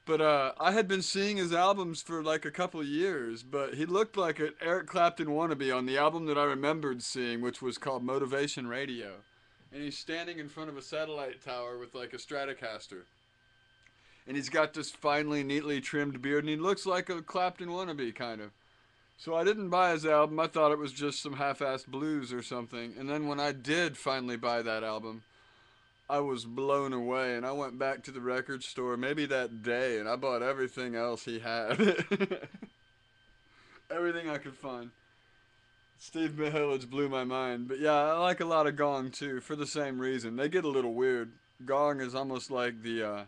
but uh, I had been seeing his albums for like a couple years. But he looked like an Eric Clapton wannabe on the album that I remembered seeing, which was called Motivation Radio, and he's standing in front of a satellite tower with like a Stratocaster, and he's got this finely, neatly trimmed beard, and he looks like a Clapton wannabe kind of. So I didn't buy his album. I thought it was just some half-assed blues or something. And then when I did finally buy that album, I was blown away. And I went back to the record store maybe that day, and I bought everything else he had. everything I could find. Steve Mihillage blew my mind. But yeah, I like a lot of Gong too, for the same reason. They get a little weird. Gong is almost like the uh,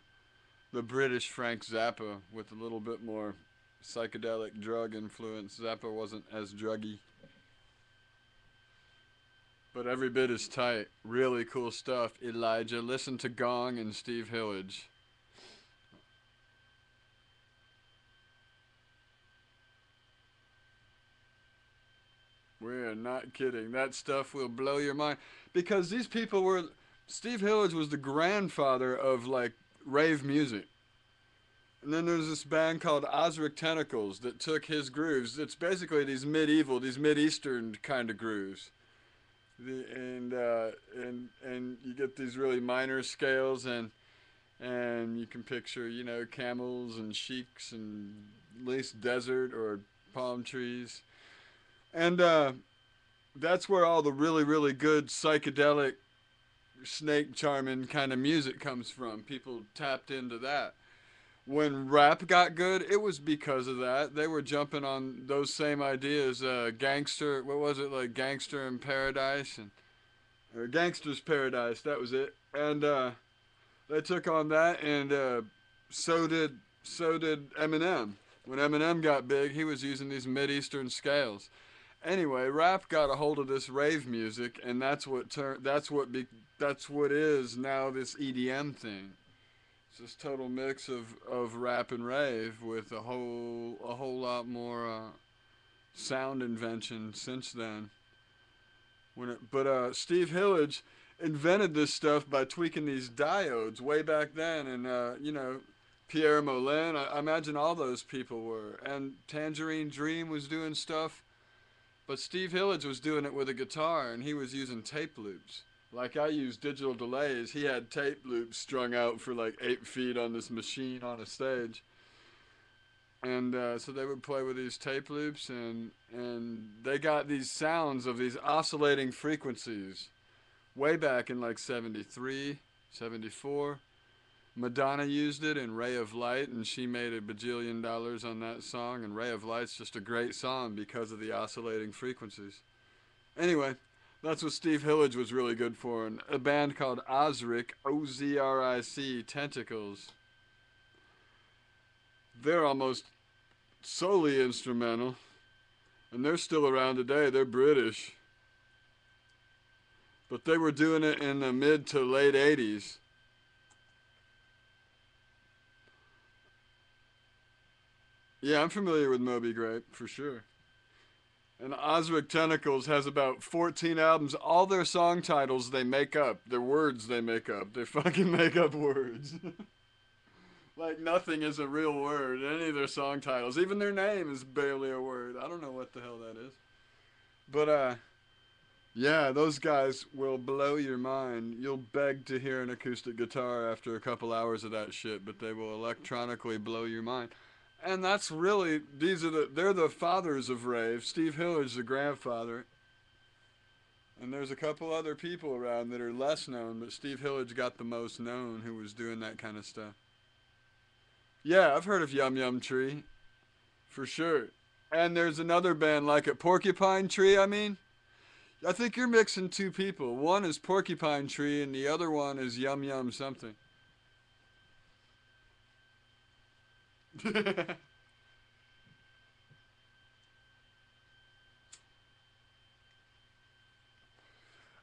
the British Frank Zappa with a little bit more psychedelic drug influence. Zappa wasn't as druggy. But every bit is tight. Really cool stuff. Elijah, listen to Gong and Steve Hillage. We're not kidding. That stuff will blow your mind. Because these people were. Steve Hillage was the grandfather of, like, rave music. And then there's this band called Ozric Tentacles that took his grooves. It's basically these medieval, these mid-eastern kind of grooves. The, and uh, and and you get these really minor scales and and you can picture you know camels and sheiks and least desert or palm trees and uh, that's where all the really really good psychedelic snake charming kind of music comes from people tapped into that when rap got good, it was because of that. They were jumping on those same ideas. Uh, gangster, what was it like? Gangster in Paradise and or Gangster's Paradise. That was it. And uh, they took on that, and uh, so did so did Eminem. When Eminem got big, he was using these mid eastern scales. Anyway, rap got a hold of this rave music, and that's what turned. That's what be. That's what is now this EDM thing this total mix of, of rap and rave with a whole a whole lot more uh, sound invention since then. When it, but uh, Steve Hillage invented this stuff by tweaking these diodes way back then, and uh, you know Pierre Moerlen. I, I imagine all those people were, and Tangerine Dream was doing stuff, but Steve Hillage was doing it with a guitar, and he was using tape loops like I use digital delays, he had tape loops strung out for like eight feet on this machine on a stage. And uh, so they would play with these tape loops, and and they got these sounds of these oscillating frequencies, way back in like 73, 74. Madonna used it in Ray of Light, and she made a bajillion dollars on that song. And Ray of Light's just a great song because of the oscillating frequencies. Anyway, that's what Steve Hillage was really good for. And a band called Ozric, O Z R I C, Tentacles. They're almost solely instrumental. And they're still around today. They're British. But they were doing it in the mid to late 80s. Yeah, I'm familiar with Moby Grape, for sure. And Ozric Tentacles has about 14 albums. All their song titles they make up. Their words they make up. They fucking make up words. like nothing is a real word. Any of their song titles. Even their name is barely a word. I don't know what the hell that is. But uh yeah, those guys will blow your mind. You'll beg to hear an acoustic guitar after a couple hours of that shit, but they will electronically blow your mind and that's really these are the they're the fathers of rave. Steve Hiller's the grandfather. And there's a couple other people around that are less known, but Steve Hillage got the most known who was doing that kind of stuff. Yeah, I've heard of Yum Yum Tree. For sure. And there's another band like it, Porcupine Tree, I mean. I think you're mixing two people. One is Porcupine Tree and the other one is Yum Yum something.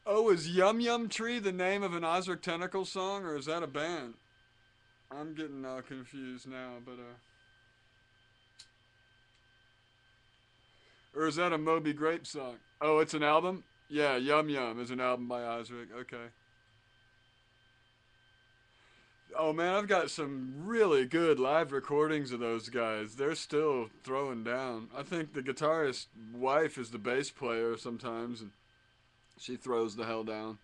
oh, is Yum Yum Tree the name of an Ozric Tentacle song, or is that a band? I'm getting uh, confused now, but uh... Or is that a Moby Grape song? Oh, it's an album? Yeah, Yum Yum is an album by Ozric. Okay. Oh man, I've got some really good live recordings of those guys. They're still throwing down. I think the guitarist's wife is the bass player sometimes, and she throws the hell down.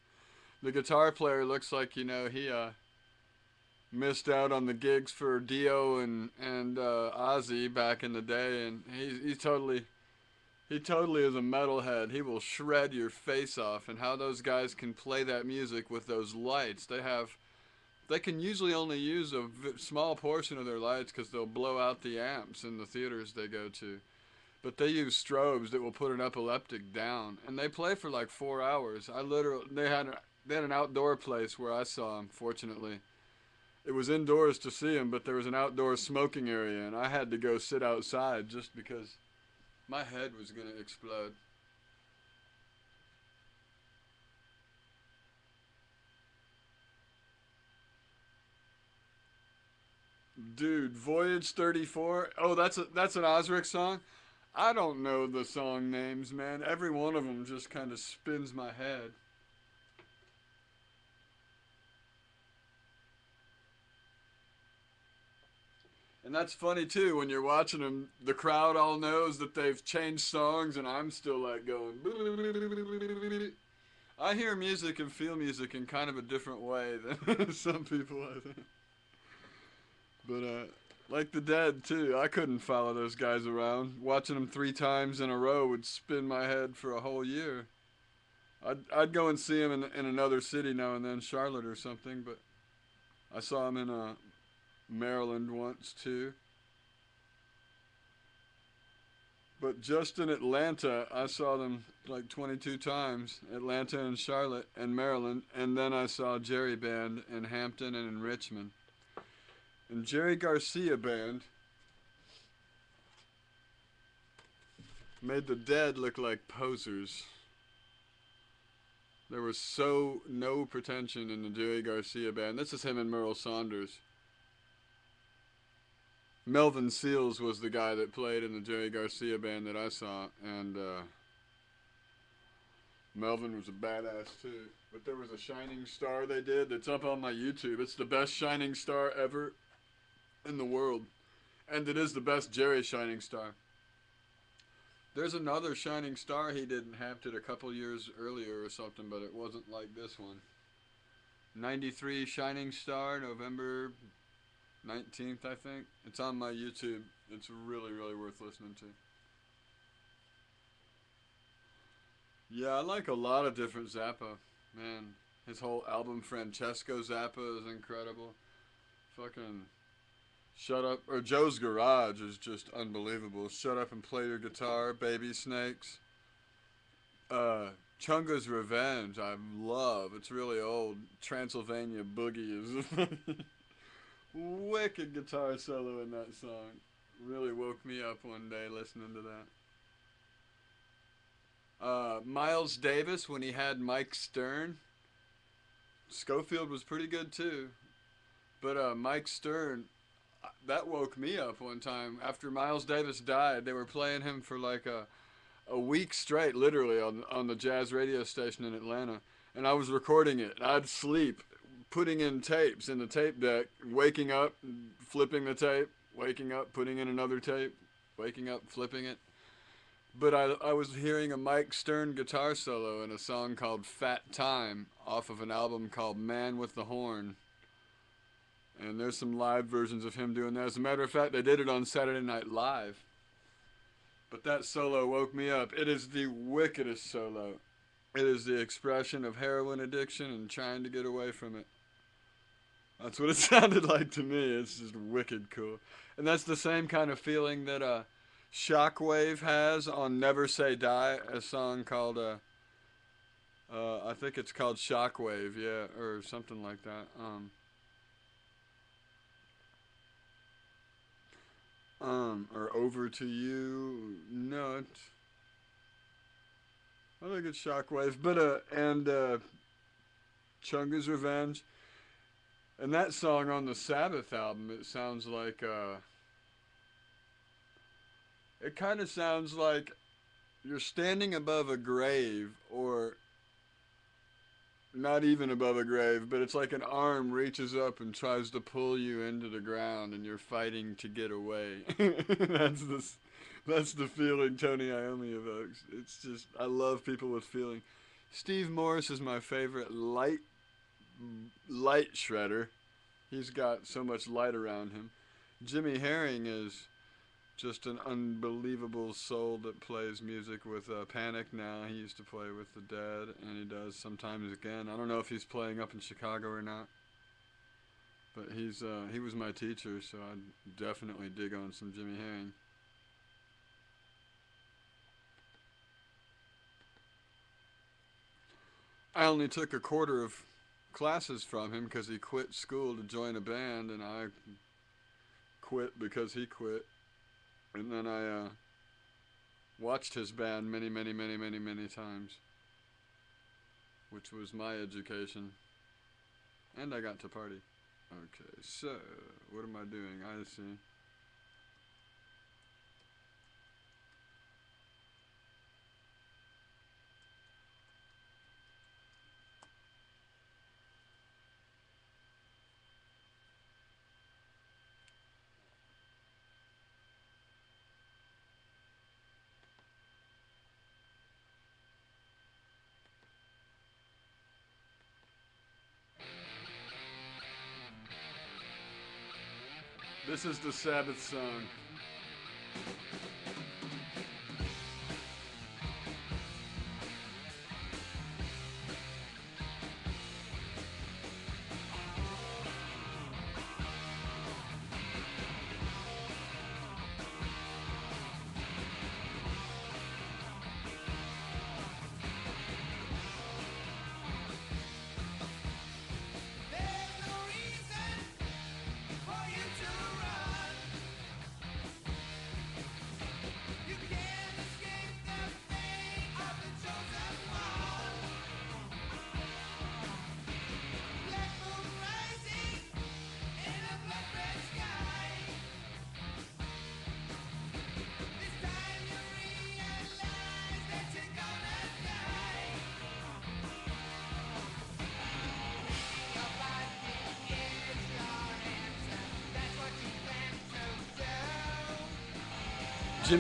The guitar player looks like you know he uh, missed out on the gigs for Dio and and uh, Ozzy back in the day, and he he totally he totally is a metalhead. He will shred your face off, and how those guys can play that music with those lights. They have they can usually only use a small portion of their lights because they'll blow out the amps in the theaters they go to. But they use strobes that will put an epileptic down, and they play for like four hours. I literally they had they had an outdoor place where I saw them. Fortunately, it was indoors to see them, but there was an outdoor smoking area, and I had to go sit outside just because my head was gonna explode. Dude, Voyage 34. Oh, that's a, that's an Ozric song. I don't know the song names, man. Every one of them just kind of spins my head. And that's funny too when you're watching them. The crowd all knows that they've changed songs, and I'm still like going. I hear music and feel music in kind of a different way than some people. I think. But uh, like the Dead too, I couldn't follow those guys around. Watching them three times in a row would spin my head for a whole year. I'd I'd go and see them in in another city now and then, Charlotte or something. But I saw them in uh, Maryland once too. But just in Atlanta, I saw them like 22 times. Atlanta and Charlotte and Maryland, and then I saw Jerry Band in Hampton and in Richmond. And Jerry Garcia Band made the dead look like posers. There was so no pretension in the Jerry Garcia Band. This is him and Merle Saunders. Melvin Seals was the guy that played in the Jerry Garcia band that I saw, and uh, Melvin was a badass too. But there was a Shining Star they did that's up on my YouTube. It's the best Shining Star ever in the world, and it is the best Jerry Shining Star. There's another Shining Star he did in Hampton a couple years earlier or something, but it wasn't like this one. 93 Shining Star, November 19th, I think. It's on my YouTube. It's really, really worth listening to. Yeah, I like a lot of different Zappa. Man, his whole album Francesco Zappa is incredible. Fucking Shut Up, or Joe's Garage is just unbelievable. Shut Up and Play Your Guitar, Baby Snakes. Uh, Chunga's Revenge, I love. It's really old. Transylvania Boogie is wicked guitar solo in that song. Really woke me up one day listening to that. Uh, Miles Davis when he had Mike Stern. Scofield was pretty good too, but uh, Mike Stern, that woke me up one time after Miles Davis died. They were playing him for like a a week straight, literally on on the jazz radio station in Atlanta, and I was recording it. I'd sleep putting in tapes in the tape deck, waking up, flipping the tape, waking up, putting in another tape, waking up, flipping it. But I, I was hearing a Mike Stern guitar solo in a song called Fat Time off of an album called Man with the Horn. And there's some live versions of him doing that. As a matter of fact, they did it on Saturday Night Live. But that solo woke me up. It is the wickedest solo. It is the expression of heroin addiction and trying to get away from it. That's what it sounded like to me. It's just wicked cool. And that's the same kind of feeling that uh, Shockwave has on Never Say Die, a song called, uh, uh, I think it's called Shockwave, yeah, or something like that. Um, um, or Over to You. No, I think it's Shockwave. But, uh, and, uh, Chunga's Revenge. And that song on the Sabbath album, it sounds like, uh, it kind of sounds like you're standing above a grave, or not even above a grave, but it's like an arm reaches up and tries to pull you into the ground, and you're fighting to get away. that's the, that's the feeling Tony Iommi evokes. It's just, I love people with feeling. Steve Morse is my favorite light light shredder. He's got so much light around him. Jimmy Herring is just an unbelievable soul that plays music with uh, Panic now. He used to play with the Dead, and he does sometimes again. I don't know if he's playing up in Chicago or not, but he's uh, he was my teacher, so I definitely dig on some Jimmy Herring. I only took a quarter of classes from him because he quit school to join a band, and I quit because he quit. And then I uh, watched his band many, many, many, many, many times, which was my education. And I got to party. Okay, so what am I doing? I see. This is the Sabbath song.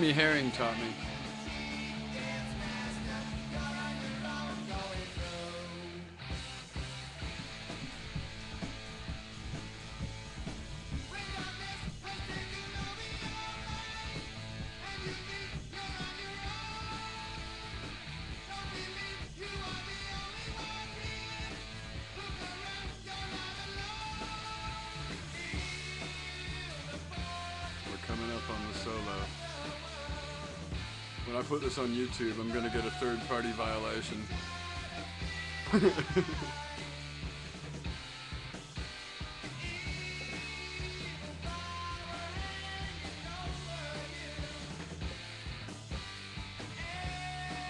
Jimmy Herring taught me. Put this on YouTube, I'm gonna get a third party violation.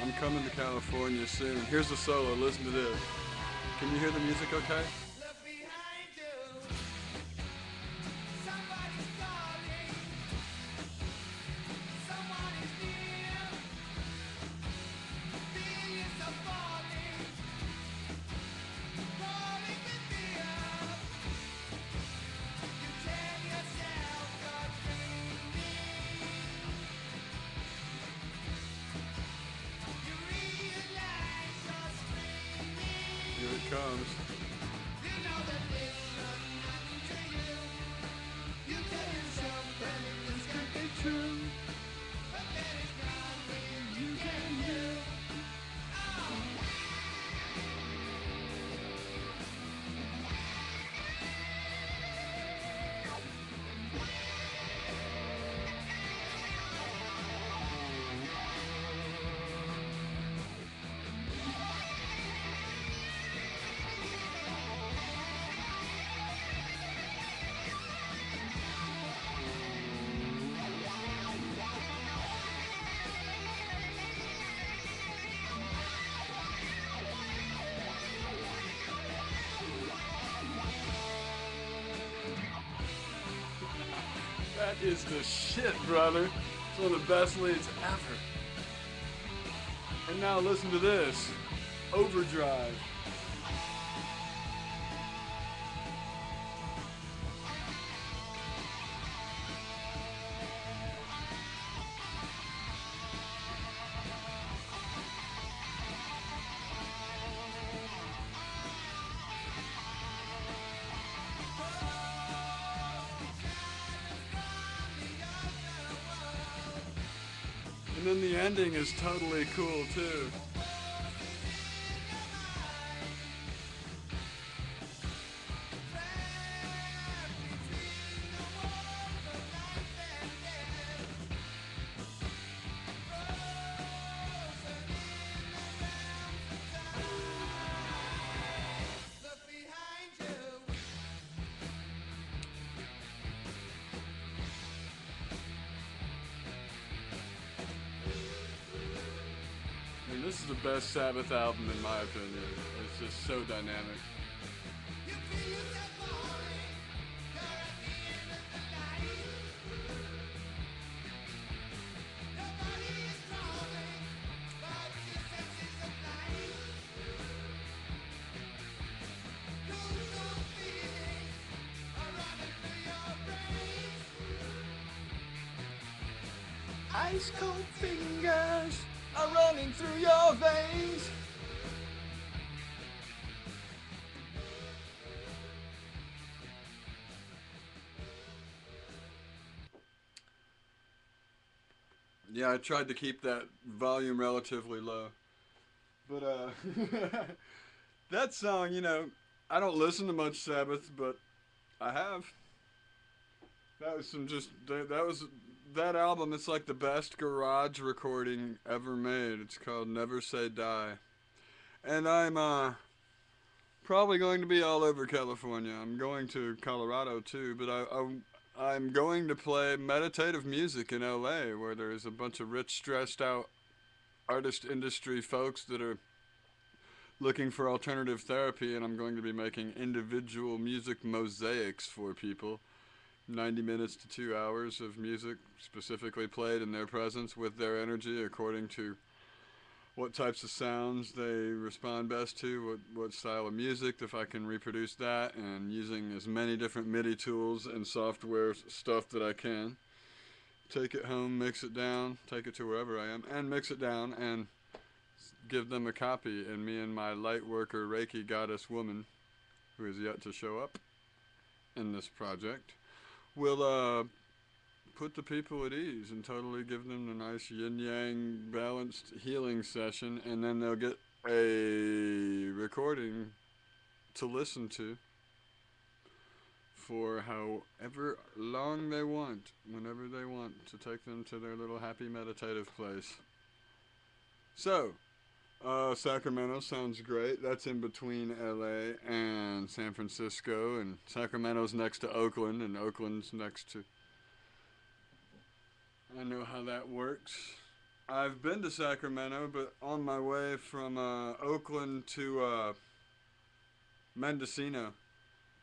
I'm coming to California soon. Here's the solo. Listen to this. Can you hear the music okay? That is the shit, brother. It's one of the best leads ever. And now listen to this Overdrive. Ending is totally cool too. Best Sabbath album in my opinion. It's just so dynamic. Yeah, I tried to keep that volume relatively low. But uh that song, you know, I don't listen to much Sabbath, but I have. That was some just that, was that album. It's like the best garage recording ever made. It's called Never Say Die, and I'm uh probably going to be all over California. I'm going to Colorado too, but I, I I'm going to play meditative music in LA, where there's a bunch of rich, stressed out artist industry folks that are looking for alternative therapy, and I'm going to be making individual music mosaics for people. 90 minutes to two hours of music specifically played in their presence with their energy according to what types of sounds they respond best to, what, what style of music, if I can reproduce that, and using as many different MIDI tools and software stuff that I can. Take it home, mix it down, take it to wherever I am, and mix it down and give them a copy. And me and my light worker Reiki goddess woman, who is yet to show up in this project, will uh, put the people at ease and totally give them a nice yin yang balanced healing session, and then they'll get a recording to listen to for however long they want, whenever they want, to take them to their little happy meditative place. So, uh, Sacramento sounds great. That's in between LA and San Francisco, and Sacramento's next to Oakland, and Oakland's next to. I know how that works. I've been to Sacramento, but on my way from uh, Oakland to uh, Mendocino,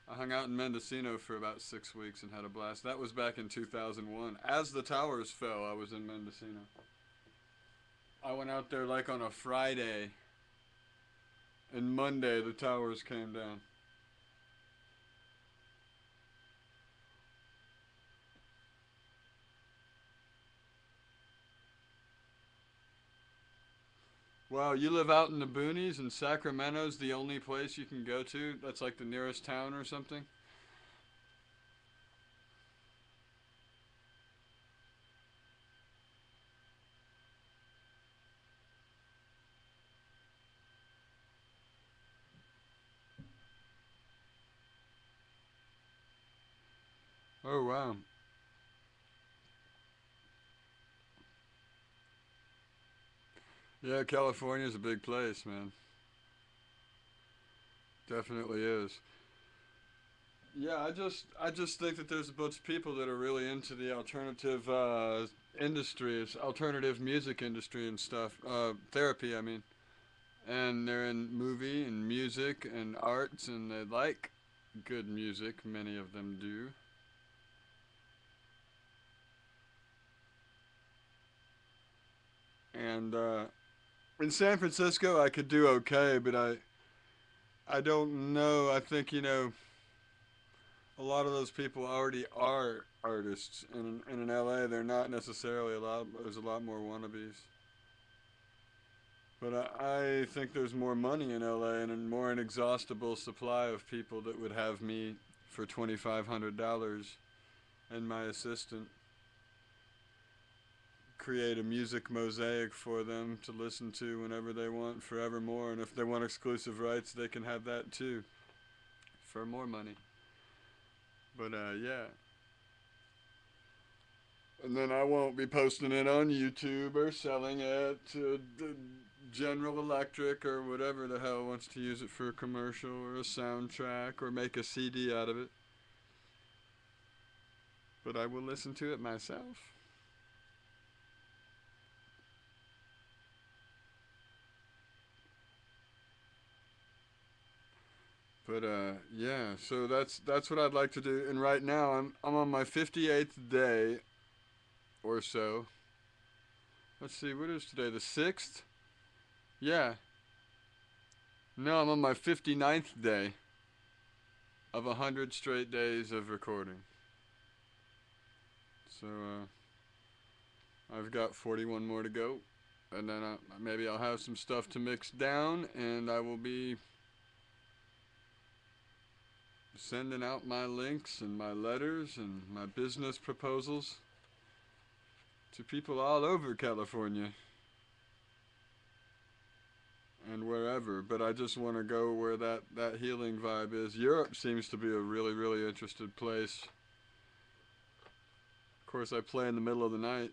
I hung out in Mendocino for about six weeks and had a blast. That was back in 2001. As the towers fell, I was in Mendocino. I went out there like on a Friday, and Monday the towers came down. Wow, you live out in the boonies and Sacramento's the only place you can go to? That's like the nearest town or something? Oh, wow. Yeah, California's a big place, man. Definitely is. Yeah, I just I just think that there's a bunch of people that are really into the alternative uh, industry, it's alternative music industry and stuff. Uh, therapy, I mean. And they're in movie and music and arts, and they like good music. Many of them do. And uh, in San Francisco, I could do okay, but I I don't know. I think you know a lot of those people already are artists, and in, LA, they're not necessarily a lot. There's a lot more wannabes. But I, I think there's more money in LA and a more inexhaustible supply of people that would have me for twenty five hundred dollars and my assistant create a music mosaic for them to listen to whenever they want forevermore and if they want exclusive rights they can have that too for more money but uh yeah and then I won't be posting it on YouTube or selling it to General Electric or whatever the hell wants to use it for a commercial or a soundtrack or make a CD out of it. But I will listen to it myself. But uh, yeah, so that's that's what I'd like to do. And right now, I'm I'm on my 58th day, or so. Let's see, what is today? The sixth? Yeah. No, I'm on my 59th day of a hundred straight days of recording. So uh, I've got 41 more to go, and then uh, maybe I'll have some stuff to mix down, and I will be sending out my links and my letters and my business proposals to people all over California and wherever. But I just want to go where that, that healing vibe is. Europe seems to be a really, really interested place. Of course, I play in the middle of the night,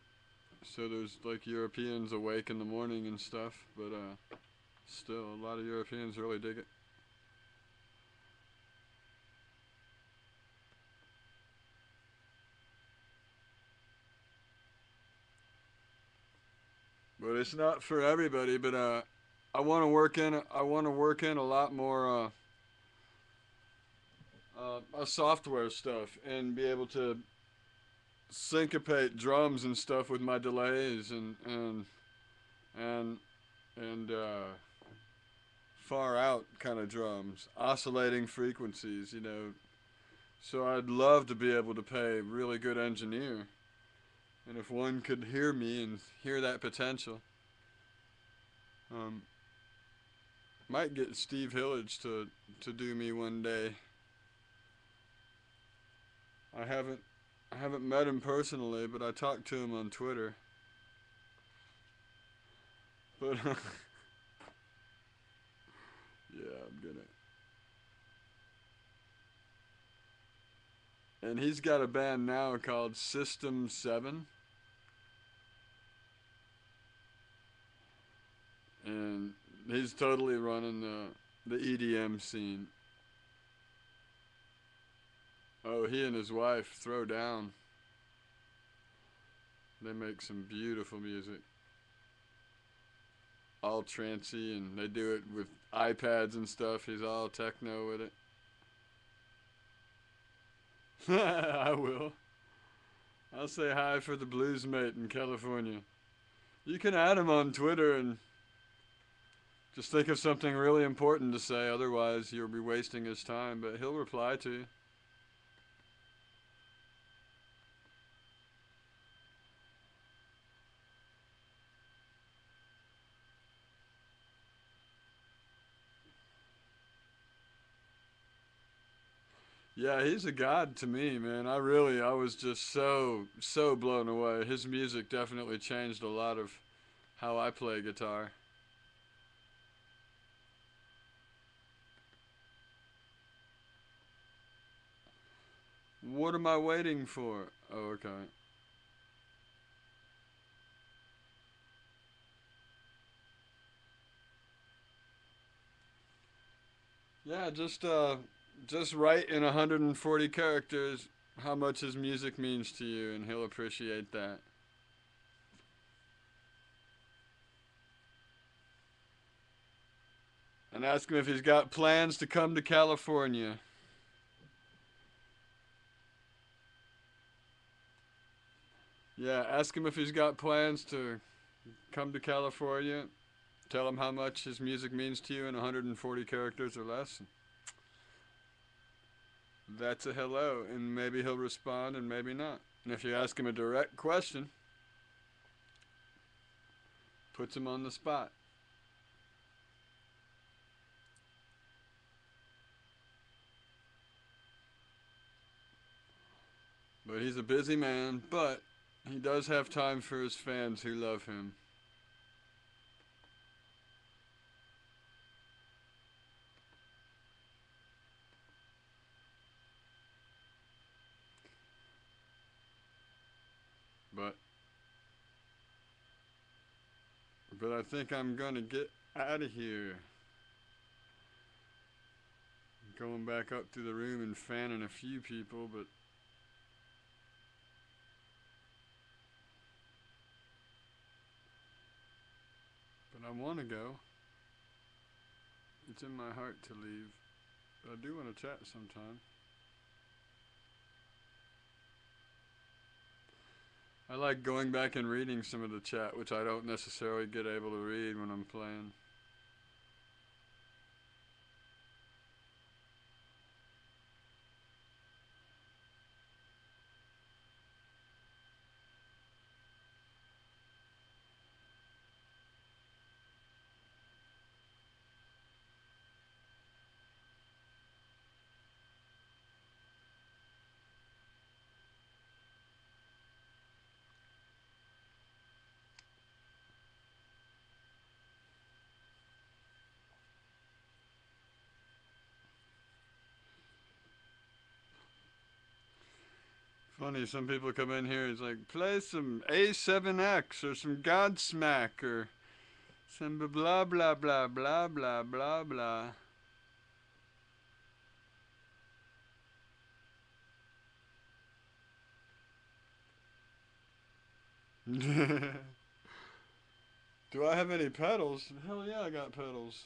so there's like Europeans awake in the morning and stuff, but uh, still, a lot of Europeans really dig it. But it's not for everybody. But uh, I want to work in. I want to work in a lot more uh, uh, uh, software stuff and be able to syncopate drums and stuff with my delays and and and and uh, far out kind of drums, oscillating frequencies. You know. So I'd love to be able to pay a really good engineer. And if one could hear me and hear that potential, um, might get Steve Hillage to to do me one day. I haven't I haven't met him personally, but I talked to him on Twitter. But yeah, I'm gonna. And he's got a band now called System 7. And he's totally running the the EDM scene. Oh, he and his wife throw down. They make some beautiful music. All trancy and they do it with iPads and stuff. He's all techno with it. I will. I'll say hi for the blues mate in California. You can add him on Twitter and just think of something really important to say, otherwise, you'll be wasting his time, but he'll reply to you. Yeah, he's a god to me, man. I really, I was just so, so blown away. His music definitely changed a lot of how I play guitar. What am I waiting for? Oh, okay. Yeah, just uh, just write in 140 characters how much his music means to you, and he'll appreciate that. And ask him if he's got plans to come to California. Yeah, ask him if he's got plans to come to California. Tell him how much his music means to you in 140 characters or less. That's a hello, and maybe he'll respond and maybe not. And if you ask him a direct question, puts him on the spot. But he's a busy man, but he does have time for his fans who love him. But but I think I'm gonna get out of here. Going back up to the room and fanning a few people, but I want to go. It's in my heart to leave. But I do want to chat sometime. I like going back and reading some of the chat, which I don't necessarily get able to read when I'm playing. Funny, some people come in here, it's like, play some A7X or some Godsmack or some blah blah blah blah blah blah blah. Do I have any pedals? Hell yeah, I got pedals.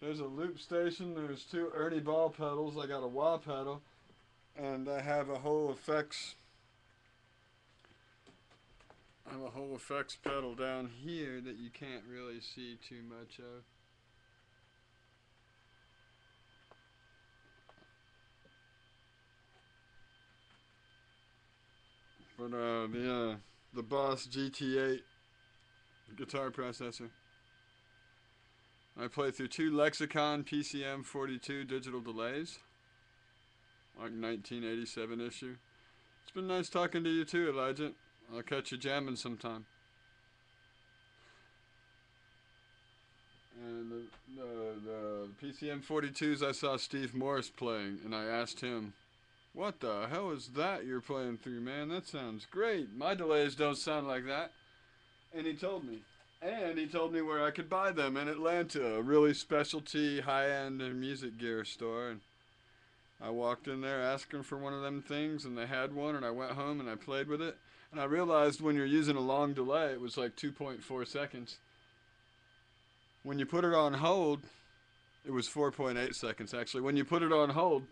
There's a loop station, there's two Ernie Ball pedals, I got a wah pedal and I have a whole effects I have a whole effects pedal down here that you can't really see too much of. But uh the uh, the Boss GT8 guitar processor. I play through two Lexicon PCM 42 digital delays like 1987 issue. It's been nice talking to you too, Elijah. I'll catch you jamming sometime. And the, the, the PCM 42s, I saw Steve Morse playing, and I asked him, What the hell is that you're playing through, man? That sounds great. My delays don't sound like that. And he told me. And he told me where I could buy them in Atlanta, a really specialty high end music gear store. And I walked in there asking for one of them things, and they had one, and I went home and I played with it. And I realized when you're using a long delay, it was like 2.4 seconds. When you put it on hold, it was 4.8 seconds actually. When you put it on hold,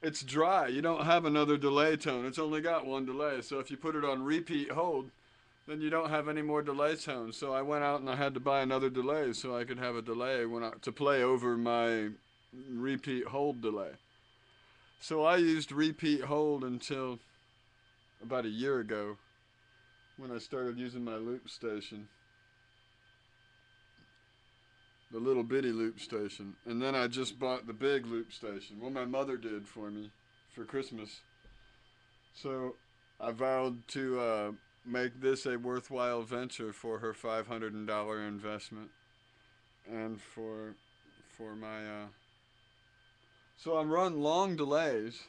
it's dry. You don't have another delay tone. It's only got one delay. So if you put it on repeat hold, then you don't have any more delay tones. So I went out and I had to buy another delay so I could have a delay when I, to play over my repeat hold delay. So I used repeat hold until about a year ago when I started using my loop station. The little bitty loop station. And then I just bought the big loop station. Well, my mother did for me for Christmas. So I vowed to uh, make this a worthwhile venture for her $500 investment and for for my uh, so I'm run long delays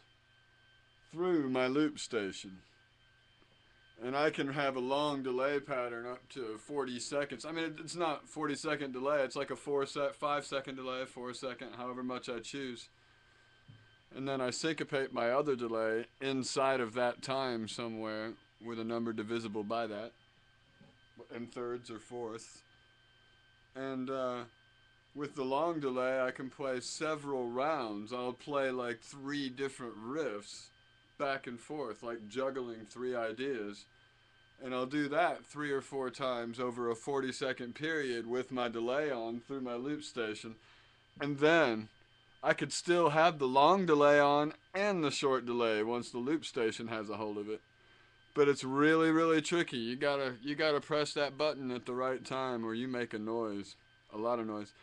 through my loop station. And I can have a long delay pattern up to 40 seconds. I mean, it's not 40 second delay. It's like a four set, five second delay, four second, however much I choose. And then I syncopate my other delay inside of that time somewhere with a number divisible by that in thirds or fourths. And uh, with the long delay, I can play several rounds. I'll play like three different riffs back and forth, like juggling three ideas. And I'll do that three or four times over a 40 second period with my delay on through my loop station. And then I could still have the long delay on and the short delay once the loop station has a hold of it. But it's really, really tricky. You gotta, you gotta press that button at the right time or you make a noise, a lot of noise.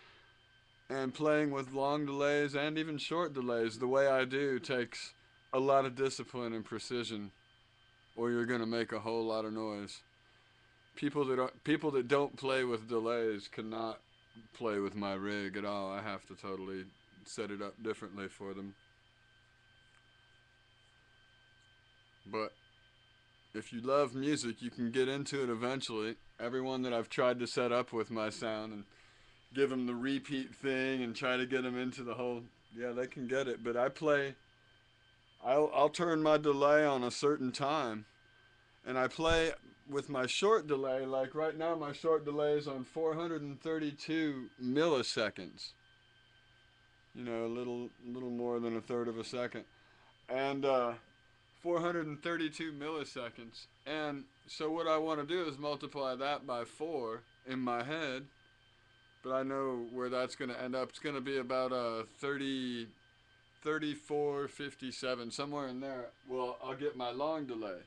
And playing with long delays and even short delays the way I do takes a lot of discipline and precision or you're going to make a whole lot of noise. People that don't, people that don't play with delays cannot play with my rig at all. I have to totally set it up differently for them. But if you love music, you can get into it eventually. Everyone that I've tried to set up with my sound and give them the repeat thing and try to get them into the whole, yeah, they can get it. But I play, I'll, I'll turn my delay on a certain time and I play with my short delay, like right now, my short delay is on 432 milliseconds. You know, a little, little more than a third of a second, and uh, 432 milliseconds. And so what I want to do is multiply that by four in my head, but I know where that's going to end up. It's going to be about a 30, 34, 57, somewhere in there. Well, I'll get my long delay.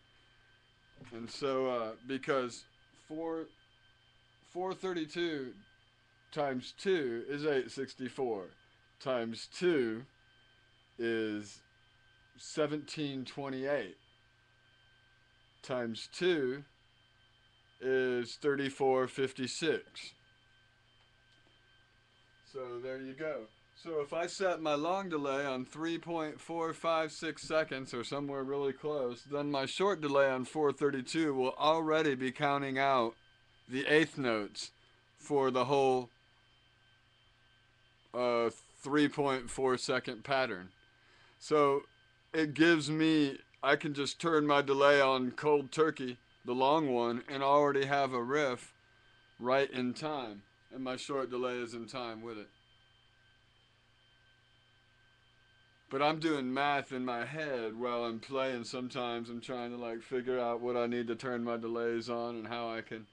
And so, uh, because 4, 432 times 2 is 864, times 2 is 1728, times 2 is 3456. So there you go. So if I set my long delay on 3.456 seconds or somewhere really close, then my short delay on 432 will already be counting out the eighth notes for the whole uh, 3.4 second pattern. So it gives me, I can just turn my delay on cold turkey, the long one, and already have a riff right in time. And my short delay is in time with it. But I'm doing math in my head while I'm playing. Sometimes I'm trying to like figure out what I need to turn my delays on and how I can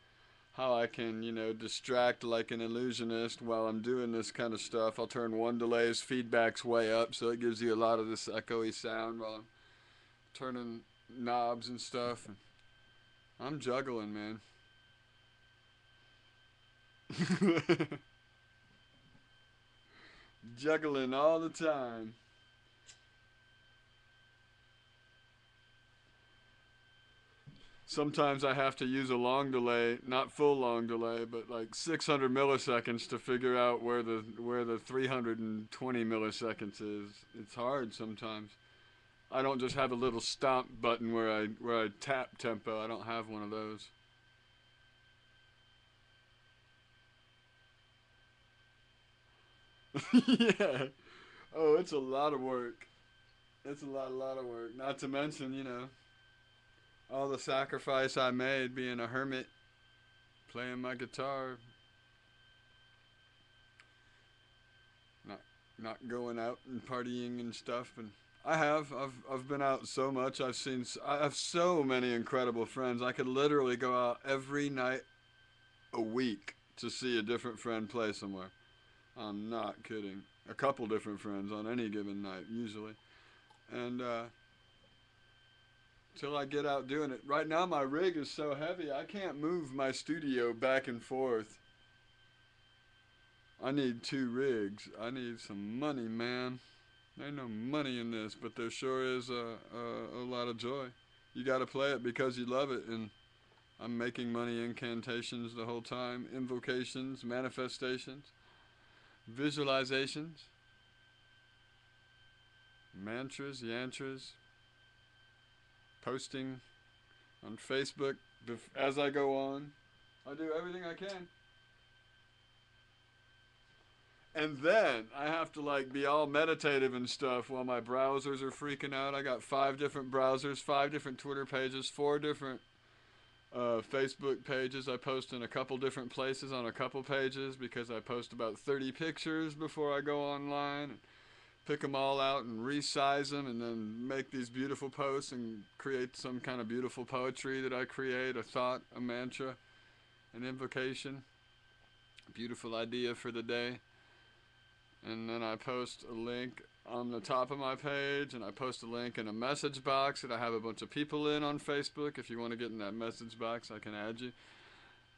how I can, you know, distract like an illusionist while I'm doing this kind of stuff. I'll turn one delay's feedbacks way up so it gives you a lot of this echoey sound while I'm turning knobs and stuff. And I'm juggling, man. juggling all the time. sometimes I have to use a long delay, not full long delay, but like 600 milliseconds to figure out where the where the 320 milliseconds is. It's hard sometimes. I don't just have a little stomp button where I where I tap tempo. I don't have one of those. yeah. Oh, it's a lot of work. It's a lot, a lot of work. Not to mention, you know, all the sacrifice I made being a hermit, playing my guitar, not not going out and partying and stuff. And I have I've I've been out so much. I've seen I have so many incredible friends. I could literally go out every night a week to see a different friend play somewhere. I'm not kidding. A couple different friends on any given night usually, and. uh till I get out doing it. Right now, my rig is so heavy, I can't move my studio back and forth. I need two rigs. I need some money, man. There ain't no money in this, but there sure is a, a, a lot of joy. You got to play it because you love it, and I'm making money incantations the whole time, invocations, manifestations, visualizations, mantras, yantras, posting on Facebook as I go on. I do everything I can. And then I have to like be all meditative and stuff while my browsers are freaking out. I got five different browsers, five different Twitter pages, four different uh, Facebook pages. I post in a couple different places on a couple pages because I post about 30 pictures before I go online. Pick them all out and resize them and then make these beautiful posts and create some kind of beautiful poetry that I create, a thought, a mantra, an invocation, a beautiful idea for the day. And then I post a link on the top of my page and I post a link in a message box that I have a bunch of people in on Facebook. If you want to get in that message box, I can add you.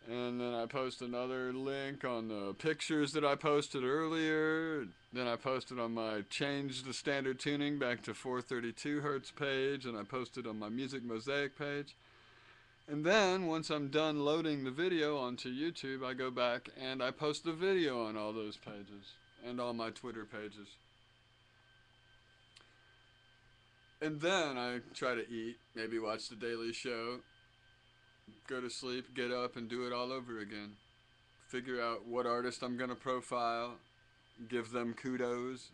And then I post another link on the pictures that I posted earlier. Then I posted on my change the standard tuning back to 432 hertz page, and I posted on my music mosaic page. And then once I'm done loading the video onto YouTube, I go back and I post the video on all those pages and all my Twitter pages. And then I try to eat, maybe watch the Daily Show, go to sleep, get up, and do it all over again. Figure out what artist I'm going to profile, give them kudos,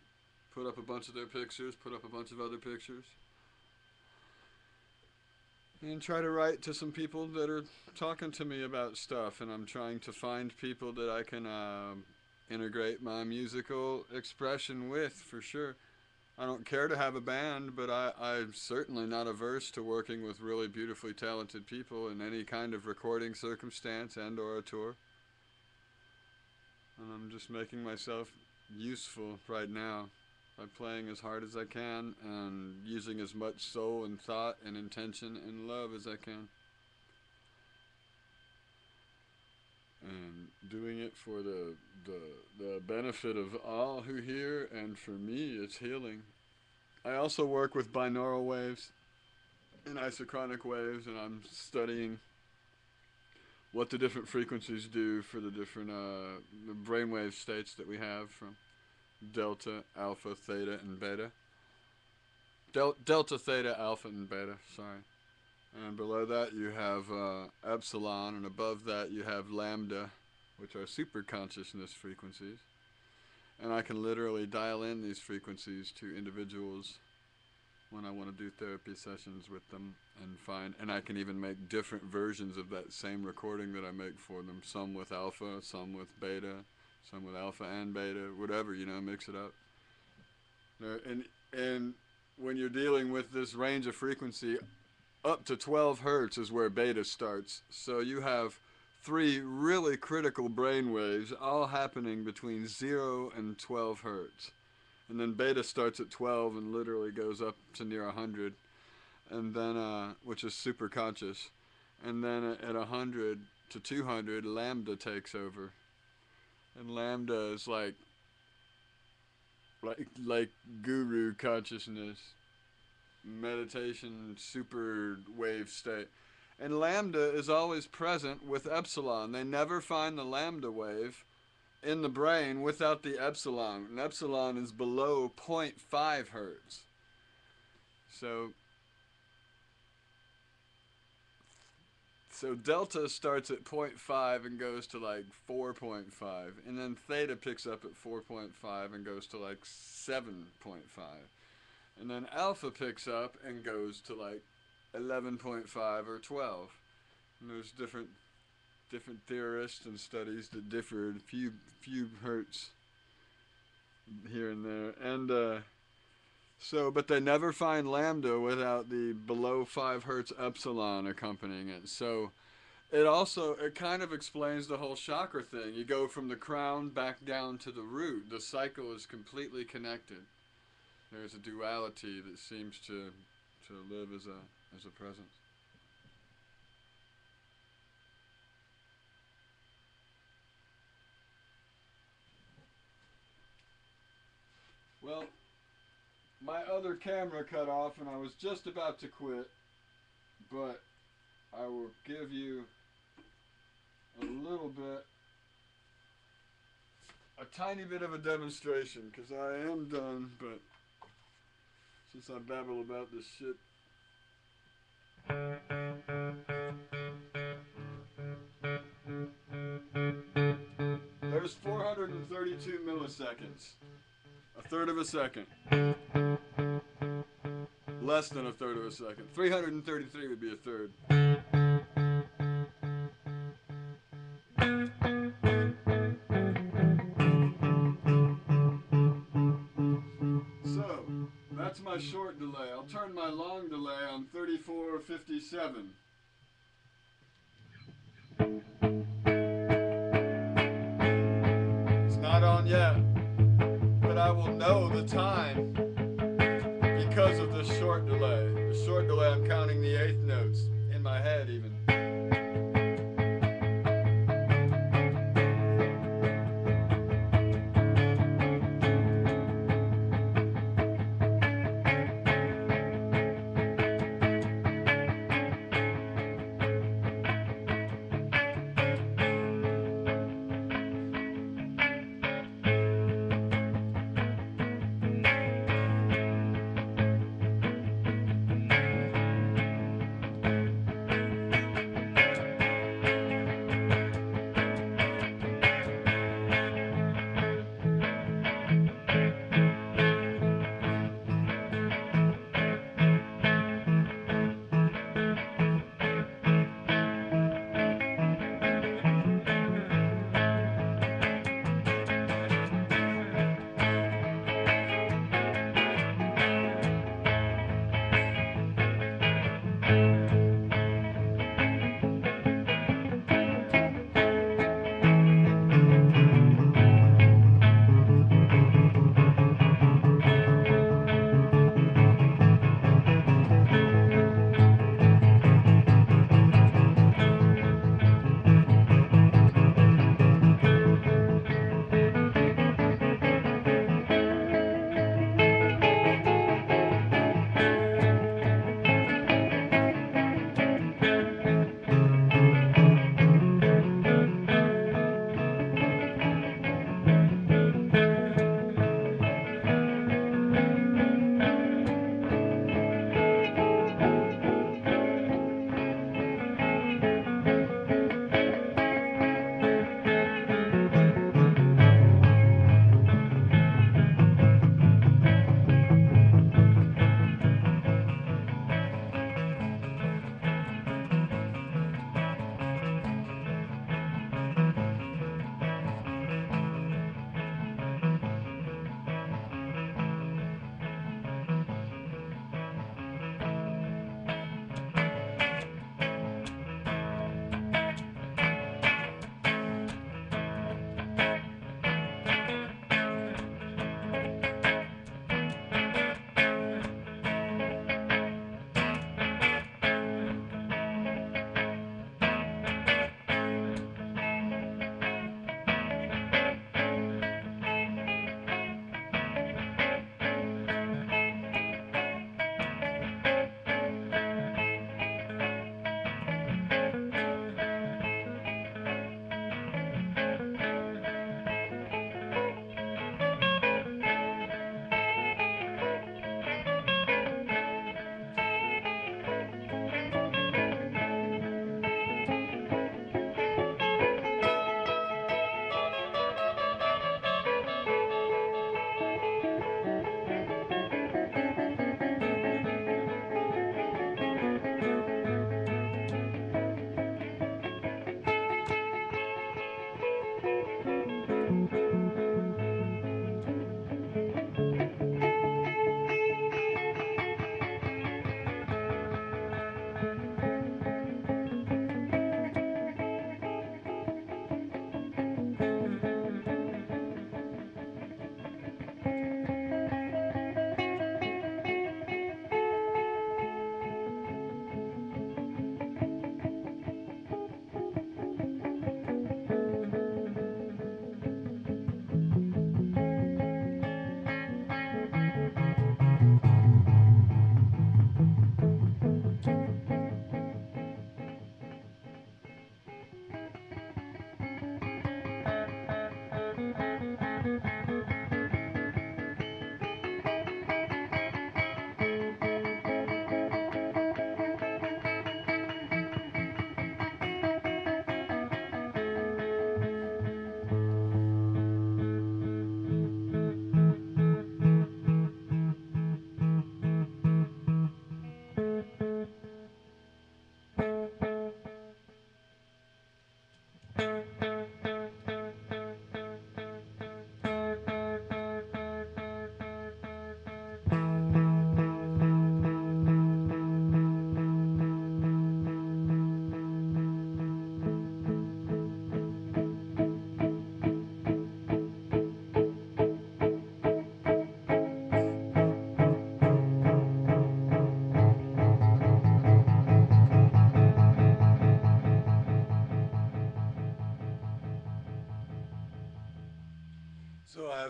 put up a bunch of their pictures, put up a bunch of other pictures. and try to write to some people that are talking to me about stuff, and I'm trying to find people that I can uh, integrate my musical expression with for sure. I don't care to have a band, but I, I'm certainly not averse to working with really beautifully talented people in any kind of recording circumstance and or a tour. And I'm just making myself useful right now by playing as hard as I can and using as much soul and thought and intention and love as I can. And doing it for the, the, the benefit of all who hear, and for me, it's healing. I also work with binaural waves and isochronic waves, and I'm studying what the different frequencies do for the different uh, brainwave states that we have from delta, alpha, theta, and beta. Del- delta, theta, alpha, and beta. Sorry. And below that you have uh, epsilon, and above that you have lambda, which are super consciousness frequencies. And I can literally dial in these frequencies to individuals when I want to do therapy sessions with them and find, and I can even make different versions of that same recording that I make for them. Some with alpha, some with beta, some with alpha and beta, whatever, you know, mix it up. And, and when you're dealing with this range of frequency, up to 12 hertz is where beta starts. So you have three really critical brain waves all happening between 0 and 12 hertz. And then beta starts at 12 and literally goes up to near 100, and then uh, which is super conscious. And then at 100 to 200, lambda takes over. And lambda is like like like guru consciousness meditation super wave state. And lambda is always present with epsilon. They never find the lambda wave in the brain without the epsilon. And epsilon is below 0.5 hertz. So so delta starts at 0.5 and goes to like 4.5 and then theta picks up at 4.5 and goes to like 7.5 and then alpha picks up and goes to like 11.5 or 12 and there's different different theorists and studies that differ a few few hertz here and there. And uh, so but they never find lambda without the below 5 hertz epsilon accompanying it. So it also it kind of explains the whole chakra thing. You go from the crown back down to the root. The cycle is completely connected there's a duality that seems to to live as a as a presence. Well, my other camera cut off and I was just about to quit, but I will give you a little bit a tiny bit of a demonstration because I am done, but since I babble about this shit. There's 432 milliseconds. A third of a second. Less than a third of a second. 333 would be a third. My short delay. I'll turn my long delay on 3457. It's not on yet, but I will know the time because of the short delay. The short delay, I'm counting the eighth notes in my head, even.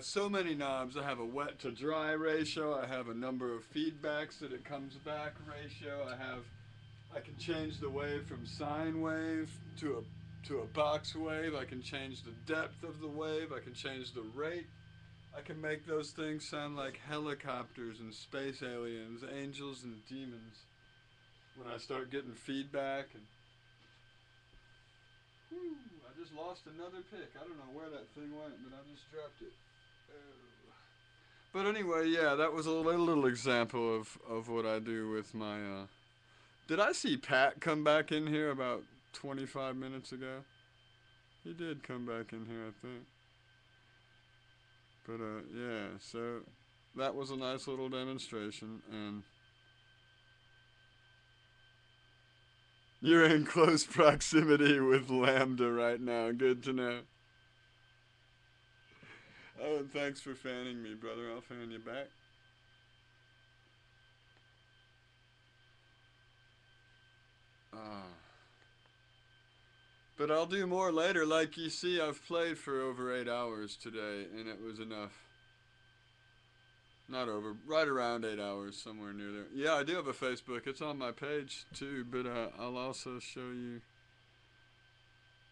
Have so many knobs. I have a wet to dry ratio. I have a number of feedbacks that it comes back ratio. I have I can change the wave from sine wave to a to a box wave. I can change the depth of the wave. I can change the rate. I can make those things sound like helicopters and space aliens, angels and demons. When I start getting feedback and Whew, I just lost another pick. I don't know where that thing went, but I just dropped it. But anyway, yeah, that was a little, little example of, of what I do with my. Uh... Did I see Pat come back in here about 25 minutes ago? He did come back in here, I think. But uh, yeah, so that was a nice little demonstration, and you're in close proximity with Lambda right now. Good to know. Oh, and thanks for fanning me, brother. I'll fan you back. Ah. But I'll do more later. Like you see, I've played for over eight hours today, and it was enough. Not over, right around eight hours, somewhere near there. Yeah, I do have a Facebook. It's on my page too, but uh, I'll also show you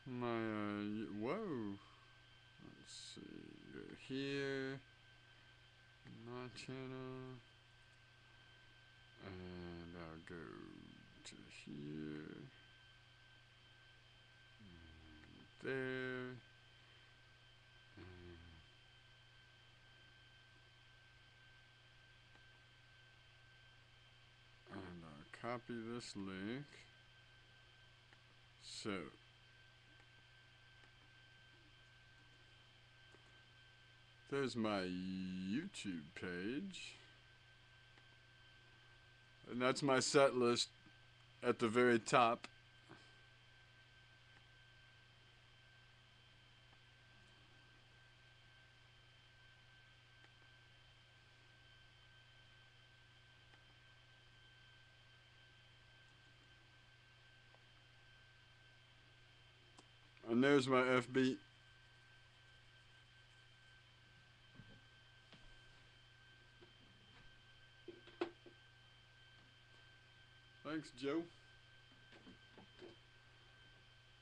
my. Uh, whoa. Let's see. Here. My channel. And I'll go to here. And there. And and I'll copy this link. So there's my YouTube page. And that's my set list at the very top. And there's my FB. Thanks, Joe.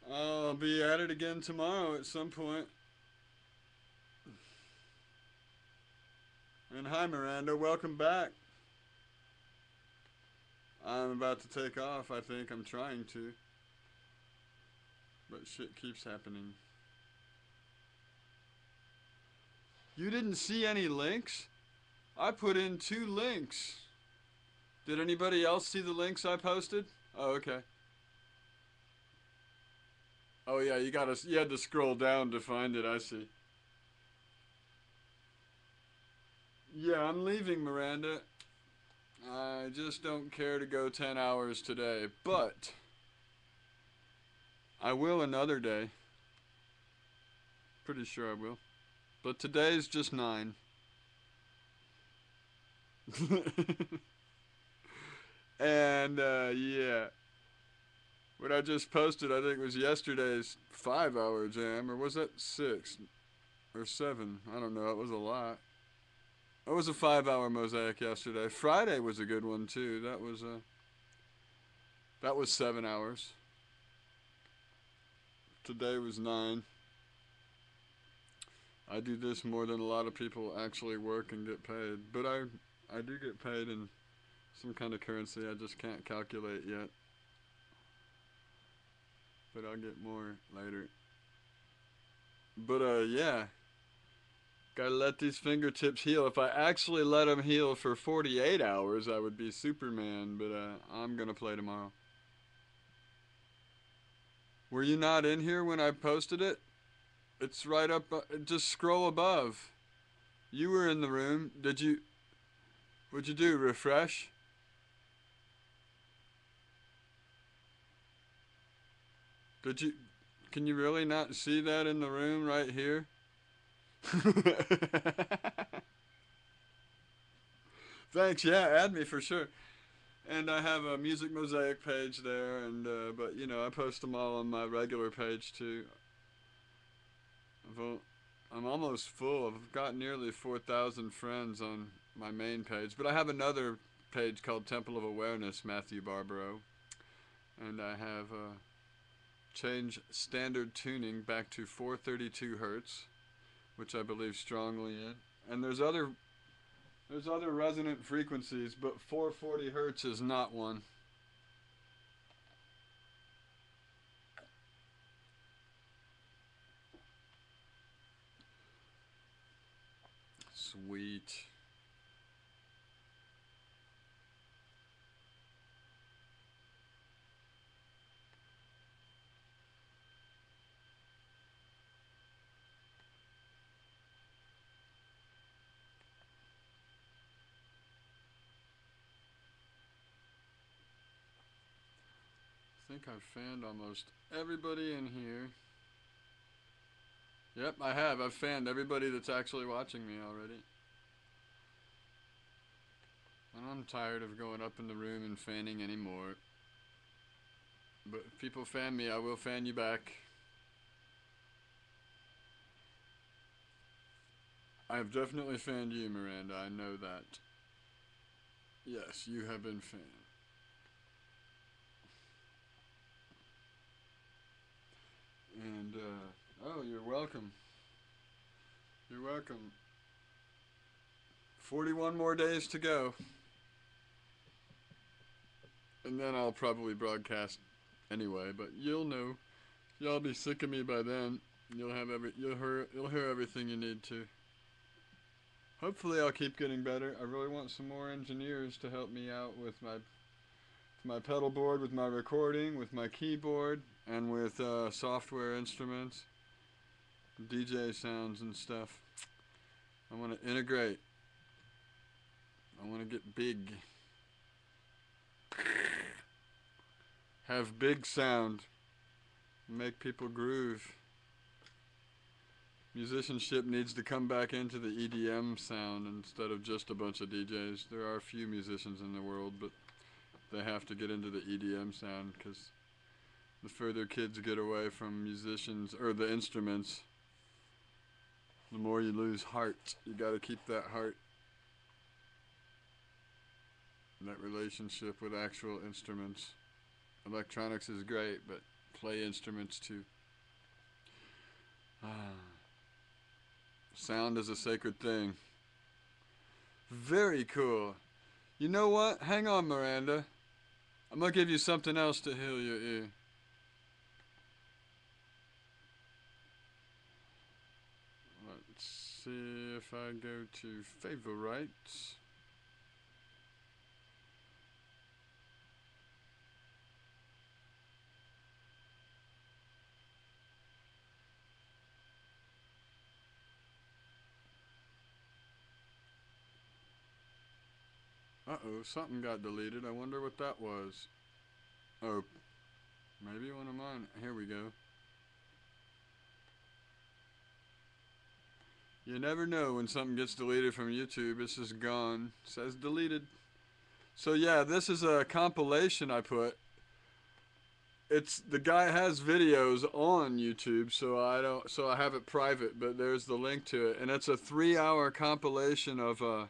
I'll be at it again tomorrow at some point. And hi, Miranda. Welcome back. I'm about to take off. I think I'm trying to. But shit keeps happening. You didn't see any links? I put in two links. Did anybody else see the links I posted? Oh, okay. Oh yeah, you gotta you had to scroll down to find it, I see. Yeah, I'm leaving, Miranda. I just don't care to go 10 hours today, but I will another day. Pretty sure I will. But today's just 9. and uh, yeah. What I just posted, I think was yesterday's 5 hour jam or was that 6 or 7? I don't know. It was a lot. It was a 5 hour mosaic yesterday. Friday was a good one too. That was a that was 7 hours. Today was 9. I do this more than a lot of people actually work and get paid, but I I do get paid in some kind of currency I just can't calculate yet. But I'll get more later. But uh yeah. Gotta let these fingertips heal. If I actually let them heal for 48 hours, I would be Superman, but uh, I'm gonna play tomorrow. Were you not in here when I posted it? It's right up, uh, just scroll above. You were in the room. Did you, what'd you do, refresh? Did you, can you really not see that in the room right here? Thanks. Yeah, add me for sure. And I have a music mosaic page there, and uh, but you know I post them all on my regular page too. I'm almost full. I've got nearly 4,000 friends on my main page, but I have another page called Temple of Awareness, Matthew Barbaro, and I have uh, changed standard tuning back to 432 hertz, which I believe strongly in. And there's other there's other resonant frequencies, but 440 hertz is not one. Sweet. I I've fanned almost everybody in here. Yep, I have. I've fanned everybody that's actually watching me already. And I'm tired of going up in the room and fanning anymore. But if people fan me, I will fan you back. I have definitely fanned you, Miranda. I know that. Yes, you have been fanned. And, uh, oh, you're welcome. You're welcome. 41 more days to go. And then I'll probably broadcast anyway, but you'll know. Y'all be sick of me by then. You'll have every you'll hear you'll hear everything you need to. Hopefully I'll keep getting better. I really want some more engineers to help me out with my my pedal board, with my recording, with my keyboard, and with uh, software instruments, DJ sounds and stuff. I want to integrate. I want to get big. Have big sound. Make people groove. Musicianship needs to come back into the EDM sound instead of just a bunch of DJs. There are a few musicians in the world, but they have to get into the EDM sound because the further kids get away from musicians or the instruments, the more you lose heart. You got to keep that heart, that relationship with actual instruments. Electronics is great, but play instruments too. Ah. Sound is a sacred thing. Very cool. You know what? Hang on, Miranda. I'm gonna give you something else to heal your ear. Let's see if I go to favorites. Uh-oh, something got deleted. I wonder what that was. Oh, maybe one of mine. Here we go. You never know when something gets deleted from YouTube. It's just gone. says deleted. So yeah, this is a compilation I put. It's the guy has videos on YouTube, so I don't so I have it private, but there's the link to it. And it's a 3-hour compilation of uh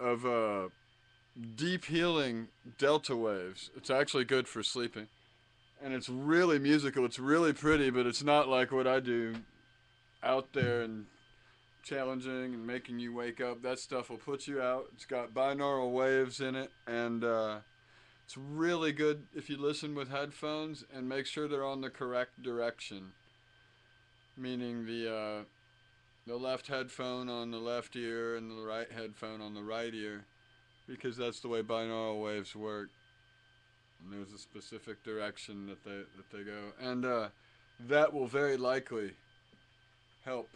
of uh, deep healing delta waves. It's actually good for sleeping. And it's really musical. It's really pretty, but it's not like what I do out there and challenging and making you wake up. That stuff will put you out. It's got binaural waves in it, and uh, it's really good if you listen with headphones and make sure they're on the correct direction. Meaning the uh, the left headphone on the left ear and the right headphone on the right ear because that's the way binaural waves work and there's a specific direction that they that they go and uh, that will very likely help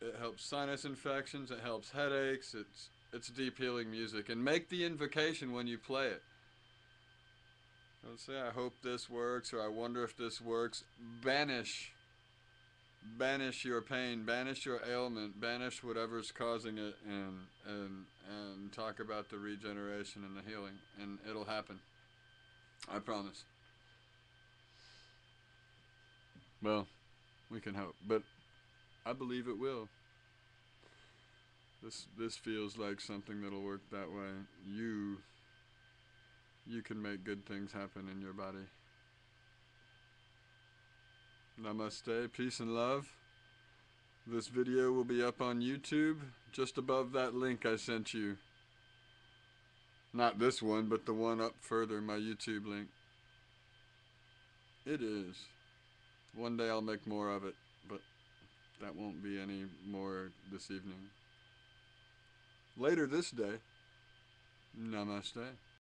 it helps sinus infections it helps headaches it's it's deep healing music. And make the invocation when you play it. Don't say i hope this works or i wonder if this works. Banish. Banish your pain, banish your ailment, banish whatever's causing it, and and and talk about the regeneration and the healing, and it'll happen. I promise. Well, we can hope, but I believe it will. This this feels like something that'll work that way. You you can make good things happen in your body. Namaste, peace and love. This video will be up on YouTube just above that link I sent you. Not this one, but the one up further, my YouTube link. It is. One day I'll make more of it, that won't be any more this evening. Later this day, namaste.